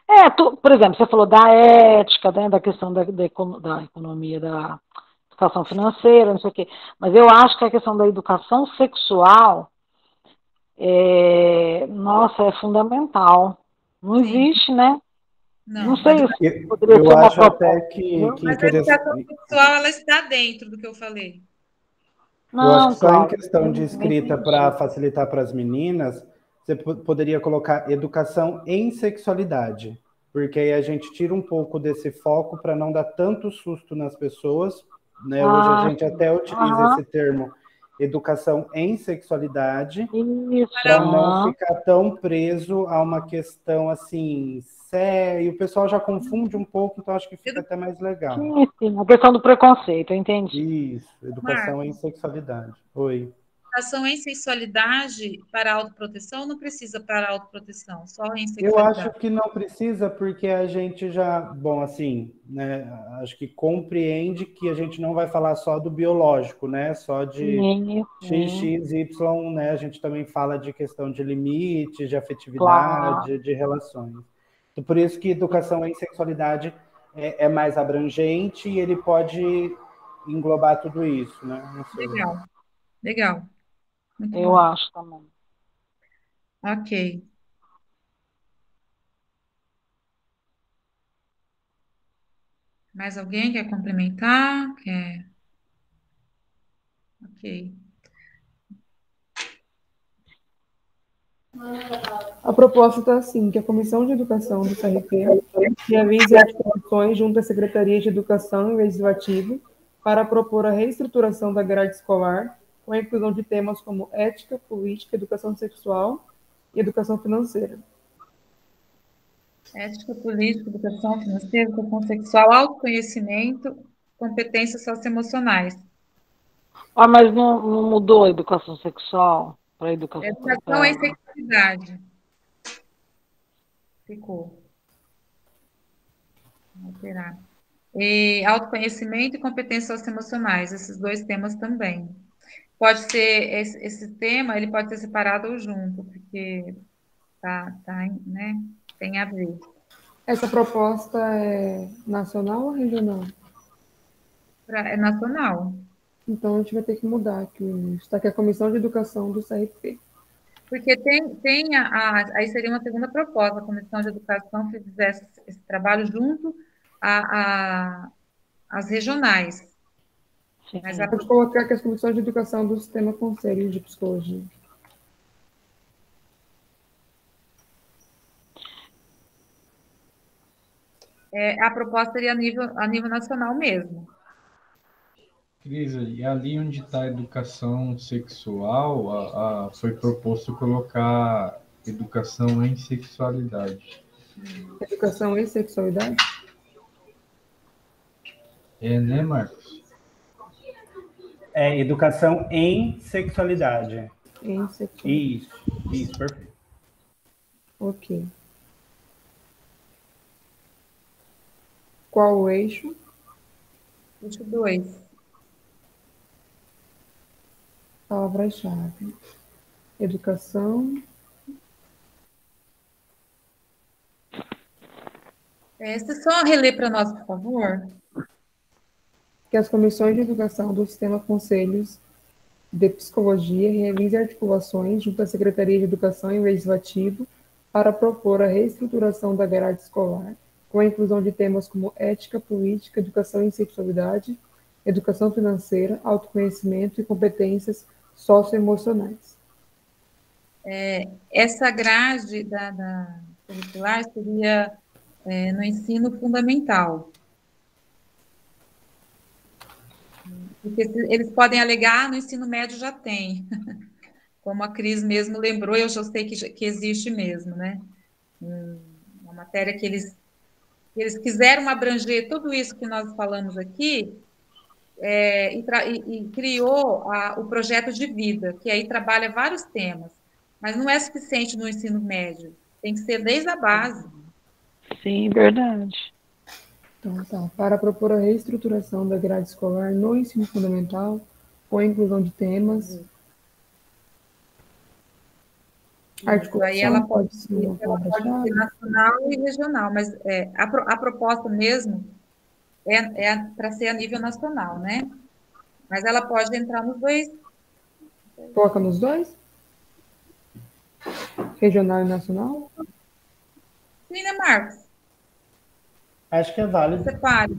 É, tu, por exemplo, você falou da ética, né, da questão da, da, da, economia, da educação financeira, não sei o quê. Mas eu acho que a questão da educação sexual, é, nossa, é fundamental. Não Sim. existe, né? Não, não sei se poderia eu ser uma acho até que, que Mas a educação sexual, ela está dentro do que eu falei. Não, eu acho que só claro. em questão de escrita para facilitar para as meninas, você poderia colocar educação em sexualidade, porque aí a gente tira um pouco desse foco para não dar tanto susto nas pessoas. Né? Ah, Hoje a gente até utiliza esse termo educação em sexualidade para não ficar tão preso a uma questão assim séria. E o pessoal já confunde um pouco, então acho que fica até mais legal. Sim, sim, a questão do preconceito, eu entendi. Isso, educação Marcos. em sexualidade. Oi educação em sensualidade para autoproteção não precisa para autoproteção, só em sensualidade. Eu acho que não precisa porque a gente já, bom, assim, né, acho que compreende que a gente não vai falar só do biológico, né, só de sim, X, X, Y, né, a gente também fala de questão de limites, de afetividade, claro. de relações. Então, por isso que educação em sexualidade é, é mais abrangente e ele pode englobar tudo isso, né? Legal, legal. Muito eu bom. acho também. Ok. Mais alguém quer complementar? Quer? Ok. A proposta está assim, que a Comissão de Educação do CRP realize articulações junto à Secretaria de Educação e Legislativo para propor a reestruturação da grade escolar com a inclusão de temas como ética, política, educação sexual e educação financeira. Ética, política, educação financeira, educação sexual, autoconhecimento, competências socioemocionais. Ah, mas não, não mudou a educação sexual para educação Educação em sexualidade. Ficou. Vou alterar. E autoconhecimento e competências socioemocionais, esses dois temas também pode ser esse, esse, tema, ele pode ser separado ou junto, porque tá, tá, né, tem a ver. Essa proposta é nacional ou regional? É nacional. Então a gente vai ter que mudar aqui. Está aqui a Comissão de Educação do CRP. Porque tem, tem a, a, aí seria uma segunda proposta, a Comissão de Educação que fizesse esse trabalho junto às regionais. Mas a... Pode colocar que as comissões de educação do sistema conselho de psicologia. é, a proposta seria a nível, a nível nacional mesmo. Cris, e ali onde está a educação sexual, a, a, foi proposto colocar educação em sexualidade. Educação em sexualidade? É, né, Marcos? É, educação em sexualidade. Em sexualidade. Isso, isso, perfeito. Ok. Qual o eixo? Eixo 2. Palavra-chave. Educação. É, você só reler para nós, por favor. Que as comissões de educação do Sistema Conselhos de Psicologia realizem articulações junto à Secretaria de Educação e Legislativo para propor a reestruturação da grade escolar, com a inclusão de temas como ética, política, educação em sexualidade, educação financeira, autoconhecimento e competências socioemocionais. É, essa grade da, da curricular seria é, no ensino fundamental. Porque eles podem alegar, no ensino médio já tem. [LAUGHS] Como a Cris mesmo lembrou, eu já sei que, que existe mesmo, né? Uma matéria que eles, eles quiseram abranger tudo isso que nós falamos aqui, é, e, e, criou a, o projeto de vida, que aí trabalha vários temas, mas não é suficiente no ensino médio, tem que ser desde a base. Sim, verdade. Então, tá. Para propor a reestruturação da grade escolar no ensino fundamental, com a inclusão de temas. Uhum. Articulação aí ela pode ser, ela pode ser nacional e regional, mas é, a, a proposta mesmo é, é para ser a nível nacional, né? Mas ela pode entrar nos dois. Coloca nos dois? Regional e nacional? Sim, né, Marcos? Acho que é válido. Separe.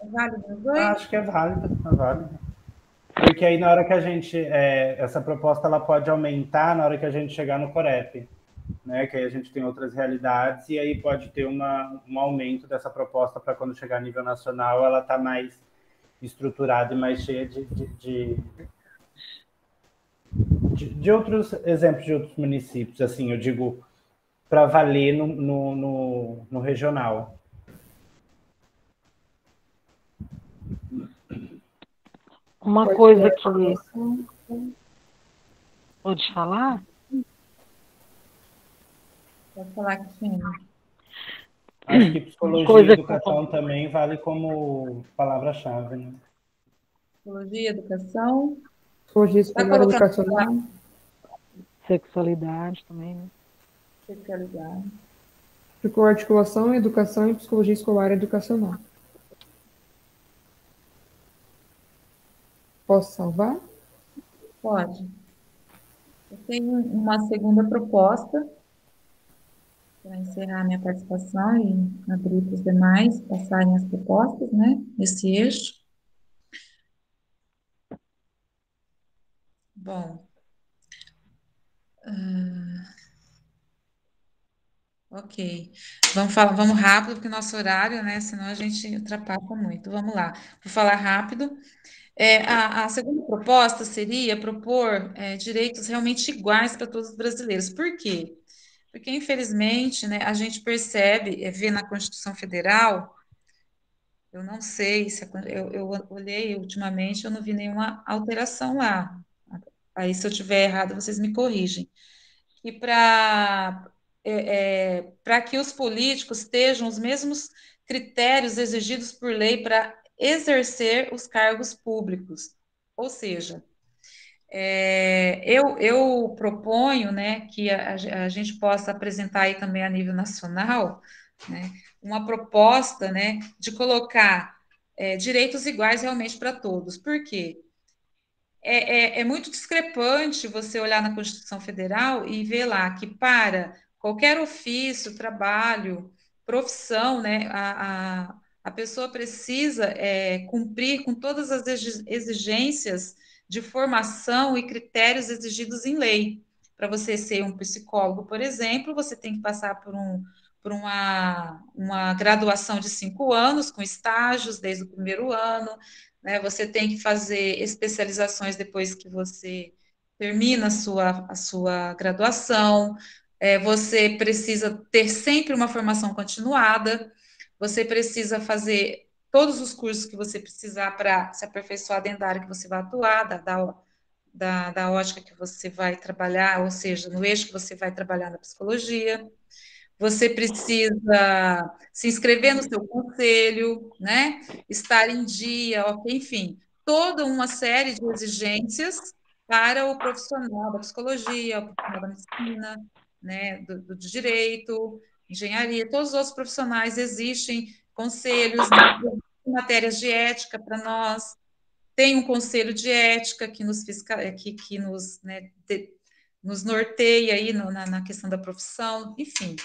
É válido nos dois? Acho que é válido, é válido. Porque aí na hora que a gente. É, essa proposta ela pode aumentar na hora que a gente chegar no Corep né? Que aí a gente tem outras realidades e aí pode ter uma, um aumento dessa proposta para quando chegar a nível nacional ela tá mais estruturada e mais cheia de, de, de, de, de outros exemplos de outros municípios, assim, eu digo para valer no, no, no, no regional. Uma coisa que. Pode falar? Pode falar, Cristina. Acho que psicologia Coisa e educação que... também vale como palavra-chave, né? Psicologia, educação. Psicologia tá educacional. Sexualidade também, né? Sexualidade. Ficou articulação, educação e psicologia escolar educacional. Posso salvar? Pode. Eu tenho uma segunda proposta para encerrar minha participação e abrir para os demais passarem as propostas, né, nesse eixo. Bom, uh, ok, vamos, falar, vamos rápido, porque nosso horário, né, senão a gente ultrapassa muito. Vamos lá, vou falar rápido. É, a, a, segunda proposta seria propor é, direitos realmente iguais para todos os brasileiros. Por quê? Porque, infelizmente, né, a gente percebe, é, vê na Constituição Federal, eu não sei se eu, eu olhei ultimamente, eu não vi nenhuma alteração lá. Aí, se eu tiver errado, vocês me corrigem. E para é, é, para que os políticos estejam os mesmos critérios exigidos por lei para exercer os cargos públicos. Ou seja, é, eu, eu proponho né, que a, a, gente possa apresentar aí também a nível nacional né, uma proposta né, de colocar é, direitos iguais realmente para todos. Por quê? É, é, é, muito discrepante você olhar na Constituição Federal e ver lá que para qualquer ofício, trabalho, profissão, né, a, a, a pessoa precisa é, cumprir com todas as exigências de formação e critérios exigidos em lei. Para você ser um psicólogo, por exemplo, você tem que passar por um, por uma, uma graduação de cinco anos, com estágios desde o primeiro ano, né? Você tem que fazer especializações depois que você termina a sua, a sua graduação, é, você precisa ter sempre uma formação continuada, você precisa fazer todos os cursos que você precisar para se aperfeiçoar dentro da área que você vai atuar, da, da, da, da ótica que você vai trabalhar, ou seja, no eixo que você vai trabalhar na psicologia. Você precisa se inscrever no seu conselho, né? Estar em dia, enfim, toda uma série de exigências para o profissional da psicologia, o profissional da medicina, né, do, do direito, engenharia, todos os outros profissionais existem conselhos, né, matérias de ética para nós, tem um conselho de ética que nos, fiscal, que, que nos, né, de, nos norteia aí no, na, na, questão da profissão, enfim.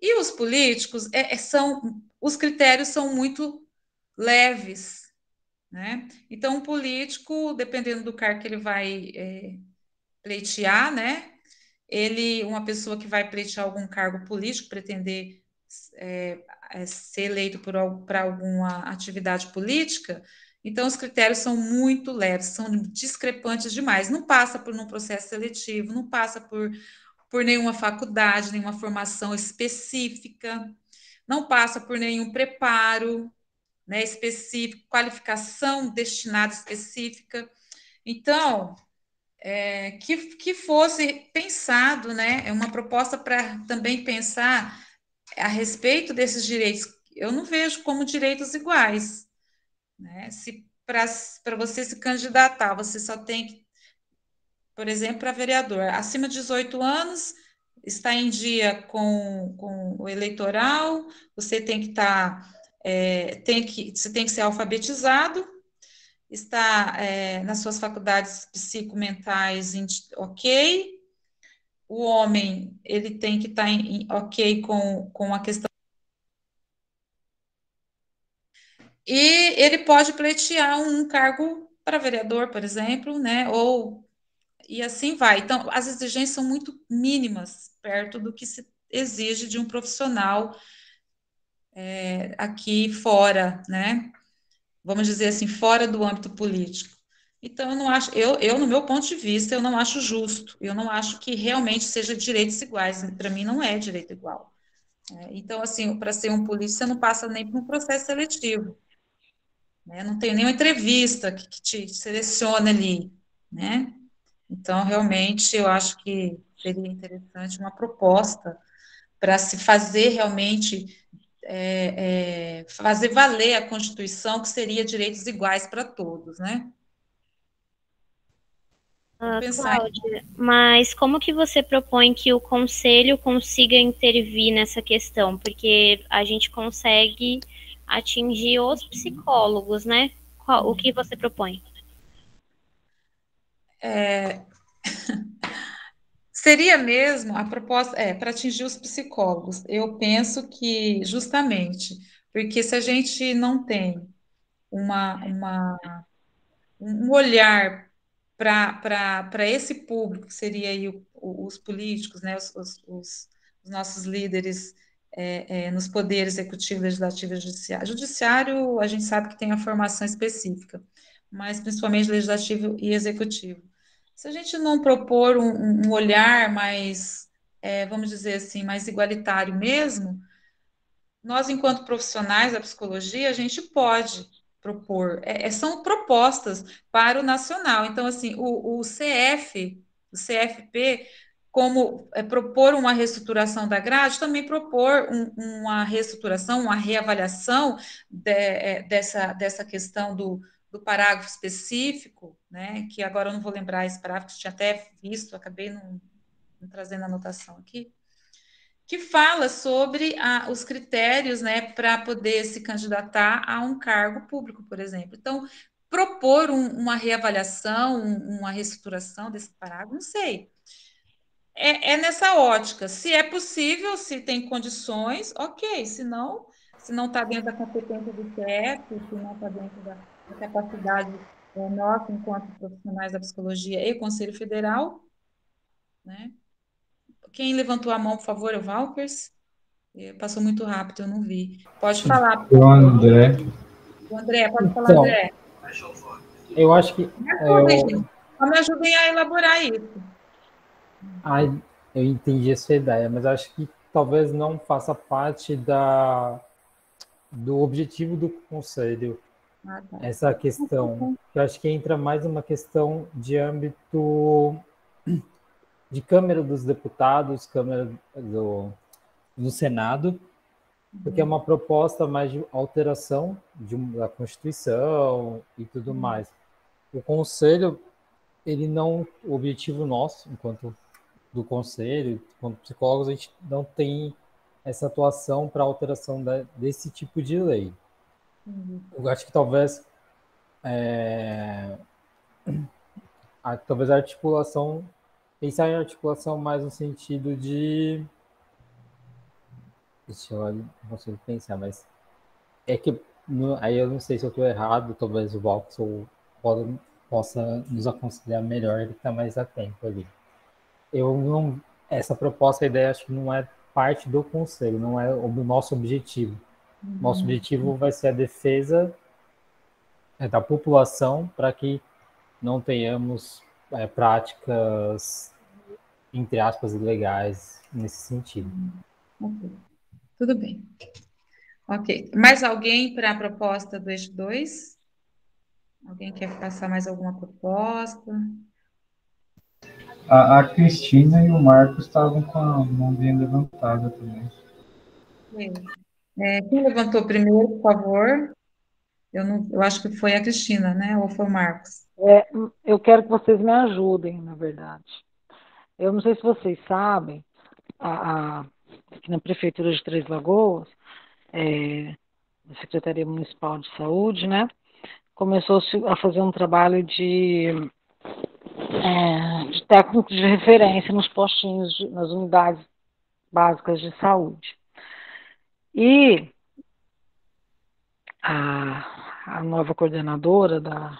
E os políticos é, é, são, os critérios são muito leves, né? Então, um político, dependendo do cargo que ele vai é, pleitear, né? Ele, uma pessoa que vai pleitear algum cargo político, pretender é, é ser eleito para alguma atividade política, então os critérios são muito leves, são discrepantes demais. Não passa por um processo seletivo, não passa por, por nenhuma faculdade, nenhuma formação específica, não passa por nenhum preparo né, específico, qualificação destinada específica. Então, é, que, que fosse pensado, né, é uma proposta para também pensar a respeito desses direitos. Eu não vejo como direitos iguais. Né? Se para você se candidatar, você só tem que, por exemplo, para vereador, acima de 18 anos, está em dia com, com o eleitoral, você tem que estar, tá, é, tem que, você tem que ser alfabetizado, está é, nas suas faculdades psicomentais ok, o homem ele tem que estar em, ok com, com a questão e ele pode pleitear um cargo para vereador, por exemplo, né? Ou e assim vai. Então, as exigências são muito mínimas perto do que se exige de um profissional é, aqui fora, né? Vamos dizer assim, fora do âmbito político. Então, eu não acho, eu, eu, no meu ponto de vista, eu não acho justo, eu não acho que realmente seja direitos iguais, para mim não é direito igual. É, então, assim, para ser um polícia, você não passa nem por um processo seletivo, né? não tem nenhuma entrevista que, que te seleciona ali, né? Então, realmente, eu acho que seria interessante uma proposta para se fazer realmente é, é, fazer valer a Constituição, que seria direitos iguais para todos, né? Uh, Cláudia, mas como que você propõe que o conselho consiga intervir nessa questão? Porque a gente consegue atingir os psicólogos, né? Qual, o que você propõe? É... [LAUGHS] Seria mesmo a proposta, é, para atingir os psicólogos. Eu penso que justamente, porque se a gente não tem uma, uma um olhar para esse público, que seria aí o, os políticos, né, os, os, os nossos líderes é, é, nos poderes executivo, legislativo e judiciário. Judiciário, a gente sabe que tem a formação específica, mas principalmente legislativo e executivo. Se a gente não propor um, um olhar mais, é, vamos dizer assim, mais igualitário mesmo, nós, enquanto profissionais da psicologia, a gente pode propor, é, é, são propostas para o nacional. Então, assim, o, o CF, o CFP, como é, propor uma reestruturação da grade, também propor um, uma reestruturação, uma reavaliação de, é, dessa, dessa questão do, do parágrafo específico, né, que agora eu não vou lembrar esse parágrafo, tinha até visto, acabei não, não trazendo a anotação aqui, que fala sobre a, os critérios né, para poder se candidatar a um cargo público, por exemplo. Então, propor um, uma reavaliação, um, uma reestruturação desse parágrafo, não sei. É, é, nessa ótica. Se é possível, se tem condições, ok. Se não, se não está dentro da competência do CF, se não está dentro da capacidade é, nossa, enquanto profissionais da psicologia e Conselho Federal, né? Quem levantou a mão, por favor, é o Valkers. Passou muito rápido, eu não vi. Pode falar. O André. O André, pode falar, então, André. Eu acho que. Me ajudem, eu... me ajudem a elaborar isso. Ai, eu entendi a sua ideia, mas acho que talvez não faça parte da, do objetivo do conselho. Ah, tá. Essa questão. Eu acho que entra mais uma questão de âmbito de Câmara dos Deputados, Câmara do, do Senado, porque é uma proposta mais de alteração de, da Constituição e tudo mais. O Conselho, ele não, o objetivo nosso, enquanto do Conselho, enquanto psicólogos, a gente não tem essa atuação para alteração da, desse tipo de lei. Eu acho que talvez é, a, talvez a articulação pensar em articulação mais no sentido de Deixa eu não consigo pensar, mas é que no, aí eu não sei se eu estou errado, talvez o Voxel possa nos aconselhar melhor, ele está mais atento ali. Eu não, essa proposta, a ideia acho que não é parte do conselho, não é o nosso objetivo. Uhum. Nosso objetivo vai ser a defesa é, da população para que não tenhamos é, práticas, entre aspas, ilegais nesse sentido. Uhum. Tudo bem. Ok. Mais alguém para a proposta do eixo 2? Alguém quer passar mais alguma proposta? A, a Cristina e o Marcos estavam com a mão bem levantada também. É, quem levantou primeiro, por favor? Eu, não, eu acho que foi a Cristina, né? Ou foi o Marcos? É, eu quero que vocês me ajudem, na verdade. Eu não sei se vocês sabem, a, a aqui na Prefeitura de Três Lagoas, é, na Secretaria Municipal de Saúde, né, começou a fazer um trabalho de, é, de técnico de referência nos postinhos, de, nas unidades básicas de saúde. E a, a nova coordenadora da,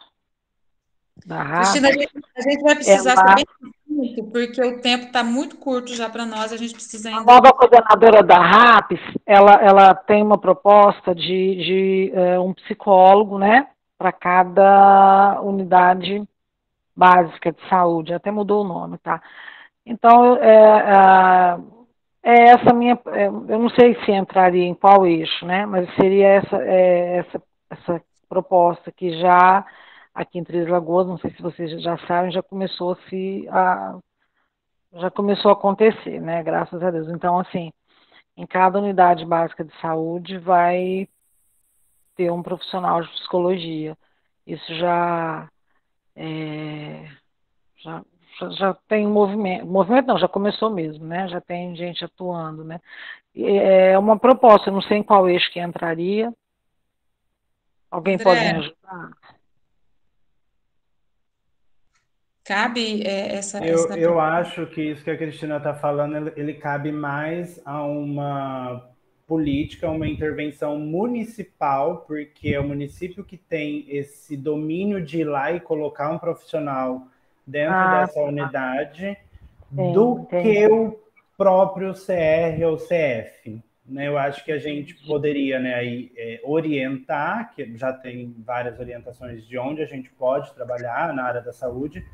da RAP, Cristina, a gente, a gente vai precisar ela, saber muito, porque o tempo está muito curto já para nós, a gente precisa ainda. A nova coordenadora da RAPS, ela, ela tem uma proposta de, de é, um psicólogo, né, para cada unidade básica de saúde, até mudou o nome, tá? Então, é, é, é essa minha, é, eu não sei se entraria em qual eixo, né, mas seria essa, é, essa, essa proposta que já aqui em Três Lagoas, não sei se vocês já sabem, já começou a se a, já começou a acontecer, né? Graças a Deus. Então, assim, em cada unidade básica de saúde vai ter um profissional de psicologia. Isso já é, já, já, tem movimento, movimento não, já começou mesmo, né? Já tem gente atuando, né? E é uma proposta, não sei em qual eixo que entraria. Alguém André, pode me ajudar? Cabe é, essa, eu, essa... Eu acho que isso que a Cristina está falando, ele, ele cabe mais a uma política, uma intervenção municipal, porque é o município que tem esse domínio de ir lá e colocar um profissional dentro ah, dessa unidade, sim, do que o próprio CR ou CF. Né? Eu acho que a gente poderia né, aí, é, orientar, que já tem várias orientações de onde a gente pode trabalhar na área da saúde,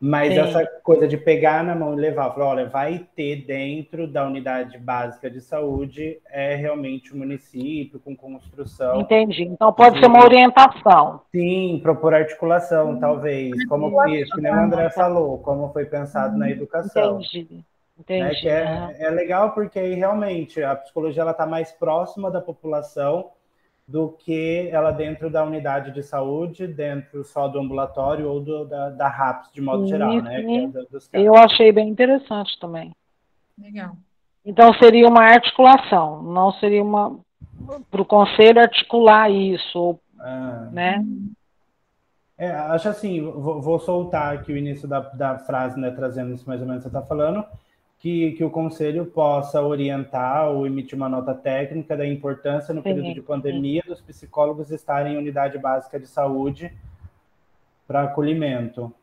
mas Sim. essa coisa de pegar na mão e levar, falar, olha, vai ter dentro da unidade básica de saúde é realmente o município com construção. Entendi. Então pode de... ser uma orientação. Sim, propor articulação, hum. talvez, como que nem o André falou, como foi pensado hum. na educação. Entendi. Entendi. Né? Que é, é legal porque aí realmente a psicologia ela está mais próxima da população do que ela dentro da unidade de saúde, dentro só do ambulatório ou do, da, da RAPS, de modo sim, geral, né? É eu achei bem interessante também. Legal. Então seria uma articulação, não seria uma para o conselho articular isso, ah. né? É, acho assim, vou, vou, soltar aqui o início da, da frase, né, trazendo isso mais ou menos que você está falando, que, que o conselho possa orientar ou emitir uma nota técnica da importância no período de pandemia dos psicólogos estarem em unidade básica de saúde para acolhimento.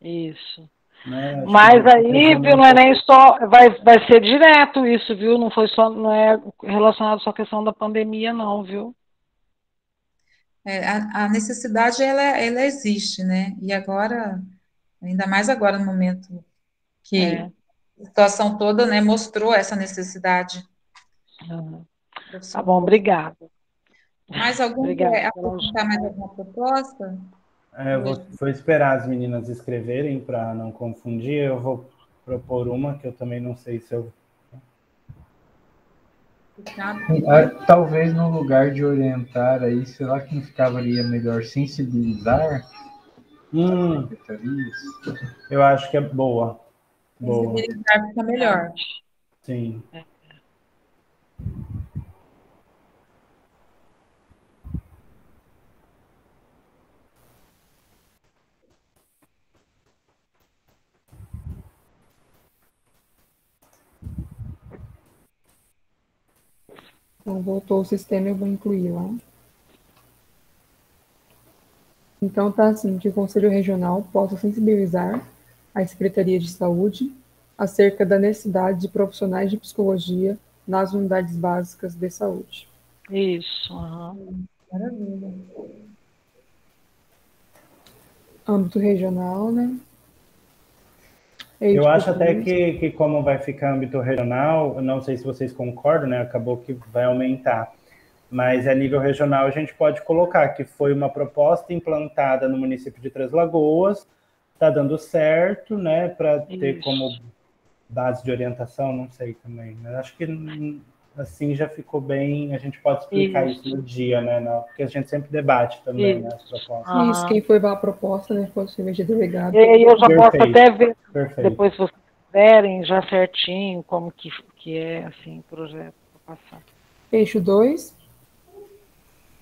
Isso. Né? Mas aí, viu, não é nem só, vai, vai ser direto isso, viu? Não foi só, não é relacionado só à questão da pandemia, não, viu? É, a, a, necessidade ela, ela existe, né? E agora, ainda mais agora no momento que é. A situação toda, né, mostrou essa necessidade. Uhum. Tá bom, obrigada. Mais algum quer apresentar mais alguma proposta? É, eu vou, vou, esperar as meninas escreverem para não confundir. Eu vou propor uma que eu também não sei se eu ah, talvez no lugar de orientar aí, será que não ficaria melhor sensibilizar? Hum, eu acho que é boa. Boa. Sensibilizar fica melhor. Sim. Então, voltou o sistema, eu vou incluir lá. Então, tá assim, que o Conselho Regional possa sensibilizar a Secretaria de Saúde acerca da necessidade de profissionais de psicologia nas unidades básicas de saúde. Isso. Uhum. Maravilha. Âmbito regional, né? Eu acho até que, que, como vai ficar âmbito regional, não sei se vocês concordam, né? Acabou que vai aumentar. Mas a nível regional a gente pode colocar que foi uma proposta implantada no município de Três Lagoas, está dando certo, né? Para ter como base de orientação, não sei também. Mas acho que assim já ficou bem. A gente pode explicar isso, isso no dia, né? Não, porque a gente sempre debate também né, as propostas. Isso, quem foi a proposta, né? Pode ser de delegado. E aí eu já Perfeito. posso até ver, Perfeito. depois vocês verem já certinho como que, que é assim o projeto para passar. Eixo 2.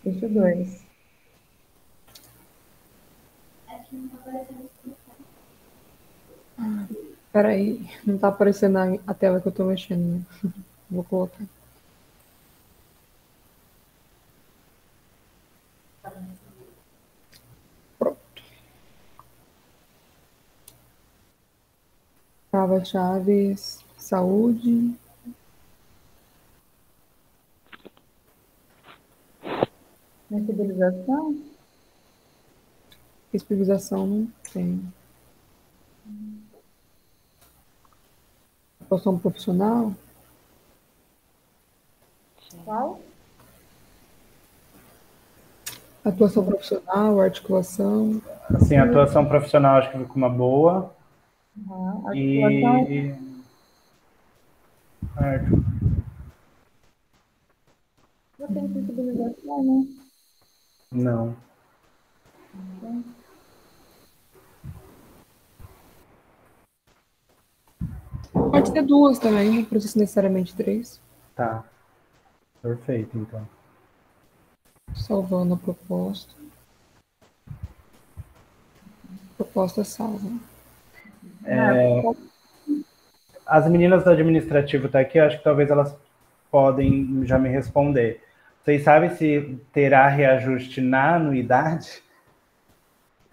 Eixo 2. Ah, peraí, não está aparecendo a tela que eu estou mexendo. Né? [LAUGHS] Vou colocar. Palavra Chaves, saúde. Sensibilização? Sensibilização não tem. Atuação profissional? Qual? Atuação profissional, articulação. Sim, atuação profissional acho que ficou uma boa. Uhum. E. Certo. Não tem sensibilização, né? Não. Pode ter duas também, não precisa necessariamente três. Tá. Perfeito, então. Salvando a proposta. Proposta salva. É, as meninas do administrativo estão tá aqui, acho que talvez elas podem já me responder. Vocês sabem se terá reajuste na anuidade?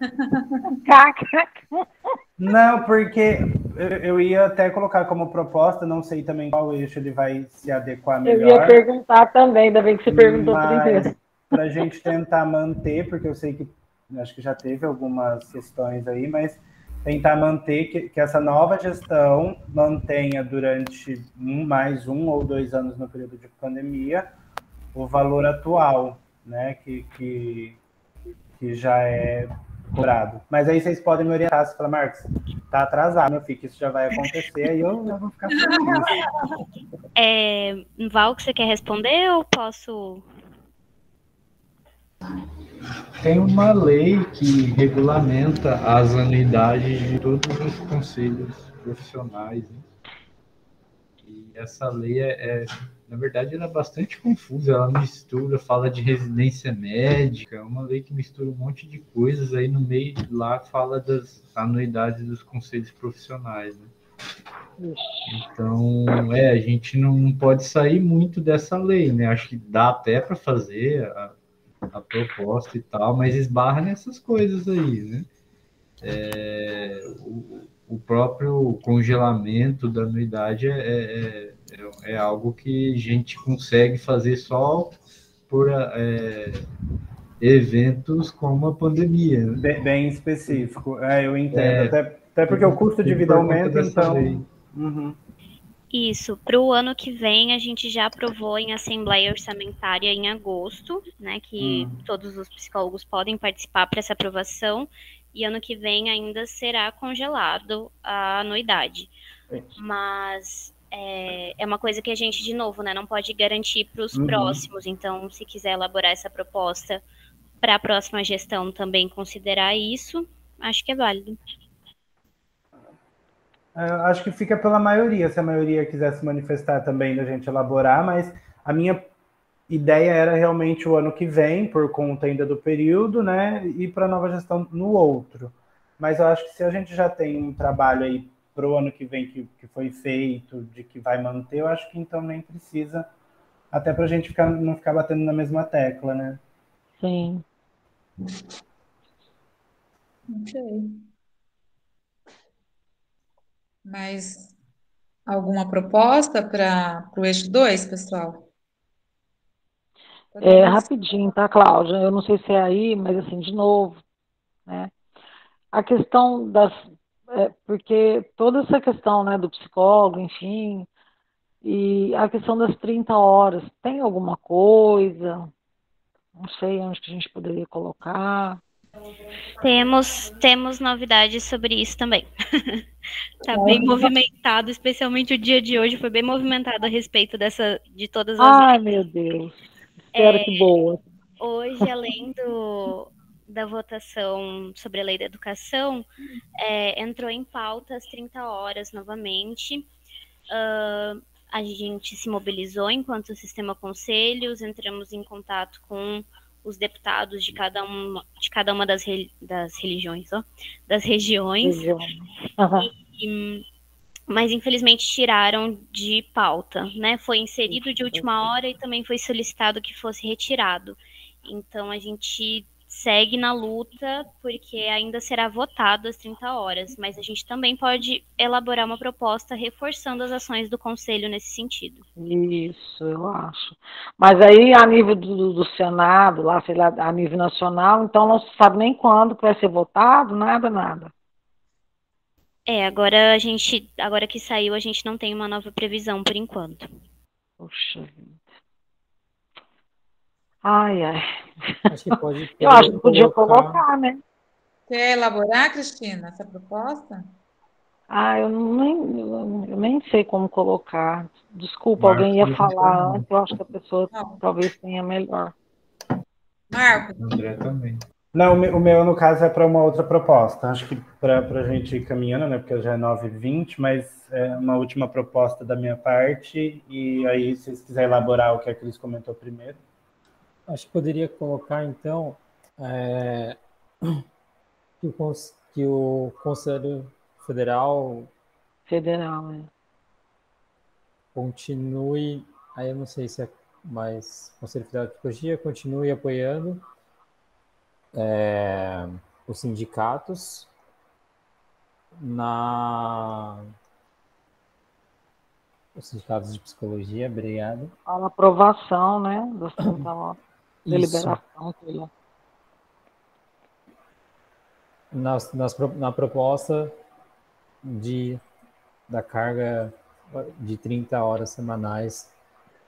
[LAUGHS] [LAUGHS] [LAUGHS] Não, porque eu ia até colocar como proposta, não sei também qual eixo ele vai se adequar melhor. Eu ia perguntar também, ainda bem que você perguntou primeiro. Para a gente tentar manter, porque eu sei que acho que já teve algumas questões aí, mas tentar manter que, que essa nova gestão mantenha durante um, mais um ou dois anos no período de pandemia o valor atual, né, que, que, que já é cobrado. Mas aí vocês podem me orientar, se falar, Marcos, tá atrasado, meu filho, que isso já vai acontecer, aí eu já vou ficar feliz. [LAUGHS] É, Val, que você quer responder ou posso tem uma lei que regulamenta as anuidades de todos os conselhos profissionais. Né? E essa lei é, é, na verdade, ela é bastante confusa. Ela mistura, fala de residência médica, é uma lei que mistura um monte de coisas. Aí no meio lá fala das anuidades dos conselhos profissionais. Né? Então, é, a gente não pode sair muito dessa lei, né? Acho que dá até para fazer. A, a proposta e tal, mas esbarra nessas coisas aí, né? É, o, o próprio congelamento da anuidade é, é, é, é algo que a gente consegue fazer só por é, eventos como a pandemia. Né? Bem, bem, específico, é, eu entendo. É, até, até porque o custo de vida aumenta, então. Uhum. Isso, para o ano que vem a gente já aprovou em assembleia orçamentária em agosto, né, que hum. todos os psicólogos podem participar para essa aprovação e ano que vem ainda será congelado a anuidade. Mas é, é, uma coisa que a gente, de novo, né, não pode garantir para os uhum. próximos. Então, se quiser elaborar essa proposta para a próxima gestão também considerar isso, acho que é válido. É, acho que fica pela maioria, se a maioria quiser se manifestar também da gente elaborar, mas a minha ideia era realmente o ano que vem, por conta ainda do período, né? E para a nova gestão no outro. Mas eu acho que se a gente já tem um trabalho aí para o ano que vem que, que foi feito, de que vai manter, eu acho que então nem precisa, até para a gente ficar, não ficar batendo na mesma tecla, né? Sim. Ok. Mais alguma proposta para o eixo 2, pessoal? É, rapidinho, tá, Cláudia? Eu não sei se é aí, mas assim, de novo, né? A questão das. É, porque toda essa questão né, do psicólogo, enfim, e a questão das 30 horas, tem alguma coisa? Não sei onde que a gente poderia colocar. Temos, temos novidades sobre isso também. Está [LAUGHS] bem movimentado, especialmente o dia de hoje foi bem movimentado a respeito dessa de todas as. Ai, meu Deus. Espero é, que boa. Hoje, além do, da votação sobre a lei da educação, é, entrou em pauta às 30 horas novamente. Uh, a gente se mobilizou enquanto sistema conselhos, entramos em contato com os deputados de cada uma, de cada uma das, das religiões, ó, das regiões. Uhum. E, mas infelizmente tiraram de pauta, né? Foi inserido de última hora e também foi solicitado que fosse retirado. Então a gente segue na luta porque ainda será votado às 30 horas, mas a gente também pode elaborar uma proposta reforçando as ações do conselho nesse sentido. Isso, eu acho. Mas aí a nível do, do Senado, lá, sei lá, a nível nacional, então não se sabe nem quando vai ser votado, nada, nada. É, agora a gente, agora que saiu, a gente não tem uma nova previsão por enquanto. Poxa vida. Ai, ai. Acho que pode, [LAUGHS] Eu acho que podia colocar, colocar né? Quer elaborar, Cristina, essa proposta? Ah, eu nem, eu nem sei como colocar. Desculpa, Marcos, alguém ia falar antes, eu acho que a pessoa não. talvez tenha melhor. Marcos. André também. Não, o meu, no caso, é para uma outra proposta. Acho que para a gente ir caminhando, né? Porque já é 9h20, mas é uma última proposta da minha parte. E aí, se vocês quiserem elaborar o que a Cris comentou primeiro. Acho que poderia colocar, então, é, que, o, que o Conselho Federal. Federal, é. Continue. Aí eu não sei se é mais Conselho Federal de Psicologia, continue apoiando é, os sindicatos na os sindicatos de psicologia, obrigado. A aprovação, né, das 30 horas, deliberação. Nas, nas, na proposta de, da carga de 30 horas semanais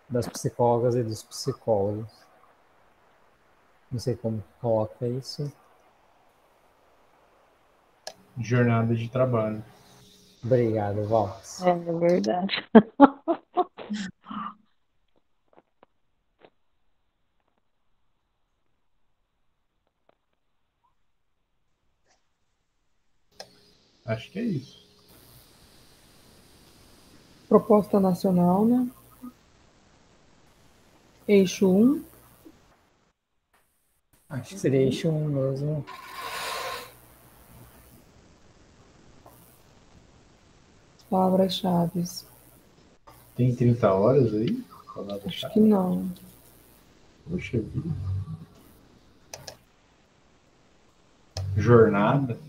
das psicólogas e dos psicólogos. Não sei como coloca isso. Jornada de trabalho. Obrigado, Valks. É, é verdade. [LAUGHS] Acho que é isso. Proposta nacional, né? Eixo 1, Acho que seria eixo 1 mesmo. Palavras-chave. Tem 30 horas aí? Acho que não. Poxa vida. Jornada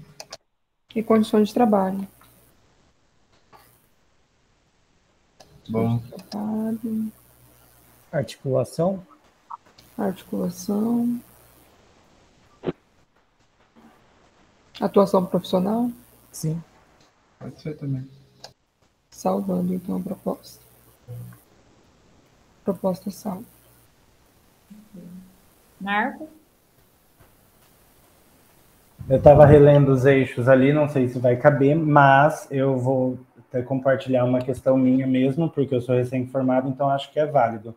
e condições de trabalho. Bom. Articulação. Articulação. Atuação profissional? Sim. Pode ser também. Salvando, então, a proposta. Proposta salva. Marco? Eu estava relendo os eixos ali, não sei se vai caber, mas eu vou até compartilhar uma questão minha mesmo, porque eu sou recém-formado, então acho que é válido.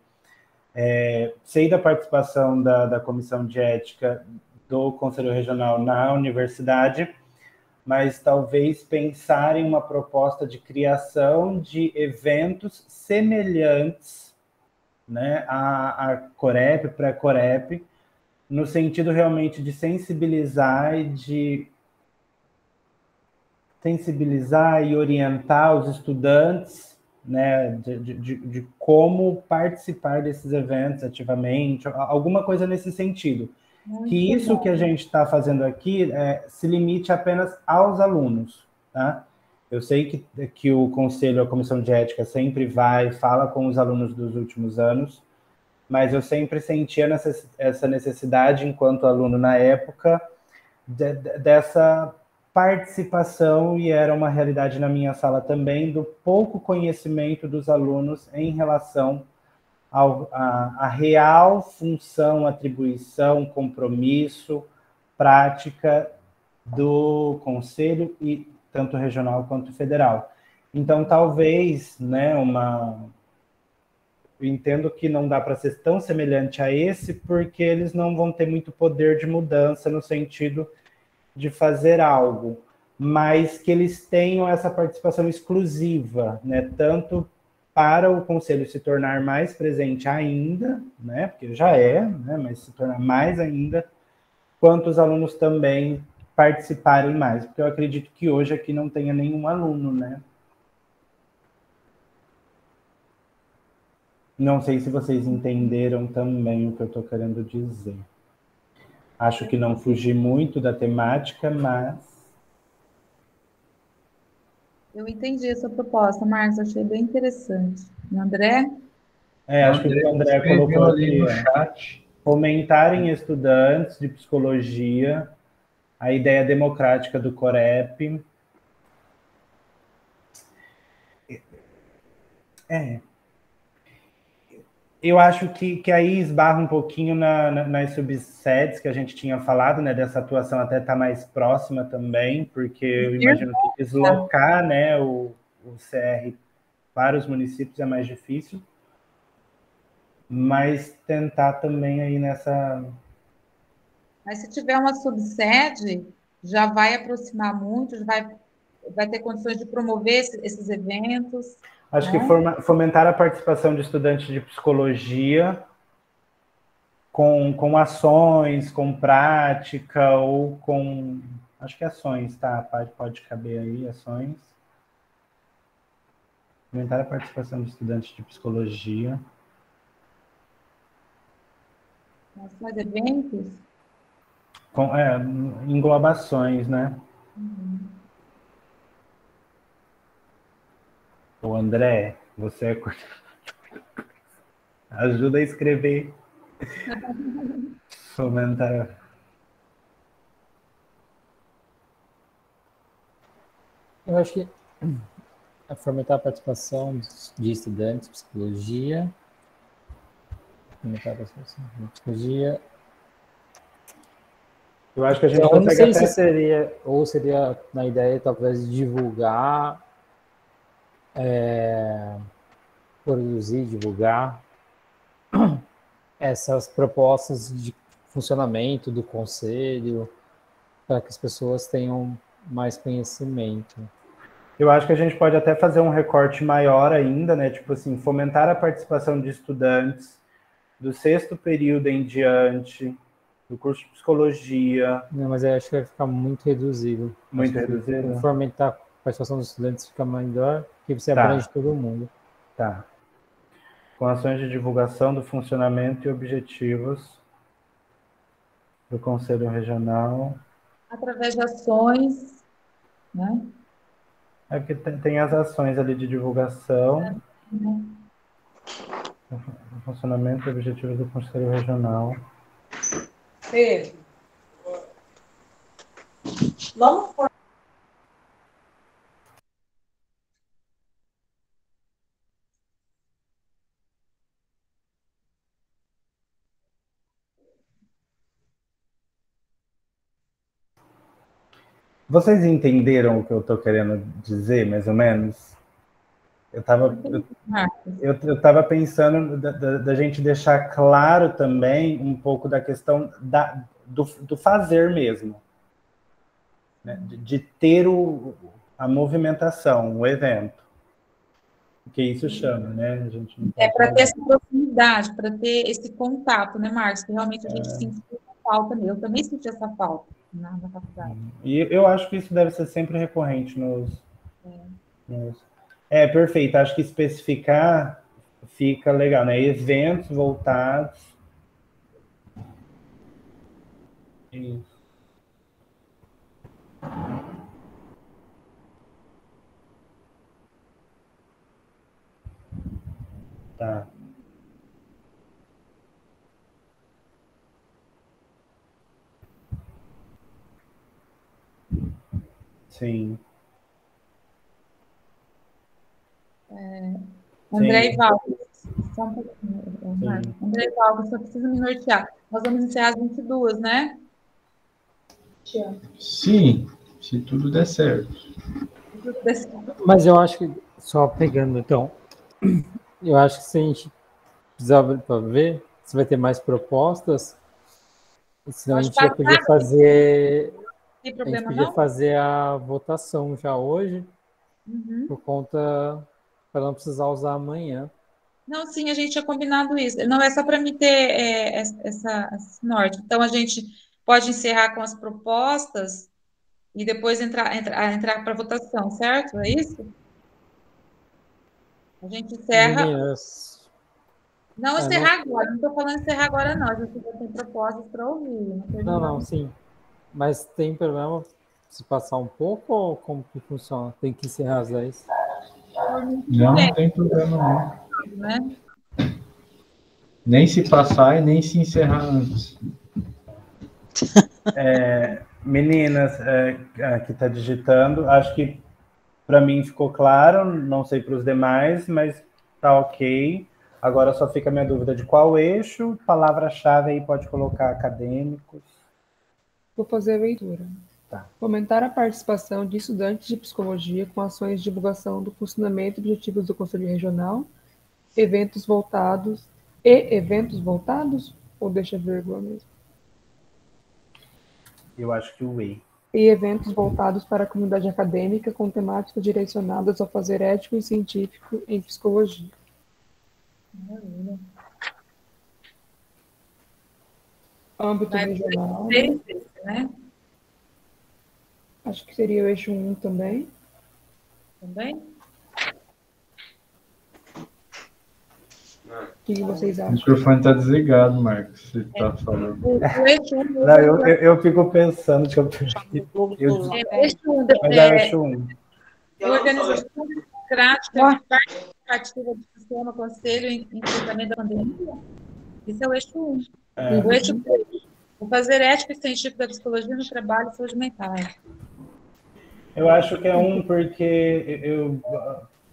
É, sei da participação da, da comissão de ética do Conselho Regional na universidade, mas talvez pensar em uma proposta de criação de eventos semelhantes né, à, à Corep, pré-Corep, no sentido realmente de sensibilizar e de sensibilizar e orientar os estudantes né, de, de, de, como participar desses eventos ativamente, alguma coisa nesse sentido. Muito que isso bom. que a gente está fazendo aqui é, se limite apenas aos alunos. Tá? Eu sei que, que o conselho, a comissão de ética sempre vai, fala com os alunos dos últimos anos, mas eu sempre sentia essa necessidade, enquanto aluno na época, de, de, dessa participação, e era uma realidade na minha sala também, do pouco conhecimento dos alunos em relação à real função, atribuição, compromisso, prática do conselho, e tanto regional quanto federal. Então, talvez, né, uma, eu entendo que não dá para ser tão semelhante a esse, porque eles não vão ter muito poder de mudança no sentido de fazer algo, mas que eles tenham essa participação exclusiva, né? Tanto para o conselho se tornar mais presente ainda, né? Porque já é, né? Mas se tornar mais ainda, quanto os alunos também participarem mais, porque eu acredito que hoje aqui não tenha nenhum aluno, né? Não sei se vocês entenderam também o que eu estou querendo dizer. Acho que não fugi muito da temática, mas. Eu entendi essa proposta, Marcos, achei bem interessante. E André? É, acho que o André colocou ali no chat. Fomentarem estudantes de psicologia a ideia democrática do COREP. É, eu acho que, que aí esbarra um pouquinho na, na, nas subsedes que a gente tinha falado, né? Dessa atuação até estar tá mais próxima também, porque eu imagino que deslocar né, o, o CR para os municípios é mais difícil. Mas tentar também aí nessa. Mas se tiver uma subsede, já vai aproximar muito, já vai, vai ter condições de promover esses eventos. Acho que fomentar a participação de estudantes de psicologia com, com ações, com prática ou com. Acho que ações, tá? Pode, pode caber aí, ações. Fomentar a participação de estudantes de psicologia. Ações eventos? Com, é, englobações, né? Uhum. O André, você é... ajuda a escrever. [LAUGHS] Fomentar. Eu acho que é fomentar a participação de estudantes de psicologia. Fomentar a participação de psicologia. Eu acho que a gente então, consegue não sei até... se seria, ou seria na ideia talvez divulgar é, produzir, divulgar essas propostas de funcionamento do conselho para que as pessoas tenham mais conhecimento. Eu acho que a gente pode até fazer um recorte maior ainda, né? Tipo assim, fomentar a participação de estudantes do sexto período em diante, do curso de psicologia. Não, mas eu acho que vai ficar muito reduzido. Muito reduzido. Fomentar a participação dos estudantes fica melhor que você tá. abrange todo mundo. Tá. Com ações de divulgação do funcionamento e objetivos do Conselho Regional. Através de ações, né? É porque tem, tem as ações ali de divulgação. É. né? O funcionamento e objetivos do Conselho Regional. Pedro. Vamos por Vocês entenderam o que eu estou querendo dizer, mais ou menos? Eu estava eu, eu pensando da, da, da, gente deixar claro também um pouco da questão da, do, do fazer mesmo. Né? De, de, ter o, a movimentação, o evento. Que isso chama, né? A gente é para ter essa proximidade, para ter esse contato, né, Marcos? Que realmente a gente é. sentiu falta mesmo. Eu também senti essa falta na, na faculdade. E eu acho que isso deve ser sempre recorrente nos. É, nos... é perfeito. Acho que especificar fica legal, né? Eventos voltados. Isso. Tá. Sim. É, André Valdes, só um pouquinho. André Valdes, só preciso me nortear. Nós vamos encerrar às 22, né? Sim, se tudo der certo. Mas eu acho que, só pegando então, [CLEARS THROAT] eu acho que se a gente precisava ver se vai ter mais propostas, senão a gente ia poder fazer tem problema, a gente podia não? fazer a votação já hoje, uhum. por conta para não precisar usar amanhã. Não, sim, a gente tinha combinado isso. Não é só para me ter é, essa, esse norte. Então a gente pode encerrar com as propostas e depois entrar entrar, entrar para votação, certo? É isso? A gente encerra. Meninas. Não encerrar é, não... agora, não estou falando encerrar agora, não. A gente já tem propostas para ouvir. Não, não, não, sim. Mas tem problema se passar um pouco ou como que funciona? Tem que encerrar às 10? Não, não tem problema não. Né? Nem se passar e nem se encerrar antes. [LAUGHS] É, meninas, é, que está digitando, acho que para mim ficou claro, não sei para os demais, mas tá ok. Agora só fica a minha dúvida de qual eixo, palavra-chave aí pode colocar acadêmicos. Vou fazer a leitura. Tá. Fomentar a participação de estudantes de psicologia com ações de divulgação do funcionamento e objetivos do Conselho Regional, eventos voltados e eventos voltados, ou deixa vírgula mesmo? Eu acho que o E. E eventos voltados para a comunidade acadêmica com temáticas direcionadas ao fazer ético e científico em psicologia. Maravilha. Âmbito Vai regional. Ser, né? Acho que seria o eixo 1 também. Também? O que vocês acham? O microfone está desligado, Marcos. Você está é. falando. O eixo [LAUGHS] 1. Não, eu, eu, eu, fico pensando que eu. eu é, eixo 1. Mas é o eixo 1. Organização democrática participativa do sistema conselho em enfrentamento da pandemia. Esse é o eixo 1. É. O eixo 3. O fazer ética e científico da psicologia no trabalho e saúde mental. Eu acho que é um porque eu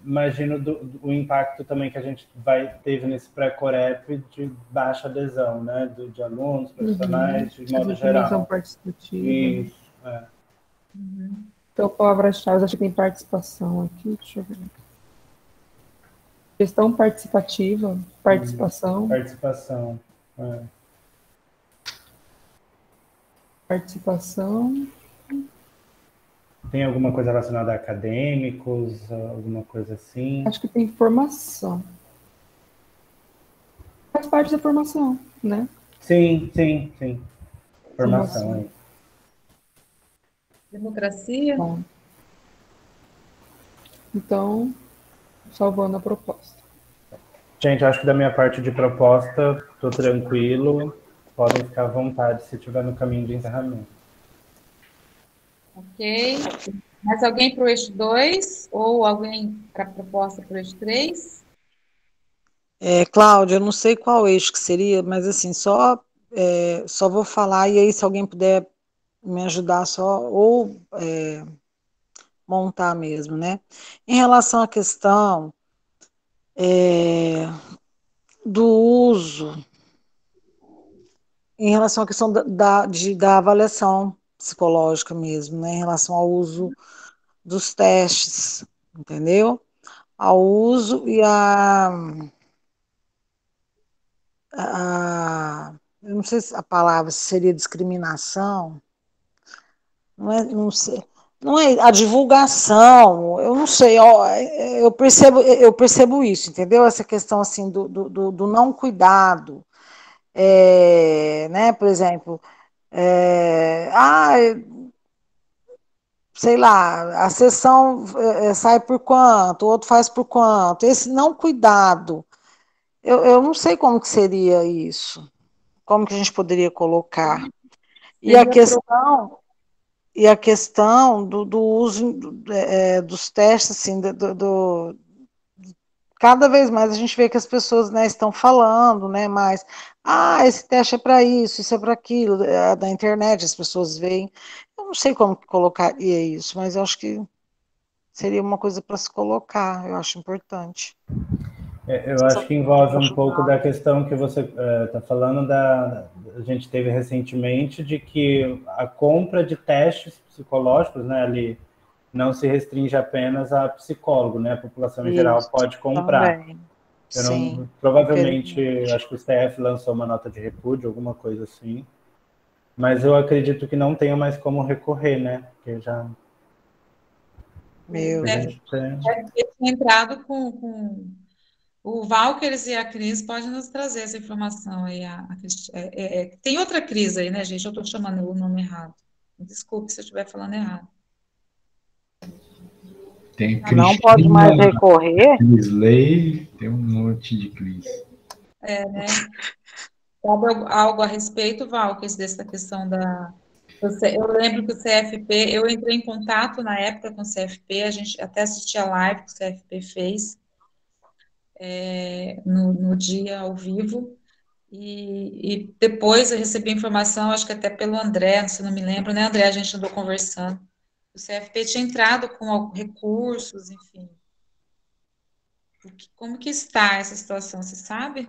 imagino do, do, o impacto também que a gente vai teve nesse pré-corep de baixa adesão, né, do, de alunos, profissionais, uhum. de modo geral. participativa. Isso, é. uhum. Então, palavras-chave, acho que tem participação aqui, deixa eu ver. Gestão participativa, participação. Participação, é. Participação. Tem alguma coisa relacionada a acadêmicos, alguma coisa assim? Acho que tem formação. Faz parte da formação, né? Sim, sim, sim. Formação. formação. Democracia. Bom. Então, salvando a proposta. Gente, acho que da minha parte de proposta, estou tranquilo podem ficar à vontade se estiver no caminho de encerramento. Ok. Mais alguém para o eixo 2 ou alguém para a proposta para o eixo 3? É, Cláudia, eu não sei qual eixo que seria, mas assim, só, é, só vou falar, e aí se alguém puder me ajudar só, ou é, montar mesmo, né? Em relação à questão é, do uso, em relação à questão da, da, de, da avaliação psicológica mesmo, né? Em relação ao uso dos testes, entendeu? Ao uso e a a, eu não sei se a palavra seria discriminação, não é, não sei, não é a divulgação, eu não sei, ó, eu percebo, eu percebo isso, entendeu? Essa questão assim do, do, do não cuidado, é, né? Por exemplo, é, ah, sei lá, a sessão é, sai por quanto, o outro faz por quanto, esse não cuidado eu, eu não sei como que seria isso. Como que a gente poderia colocar? E a questão e a questão do, do uso é, dos testes, assim, do, do, cada vez mais a gente vê que as pessoas né, estão falando, né, mais, ah, esse teste é para isso, isso é para aquilo, é, da internet as pessoas veem. Eu não sei como colocaria isso, mas eu acho que seria uma coisa para se colocar, eu acho importante. É, eu acho que envolve um pouco da questão que você está uh, falando, da, a gente teve recentemente, de que a compra de testes psicológicos, né, ali, não se restringe apenas a psicólogo, né, a população em Isso, geral pode comprar. Também. Eu não, provavelmente, acho que o STF lançou uma nota de repúdio, alguma coisa assim, mas eu acredito que não tenha mais como recorrer, né, porque já... Meu Deus. Deve ter entrado com... com o Valkers e a Cris podem nos trazer essa informação aí. A, a, é, é, é, tem outra Cris aí, né, gente? Eu estou chamando o nome errado. Desculpe se eu estiver falando errado. Tem Não pode mais recorrer? Crisley, tem um monte de Cris. É, né? Sabe algo a respeito, Valkers, dessa questão da. Eu lembro que o CFP, eu entrei em contato na época com o CFP, a gente até assistia a live que o CFP fez, é, no, no, dia ao vivo. E, e, depois eu recebi informação, acho que até pelo André, se não me lembro, né, André? A gente andou conversando. O CFP tinha entrado com recursos, enfim. Como que está essa situação, você sabe,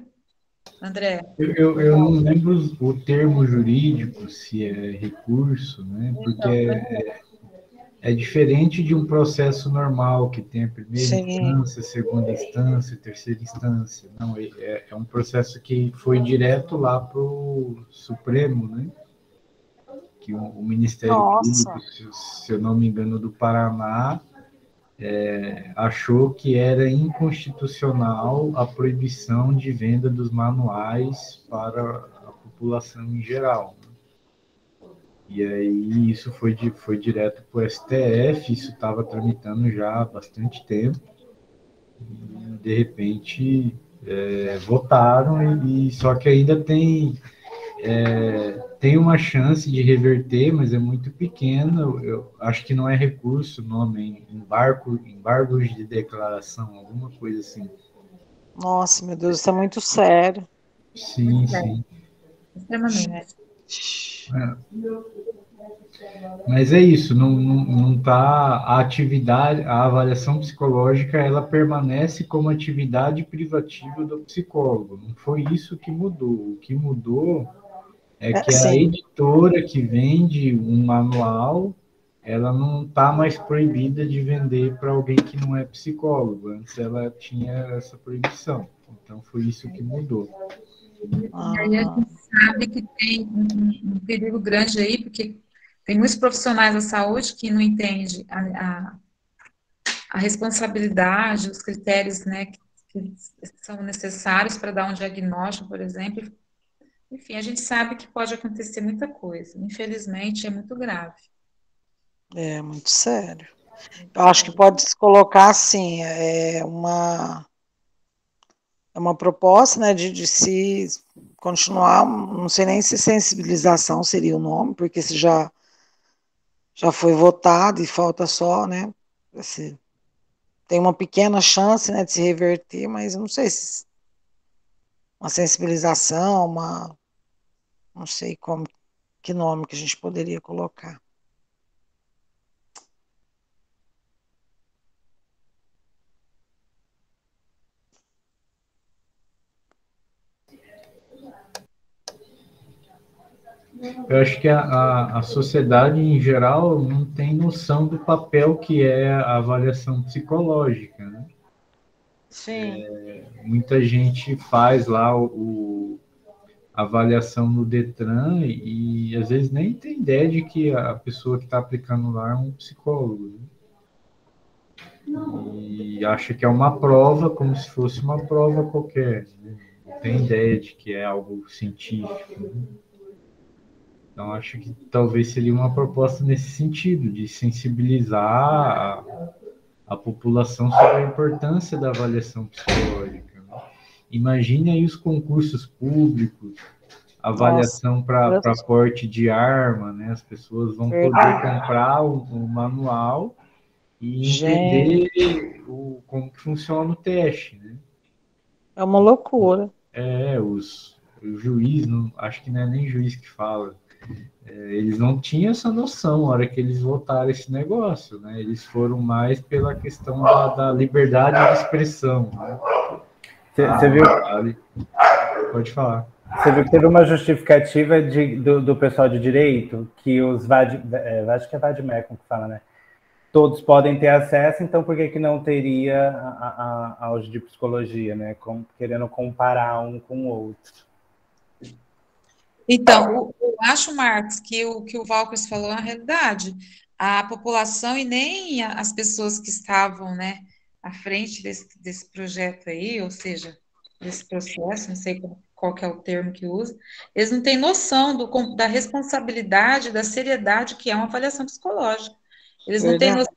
André? Eu, eu, eu não lembro o termo jurídico, se é recurso, né? Porque então, é, é diferente de um processo normal, que tem a primeira Sim. instância, segunda instância, terceira instância. Não, é, é, é um processo que foi direto lá para o Supremo, né? Que o, o Ministério Nossa. Público, se, se, eu não me engano, do Paraná, é, achou que era inconstitucional a proibição de venda dos manuais para a população em geral. E aí isso foi, de, foi direto para o STF, isso estava tramitando já há bastante tempo. E, de repente é, votaram, e, e, só que ainda tem, é, tem uma chance de reverter, mas é muito pequena. Eu acho que não é recurso o nome, embargo, embargos de declaração, alguma coisa assim. Nossa, meu Deus, isso é muito sério. Sim, sim. Extremamente. É. Mas é isso, não, não, não tá a atividade, a avaliação psicológica, ela permanece como atividade privativa do psicólogo. Não foi isso que mudou. O que mudou é, é que a editora que vende um manual, ela não está mais proibida de vender para alguém que não é psicólogo. Antes ela tinha essa proibição. Então foi isso que mudou. Ah. E aí a gente sabe que tem um, um, perigo grande aí, porque tem muitos profissionais da saúde que não entendem a, a, a responsabilidade, os critérios né, que, que são necessários para dar um diagnóstico, por exemplo. Enfim, a gente sabe que pode acontecer muita coisa. Infelizmente, é muito grave. É, muito sério. Eu acho que pode se colocar assim, é uma é uma proposta né, de, de se continuar, não sei nem se sensibilização seria o nome, porque se já, já foi votado e falta só, né? Esse, tem uma pequena chance né, de se reverter, mas não sei se uma sensibilização, uma, não sei como, que nome que a gente poderia colocar. Eu acho que a, a, a, sociedade em geral não tem noção do papel que é a avaliação psicológica, né? Sim. É, muita gente faz lá o, o avaliação no Detran e, e, às vezes nem tem ideia de que a pessoa que está aplicando lá é um psicólogo. Né? E acha que é uma prova como se fosse uma prova qualquer. Né? Não tem ideia de que é algo científico. Né? Então, acho que talvez seria uma proposta nesse sentido, de sensibilizar a, a população sobre a importância da avaliação psicológica. Né? Imagine aí os concursos públicos, avaliação para porte de arma, né? As pessoas vão poder comprar o, o manual e entender o, como que funciona o teste, né? É uma loucura. É, os, o juiz, não, acho que não é nem juiz que fala, é, eles não tinham essa noção na hora que eles votaram esse negócio, né? Eles foram mais pela questão da, da liberdade de expressão. Você né? viu? Pode falar. Você viu que teve uma justificativa de, do, do pessoal de direito que os VAD, é, acho que é VADMECOM que fala, né? Todos podem ter acesso, então por que, que não teria a, a, a de psicologia, né? Com, querendo comparar um com o outro. Então, eu acho, Marcos, que o que o Valkers falou é a realidade. A população e nem as pessoas que estavam né, à frente desse, desse projeto aí, ou seja, desse processo, não sei qual, é o termo que usa, eles não têm noção do, da responsabilidade, da seriedade que é uma avaliação psicológica. Eles não têm noção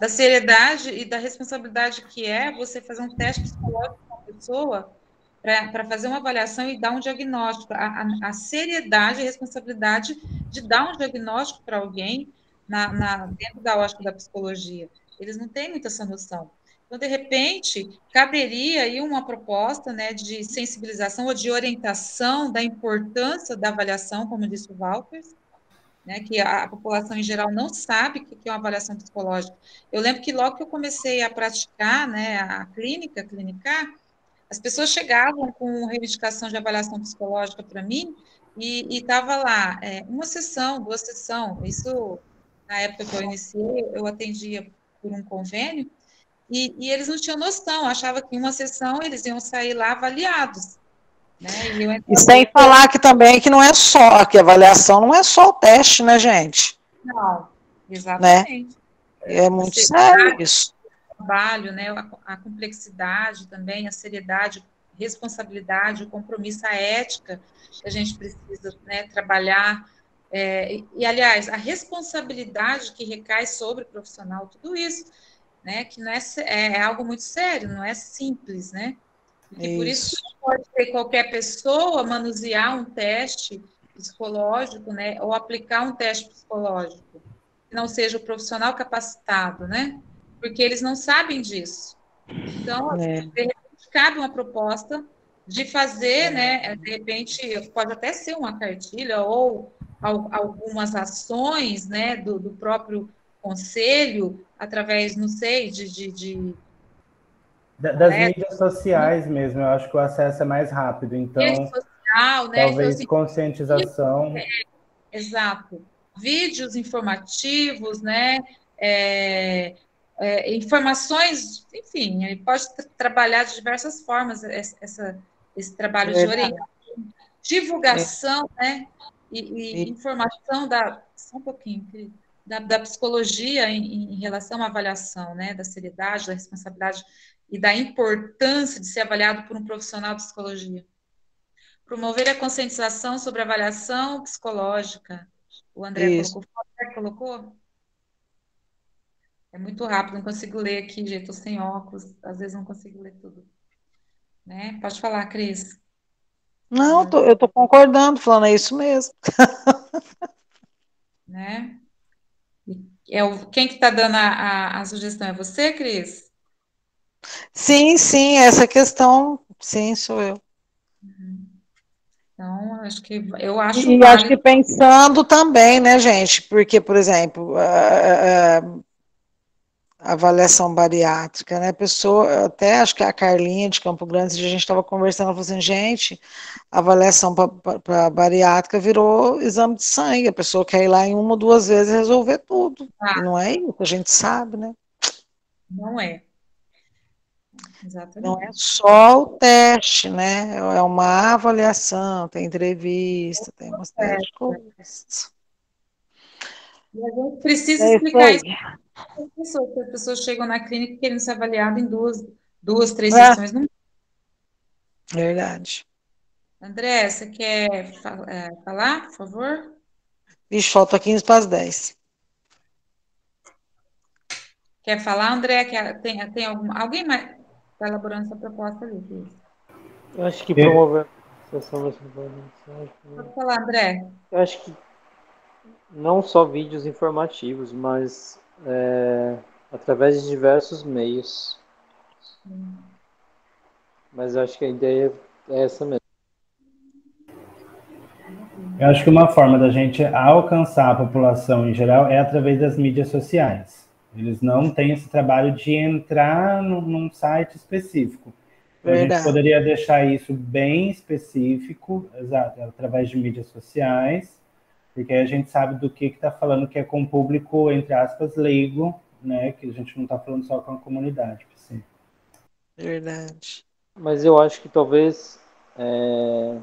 da seriedade e da responsabilidade que é você fazer um teste psicológico com uma pessoa para fazer uma avaliação e dar um diagnóstico. A, a, a, seriedade e responsabilidade de dar um diagnóstico para alguém na, na, dentro da ótica da psicologia. Eles não têm muita essa noção. Então, de repente, caberia aí uma proposta né, de sensibilização ou de orientação da importância da avaliação, como disse o Walters, né, que a, a, população em geral não sabe o que é uma avaliação psicológica. Eu lembro que logo que eu comecei a praticar né, a clínica, clinicar, as pessoas chegavam com reivindicação de avaliação psicológica para mim e estava lá é, uma sessão, duas sessões. Isso, na época que eu iniciei, eu atendia por um convênio e, e eles não tinham noção, achavam que em uma sessão eles iam sair lá avaliados. Né? E, e sem falar que também que não é só, que a avaliação não é só o teste, né, gente? Não, exatamente. Né? É muito sério isso trabalho, né, a, a, complexidade também, a seriedade, responsabilidade, o compromisso, a ética que a gente precisa né, trabalhar. É, e, aliás, a responsabilidade que recai sobre o profissional, tudo isso, né, que não é, é, é algo muito sério, não é simples, né? E por isso pode ter qualquer pessoa manusear um teste psicológico, né, ou aplicar um teste psicológico, que não seja o profissional capacitado, né? porque eles não sabem disso. Então, é. de repente, cabe uma proposta de fazer, né, de repente, pode até ser uma cartilha ou algumas ações, né, do, do próprio conselho, através, não sei, de... de, de das é, mídias sociais mesmo, eu acho que o acesso é mais rápido, então... Social, né, talvez então, conscientização... É, exato. Vídeos informativos, né, é, é, informações, enfim, ele pode trabalhar de diversas formas essa, esse trabalho de orientação, divulgação, é. né, e, e, informação da, só um pouquinho, da, da psicologia em, em, relação à avaliação, né, da seriedade, da responsabilidade e da importância de ser avaliado por um profissional de psicologia. Promover a conscientização sobre avaliação psicológica. O André Isso. colocou. O André colocou? É muito rápido, não consigo ler aqui, gente, estou sem óculos, às vezes não consigo ler tudo. Né? Pode falar, Cris. Não, tô, eu estou concordando, falando, é isso mesmo. [LAUGHS] né? É o, quem que está dando a, a, a, sugestão? É você, Cris? Sim, sim, essa questão, sim, sou eu. Então, acho que eu acho. E válido. acho que pensando também, né, gente? Porque, por exemplo, a, a avaliação bariátrica, né? A pessoa, até acho que a Carlinha de Campo Grande, a gente estava conversando, ela falou assim, gente, a avaliação para bariátrica virou exame de sangue. A pessoa quer ir lá em uma ou duas vezes resolver tudo. Ah. Não é isso, a gente sabe, né? Não é. Exatamente. Não é só o teste, né? É uma avaliação, tem entrevista, tem uma série de coisas. E a gente precisa é explicar isso pessoas, as pessoas chegam na clínica querendo ser avaliadas em duas, duas três é. sessões. Não... Verdade. André, você quer é, falar, por favor? Vixe, falta 15 para as 10. Quer falar, André? Quer, tem, tem algum, alguém mais? está elaborando essa proposta ali. Eu acho que promover a sessão vai Pode falar, André. Eu acho que não só vídeos informativos, mas é, através de diversos meios. Hum. Mas eu acho que a ideia é essa mesmo. Eu acho que uma forma da gente alcançar a população em geral é através das mídias sociais. Eles não têm esse trabalho de entrar num, num site específico. Então, a gente poderia deixar isso bem específico, exato, através de mídias sociais, porque aí a gente sabe do que está falando, que é com o público, entre aspas, leigo, né? Que a gente não está falando só com a comunidade. Sim. Verdade. Mas eu acho que talvez. É...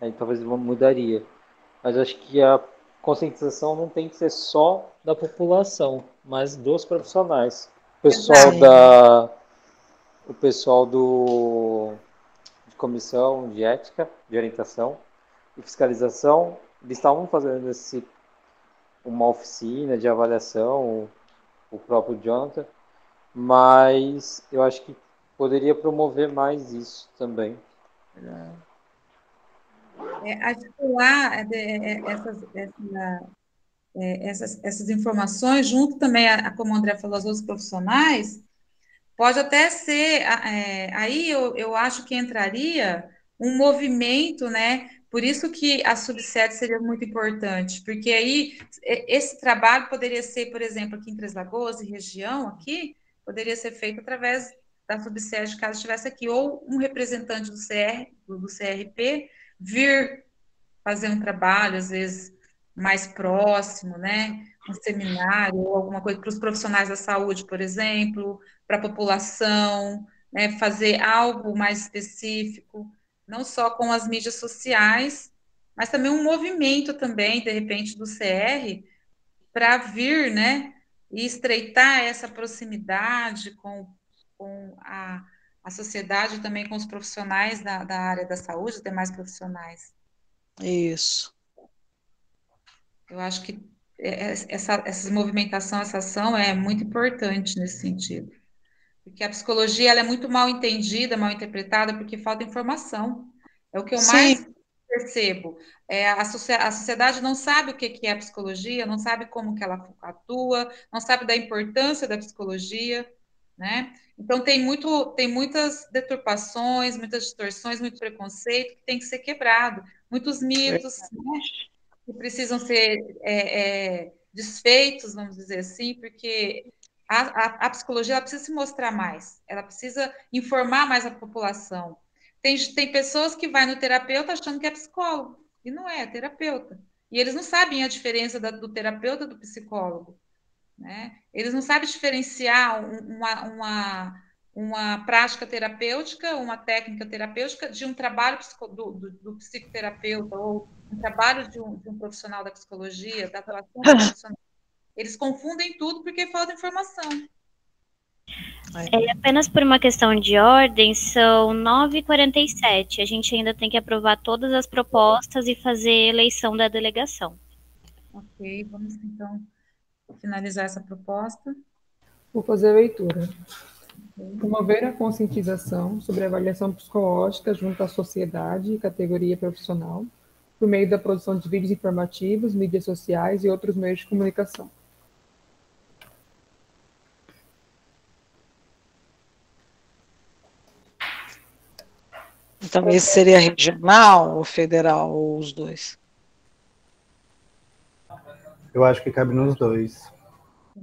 Aí talvez mudaria. Mas acho que a conscientização não tem que ser só da população, mas dos profissionais. O pessoal da o pessoal do de comissão de ética, de orientação e fiscalização, eles estavam fazendo esse uma oficina de avaliação, o, o próprio Jonathan, mas eu acho que poderia promover mais isso também. É, articular é, é, essas, essa, é, essas, essas informações, junto também, a, como o André falou, os outros profissionais, pode até ser, é, aí eu, eu acho que entraria um movimento, né? Por isso que a subsede seria muito importante, porque aí esse trabalho poderia ser, por exemplo, aqui em Três Lagoas região aqui, poderia ser feito através da subsede, caso estivesse aqui, ou um representante do, CR, do CRP vir fazer um trabalho, às vezes mais próximo, né? Um seminário ou alguma coisa para os profissionais da saúde, por exemplo, para a população, né? Fazer algo mais específico, não só com as mídias sociais, mas também um movimento também, de repente, do CR para vir, né? E estreitar essa proximidade com, com a, a sociedade também com os profissionais da, da área da saúde, os demais profissionais. Isso. Eu acho que é, é, essa, essa movimentação, essa ação é muito importante nesse sentido. Porque a psicologia ela é muito mal entendida, mal interpretada, porque falta informação. É o que eu Sim. mais percebo. É, a, a, sociedade não sabe o que, que é a psicologia, não sabe como que ela atua, não sabe da importância da psicologia, né? Então tem muito, tem muitas deturpações, muitas distorções, muito preconceito que tem que ser quebrado, muitos mitos, né? que precisam ser é, é, desfeitos, vamos dizer assim, porque a, a, a, psicologia precisa se mostrar mais, ela precisa informar mais a população. Tem, tem pessoas que vai no terapeuta achando que é psicólogo, e não é, é terapeuta. E eles não sabem a diferença da, do terapeuta do psicólogo. Né? Eles não sabem diferenciar uma, uma, uma prática terapêutica, uma técnica terapêutica, de um trabalho do, do, do psicoterapeuta ou um trabalho de um, de um profissional da psicologia, da atuação [LAUGHS] profissional. Eles confundem tudo porque falta informação. É, apenas por uma questão de ordem, são 9h47. A gente ainda tem que aprovar todas as propostas e fazer eleição da delegação. Ok, vamos então finalizar essa proposta. Vou fazer a leitura. Promover a conscientização sobre a avaliação psicológica junto à sociedade e categoria profissional, por meio da produção de vídeos informativos, mídias sociais e outros meios de comunicação. Então, esse seria regional ou federal, ou os dois? Eu acho que cabe nos dois.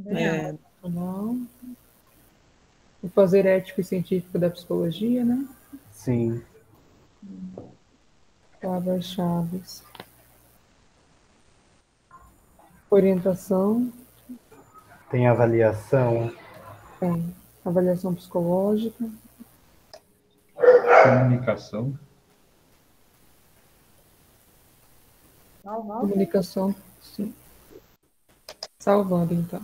É. O fazer ético e científico da psicologia, né? Sim. Palavras chaves. Orientação. Tem avaliação. Tem. Avaliação psicológica. Comunicação. Comunicação, sim. Salvando, então.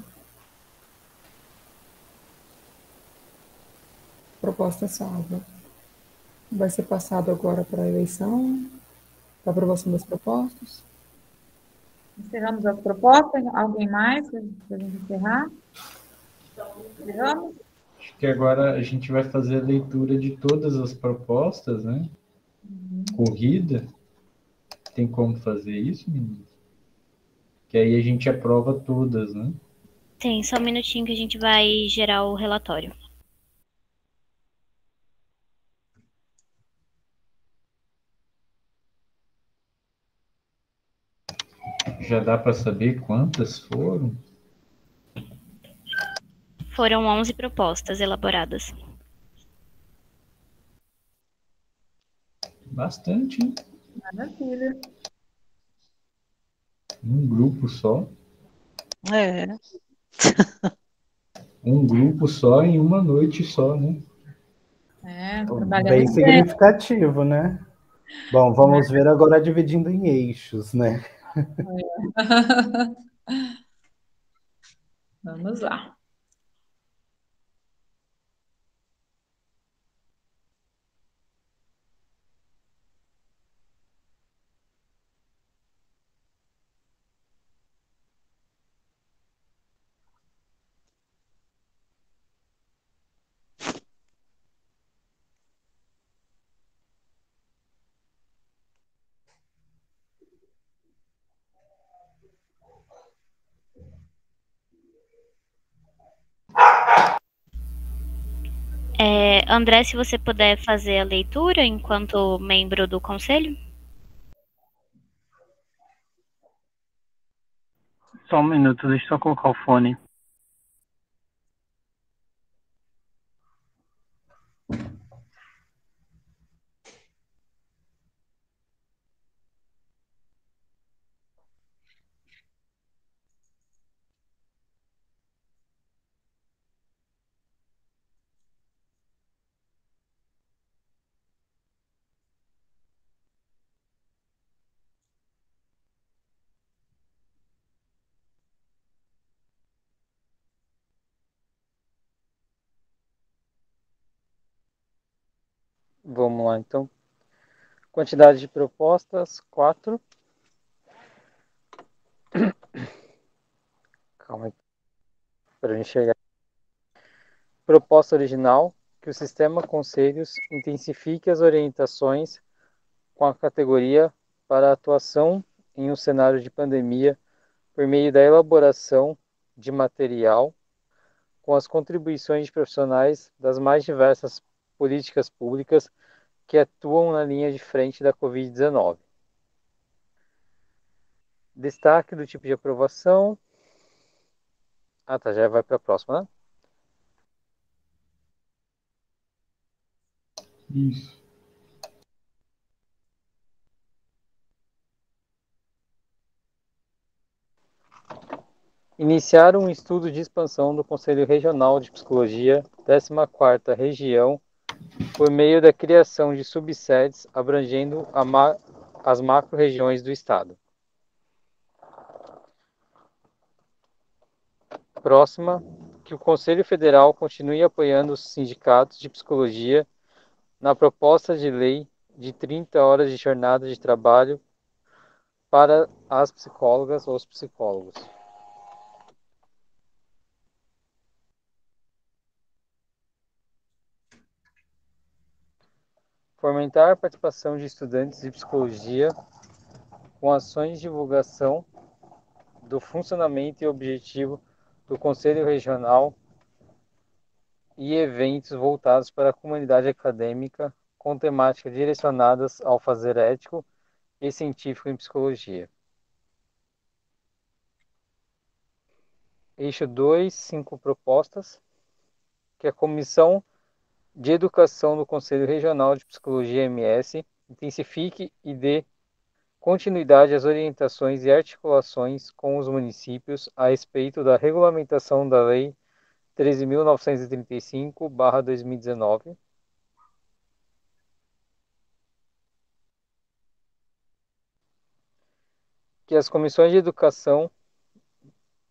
Proposta salva. Vai ser passado agora para a eleição, para aprovação das propostas. Encerramos as propostas. Alguém mais para a gente encerrar? Encerramos? Que agora a gente vai fazer a leitura de todas as propostas, né? Uhum. Corrida. Tem como fazer isso, menino? Que aí a gente aprova todas, né? Tem, só um minutinho que a gente vai gerar o relatório. Já dá para saber quantas foram? Foram 11 propostas elaboradas. Bastante, hein? Maravilha. Um grupo só? É. [LAUGHS] um grupo só em uma noite só, né? É, Bem significativo, né? Bom, vamos ver agora dividindo em eixos, né? [LAUGHS] Vamos lá. É, André, se você puder fazer a leitura enquanto membro do conselho. Só um minuto, deixa eu só colocar o fone. Vamos lá, então. Quantidade de propostas, quatro. Calma aí. Para chegar. Proposta original, que o sistema conselhos intensifique as orientações com a categoria para atuação em um cenário de pandemia por meio da elaboração de material com as contribuições de profissionais das mais diversas políticas públicas que atuam na linha de frente da Covid-19. Destaque do tipo de aprovação. Ah, tá, já vai para a próxima, né? Isso. Iniciar um estudo de expansão do Conselho Regional de Psicologia, 14ª Região, por meio da criação de subsedes abrangendo ma as macro-regiões do Estado. Próxima, que o Conselho Federal continue apoiando os sindicatos de psicologia na proposta de lei de 30 horas de jornada de trabalho para as psicólogas ou os psicólogos. Fomentar a participação de estudantes de psicologia com ações de divulgação do funcionamento e objetivo do Conselho Regional e eventos voltados para a comunidade acadêmica com temáticas direcionadas ao fazer ético e científico em psicologia. Eixo 2, cinco propostas, que a Comissão de Educação do Conselho Regional de Psicologia MS intensifique e dê continuidade às orientações e articulações com os municípios a respeito da regulamentação da Lei 13.935-2019, que as comissões de educação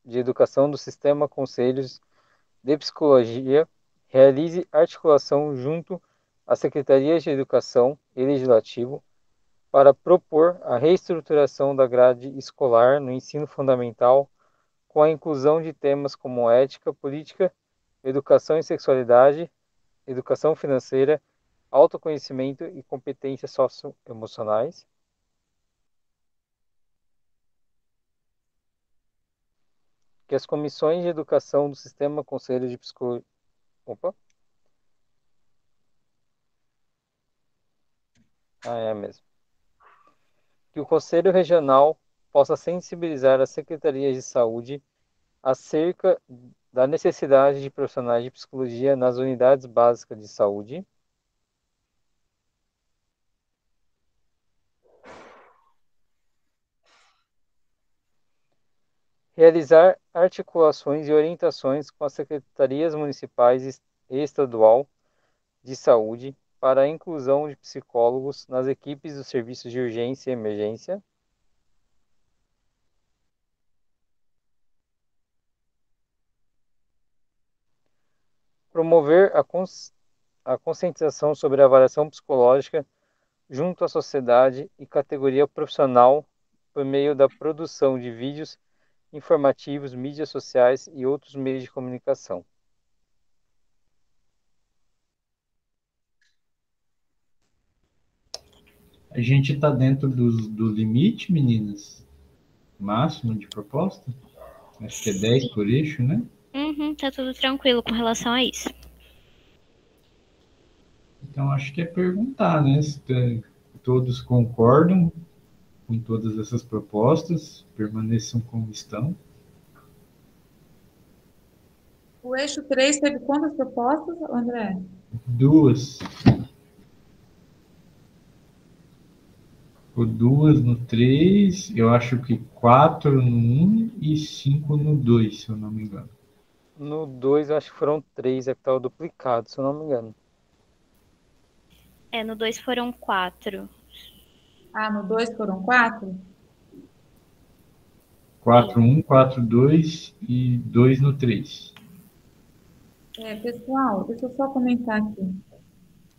de educação do sistema conselhos de psicologia realize articulação junto às secretarias de educação e legislativo para propor a reestruturação da grade escolar no ensino fundamental com a inclusão de temas como ética, política, educação e sexualidade, educação financeira, autoconhecimento e competências socioemocionais. Que as comissões de educação do Sistema Conselho de Psicologia. Opa! Ah, é mesmo que o Conselho Regional possa sensibilizar as secretarias de saúde acerca da necessidade de profissionais de psicologia nas unidades básicas de saúde. Realizar articulações e orientações com as secretarias municipais e estadual de saúde para a inclusão de psicólogos nas equipes dos serviços de urgência e emergência. Promover a, cons a conscientização sobre a avaliação psicológica junto à sociedade e categoria profissional por meio da produção de vídeos informativos, mídias sociais e outros meios de comunicação. A gente está dentro do, do limite, meninas? Máximo de proposta? Acho que é 10 por eixo, né? Uhum, tá tudo tranquilo com relação a isso. Então acho que é perguntar, né? Se todos concordam com todas essas propostas, permaneçam como estão. O eixo 3 teve quantas propostas, André? Duas. Ficou duas no 3, eu acho que quatro no 1 e cinco no 2, se eu não me engano. No 2, eu acho que foram três, é que tá o duplicado, se eu não me engano. É, no 2 foram quatro. Ah, no 2 foram quatro? 4, 1, 4, 2 e 2 no 3. É, pessoal, deixa eu só comentar aqui.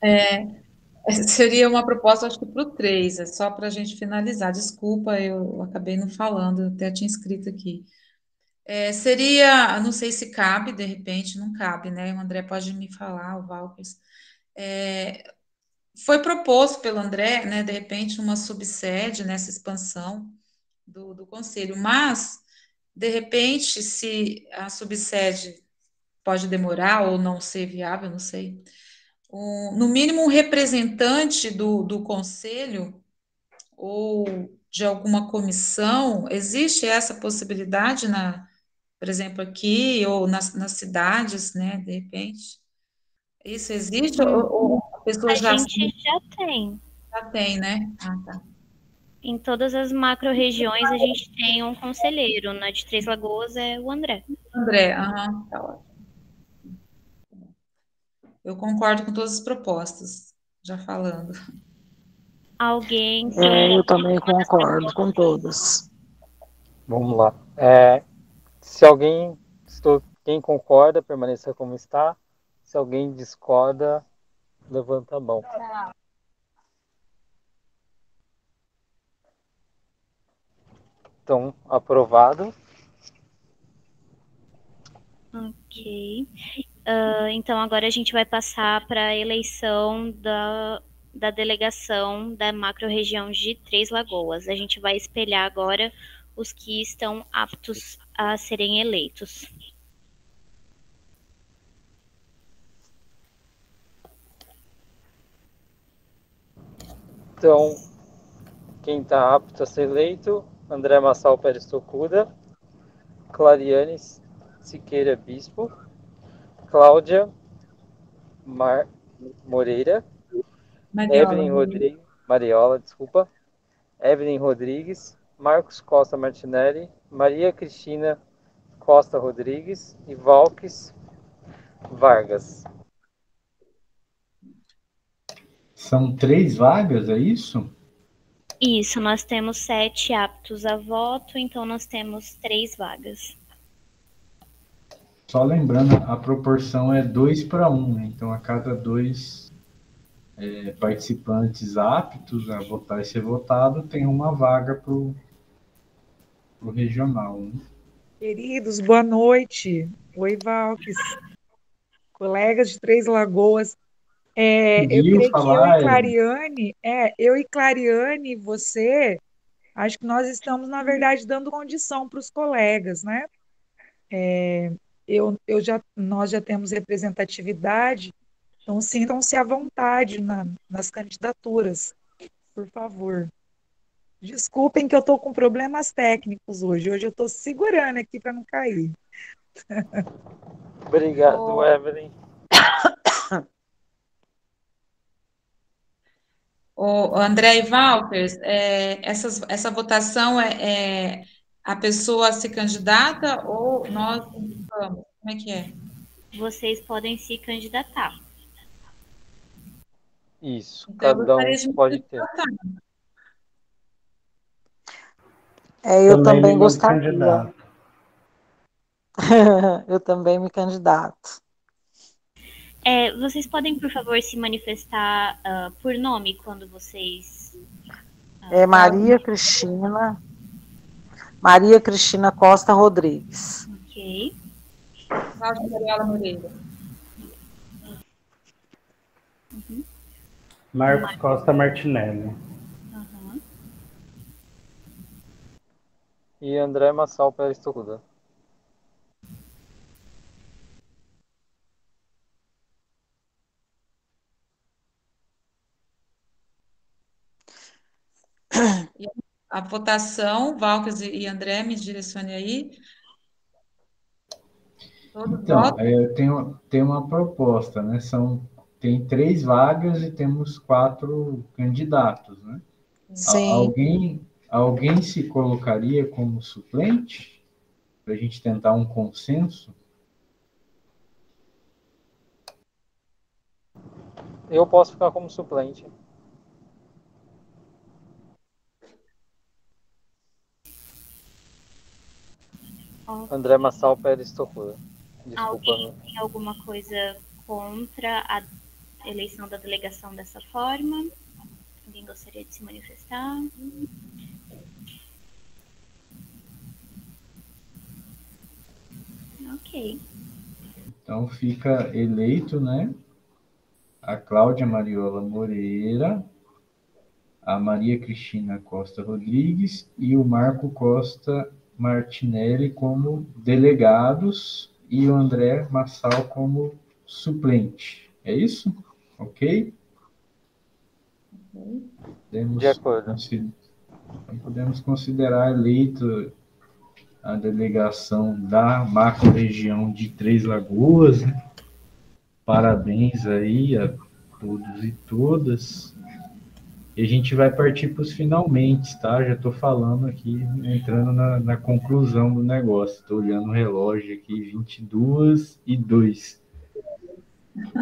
É, [LAUGHS] Seria uma proposta, acho que para o 3, é só para a gente finalizar. Desculpa, eu acabei não falando, até tinha escrito aqui. É, seria, não sei se cabe, de repente, não cabe, né? O André pode me falar, o Valkers. É, foi proposto pelo André, né, de repente, uma subsede nessa expansão do, do conselho, mas, de repente, se a subsede pode demorar ou não ser viável, não sei um, no mínimo, um representante do, do conselho ou de alguma comissão? Existe essa possibilidade, na, por exemplo, aqui ou nas, nas cidades, né, de repente? Isso existe? Ou, ou pessoa a já. gente já tem. Já tem, né? Ah, tá. Em todas as macro-regiões a gente tem um conselheiro. Na de Três Lagoas é o André. André, aham, tá ótimo. Eu concordo com todas as propostas, já falando. Alguém. É, eu também concordo com todas. Vamos lá. É, se alguém, estou, quem concorda, permaneça como está. Se alguém discorda, levanta a mão. Então, aprovado. Ok. Uh, então, agora a gente vai passar para a eleição da, da delegação da macro-região de Três Lagoas. A gente vai espelhar agora os que estão aptos a serem eleitos. Então, quem está apto a ser eleito, André Massal Pérez Tocuda, Clariane Siqueira Bispo, Cláudia Mar Moreira, Mariola, Evelyn Rodrigues, Mariola, desculpa, Evelyn Rodrigues, Marcos Costa Martinelli, Maria Cristina Costa Rodrigues e Valques Vargas. São três vagas, é isso? Isso, nós temos sete aptos a voto, então nós temos três vagas. Só lembrando, a proporção é dois para um, né? então a cada dois é, participantes aptos a votar e ser votado, tem uma vaga para o regional. Né? Queridos, boa noite. Oi, Valques. Colegas de Três Lagoas. É, eu creio falar, que eu e Clariane, é, eu e Clariane, você, acho que nós estamos, na verdade, dando condição para os colegas, né? É, eu, eu já, nós já temos representatividade, então sintam-se à vontade na, nas candidaturas, por favor. Desculpem que eu estou com problemas técnicos hoje. Hoje eu estou segurando aqui para não cair. [LAUGHS] Obrigado, oh. Evelyn. O André e Walters, é, essas, essa votação é, é, a pessoa se candidata ou nós vamos? Como é que é? Vocês podem se candidatar. Isso, então, cada um pode ter. É, eu também, também gostaria. [LAUGHS] eu também me candidato. É, vocês podem, por favor, se manifestar uh, por nome quando vocês. Uh, é Maria Cristina. Maria Cristina Costa Rodrigues. Ok. Cláudia Mariela Moreira. Uhum. Marcos Costa Martinelli. Uhum. E André Massal Pérez. A votação, Valcas e André, me direcione aí. Todo então, é, eu tenho, tenho uma proposta, né? São, tem três vagas e temos quatro candidatos, né? Sim. Alguém, alguém se colocaria como suplente para a gente tentar um consenso? Eu posso ficar como suplente. André Massal Pérez Tocura. Desculpa. Alguém tem alguma coisa contra a eleição da delegação dessa forma? Alguém gostaria de se manifestar? Ok. Então fica eleito, né? A Cláudia Mariola Moreira, a Maria Cristina Costa Rodrigues e o Marco Costa Martinelli como delegados e o André Massal como suplente. É isso? Ok? Podemos De acordo. Considerar, podemos considerar eleito a delegação da macro-região de Três Lagoas. Né? Parabéns aí a todos e todas. E a gente vai partir para os finalmente, tá? Já estou falando aqui, entrando na, na conclusão do negócio. Estou olhando o relógio aqui, 22 e 2.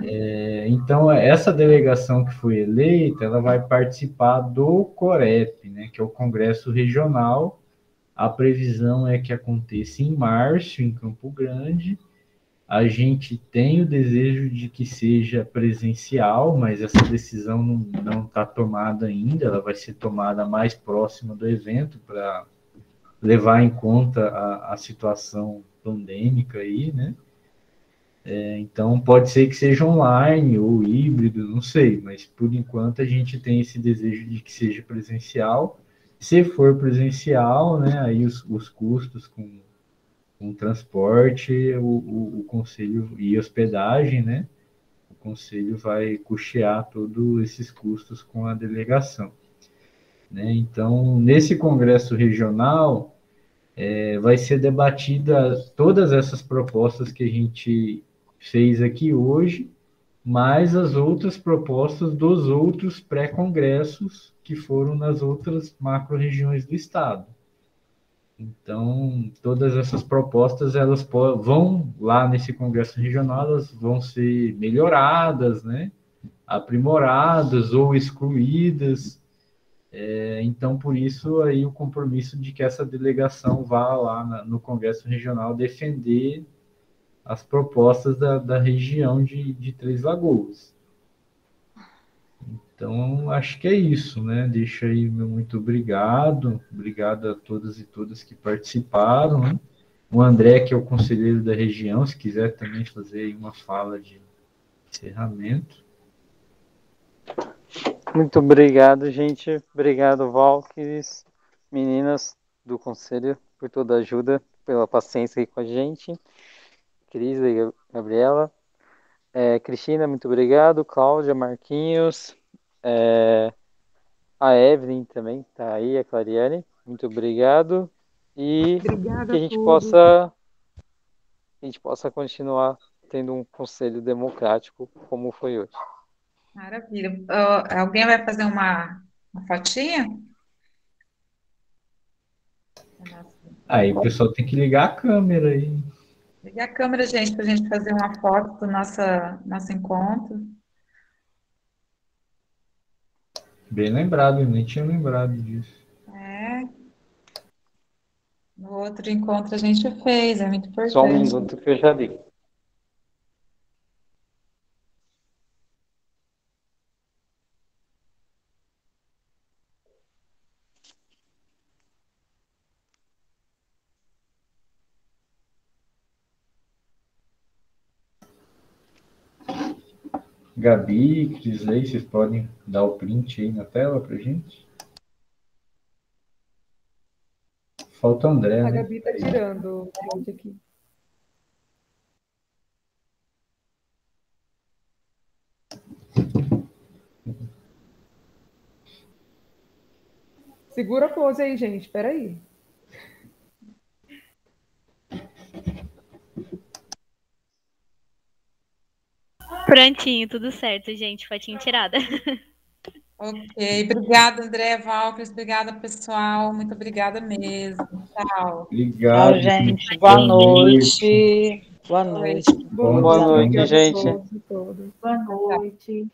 É, então, essa delegação que foi eleita, ela vai participar do COREP, né, que é o Congresso Regional. A previsão é que aconteça em março, em Campo Grande, a gente tem o desejo de que seja presencial, mas essa decisão não está tomada ainda, ela vai ser tomada mais próxima do evento para levar em conta a, a, situação pandêmica aí, né? É, então pode ser que seja online ou híbrido, não sei, mas por enquanto a gente tem esse desejo de que seja presencial. Se for presencial, né, aí os, os custos com com transporte, o, o, o, conselho e hospedagem, né? O conselho vai custear todos esses custos com a delegação. Né? Então, nesse congresso regional, é, vai ser debatida todas essas propostas que a gente fez aqui hoje, mais as outras propostas dos outros pré-congressos que foram nas outras macro-regiões do Estado. Então, todas essas propostas, elas vão lá nesse congresso regional, elas vão ser melhoradas, né? aprimoradas ou excluídas. É, então, por isso, aí o compromisso de que essa delegação vá lá na, no Congresso Regional defender as propostas da, da região de, de Três Lagoas. Então, acho que é isso, né? Deixa aí meu muito obrigado, obrigado a todas e todas que participaram. Né? O André, que é o conselheiro da região, se quiser também fazer uma fala de encerramento. Muito obrigado, gente. Obrigado, Valkyries, meninas do conselho, por toda a ajuda, pela paciência aí com a gente. Cris e Gabriela. É, Cristina, muito obrigado. Cláudia, Marquinhos. É, a Evelyn também está aí, a Clariane. Muito obrigado. E Obrigada que a gente possa a gente possa continuar tendo um conselho democrático como foi hoje. Maravilha. Uh, alguém vai fazer uma, uma fotinha? Aí o pessoal tem que ligar a câmera aí. Ligar a câmera, gente, para a gente fazer uma foto do nosso, nosso encontro. Bem lembrado, eu nem tinha lembrado disso. É. No outro encontro a gente fez, é muito importante. Só um minuto que eu já ligo. Gabi, Crisley, vocês podem dar o print aí na tela pra gente? Falta o André, A né? Gabi tá tirando o print aqui. Segura a pose aí, gente. Espera aí. Prontinho, tudo certo, gente. Fotinho tirada. Ok, obrigada, André Valcres, obrigada, pessoal, muito obrigada mesmo. Tchau. Obrigado. Tchau, gente. Boa noite. Boa noite. Boa noite, gente. Todos. Boa noite.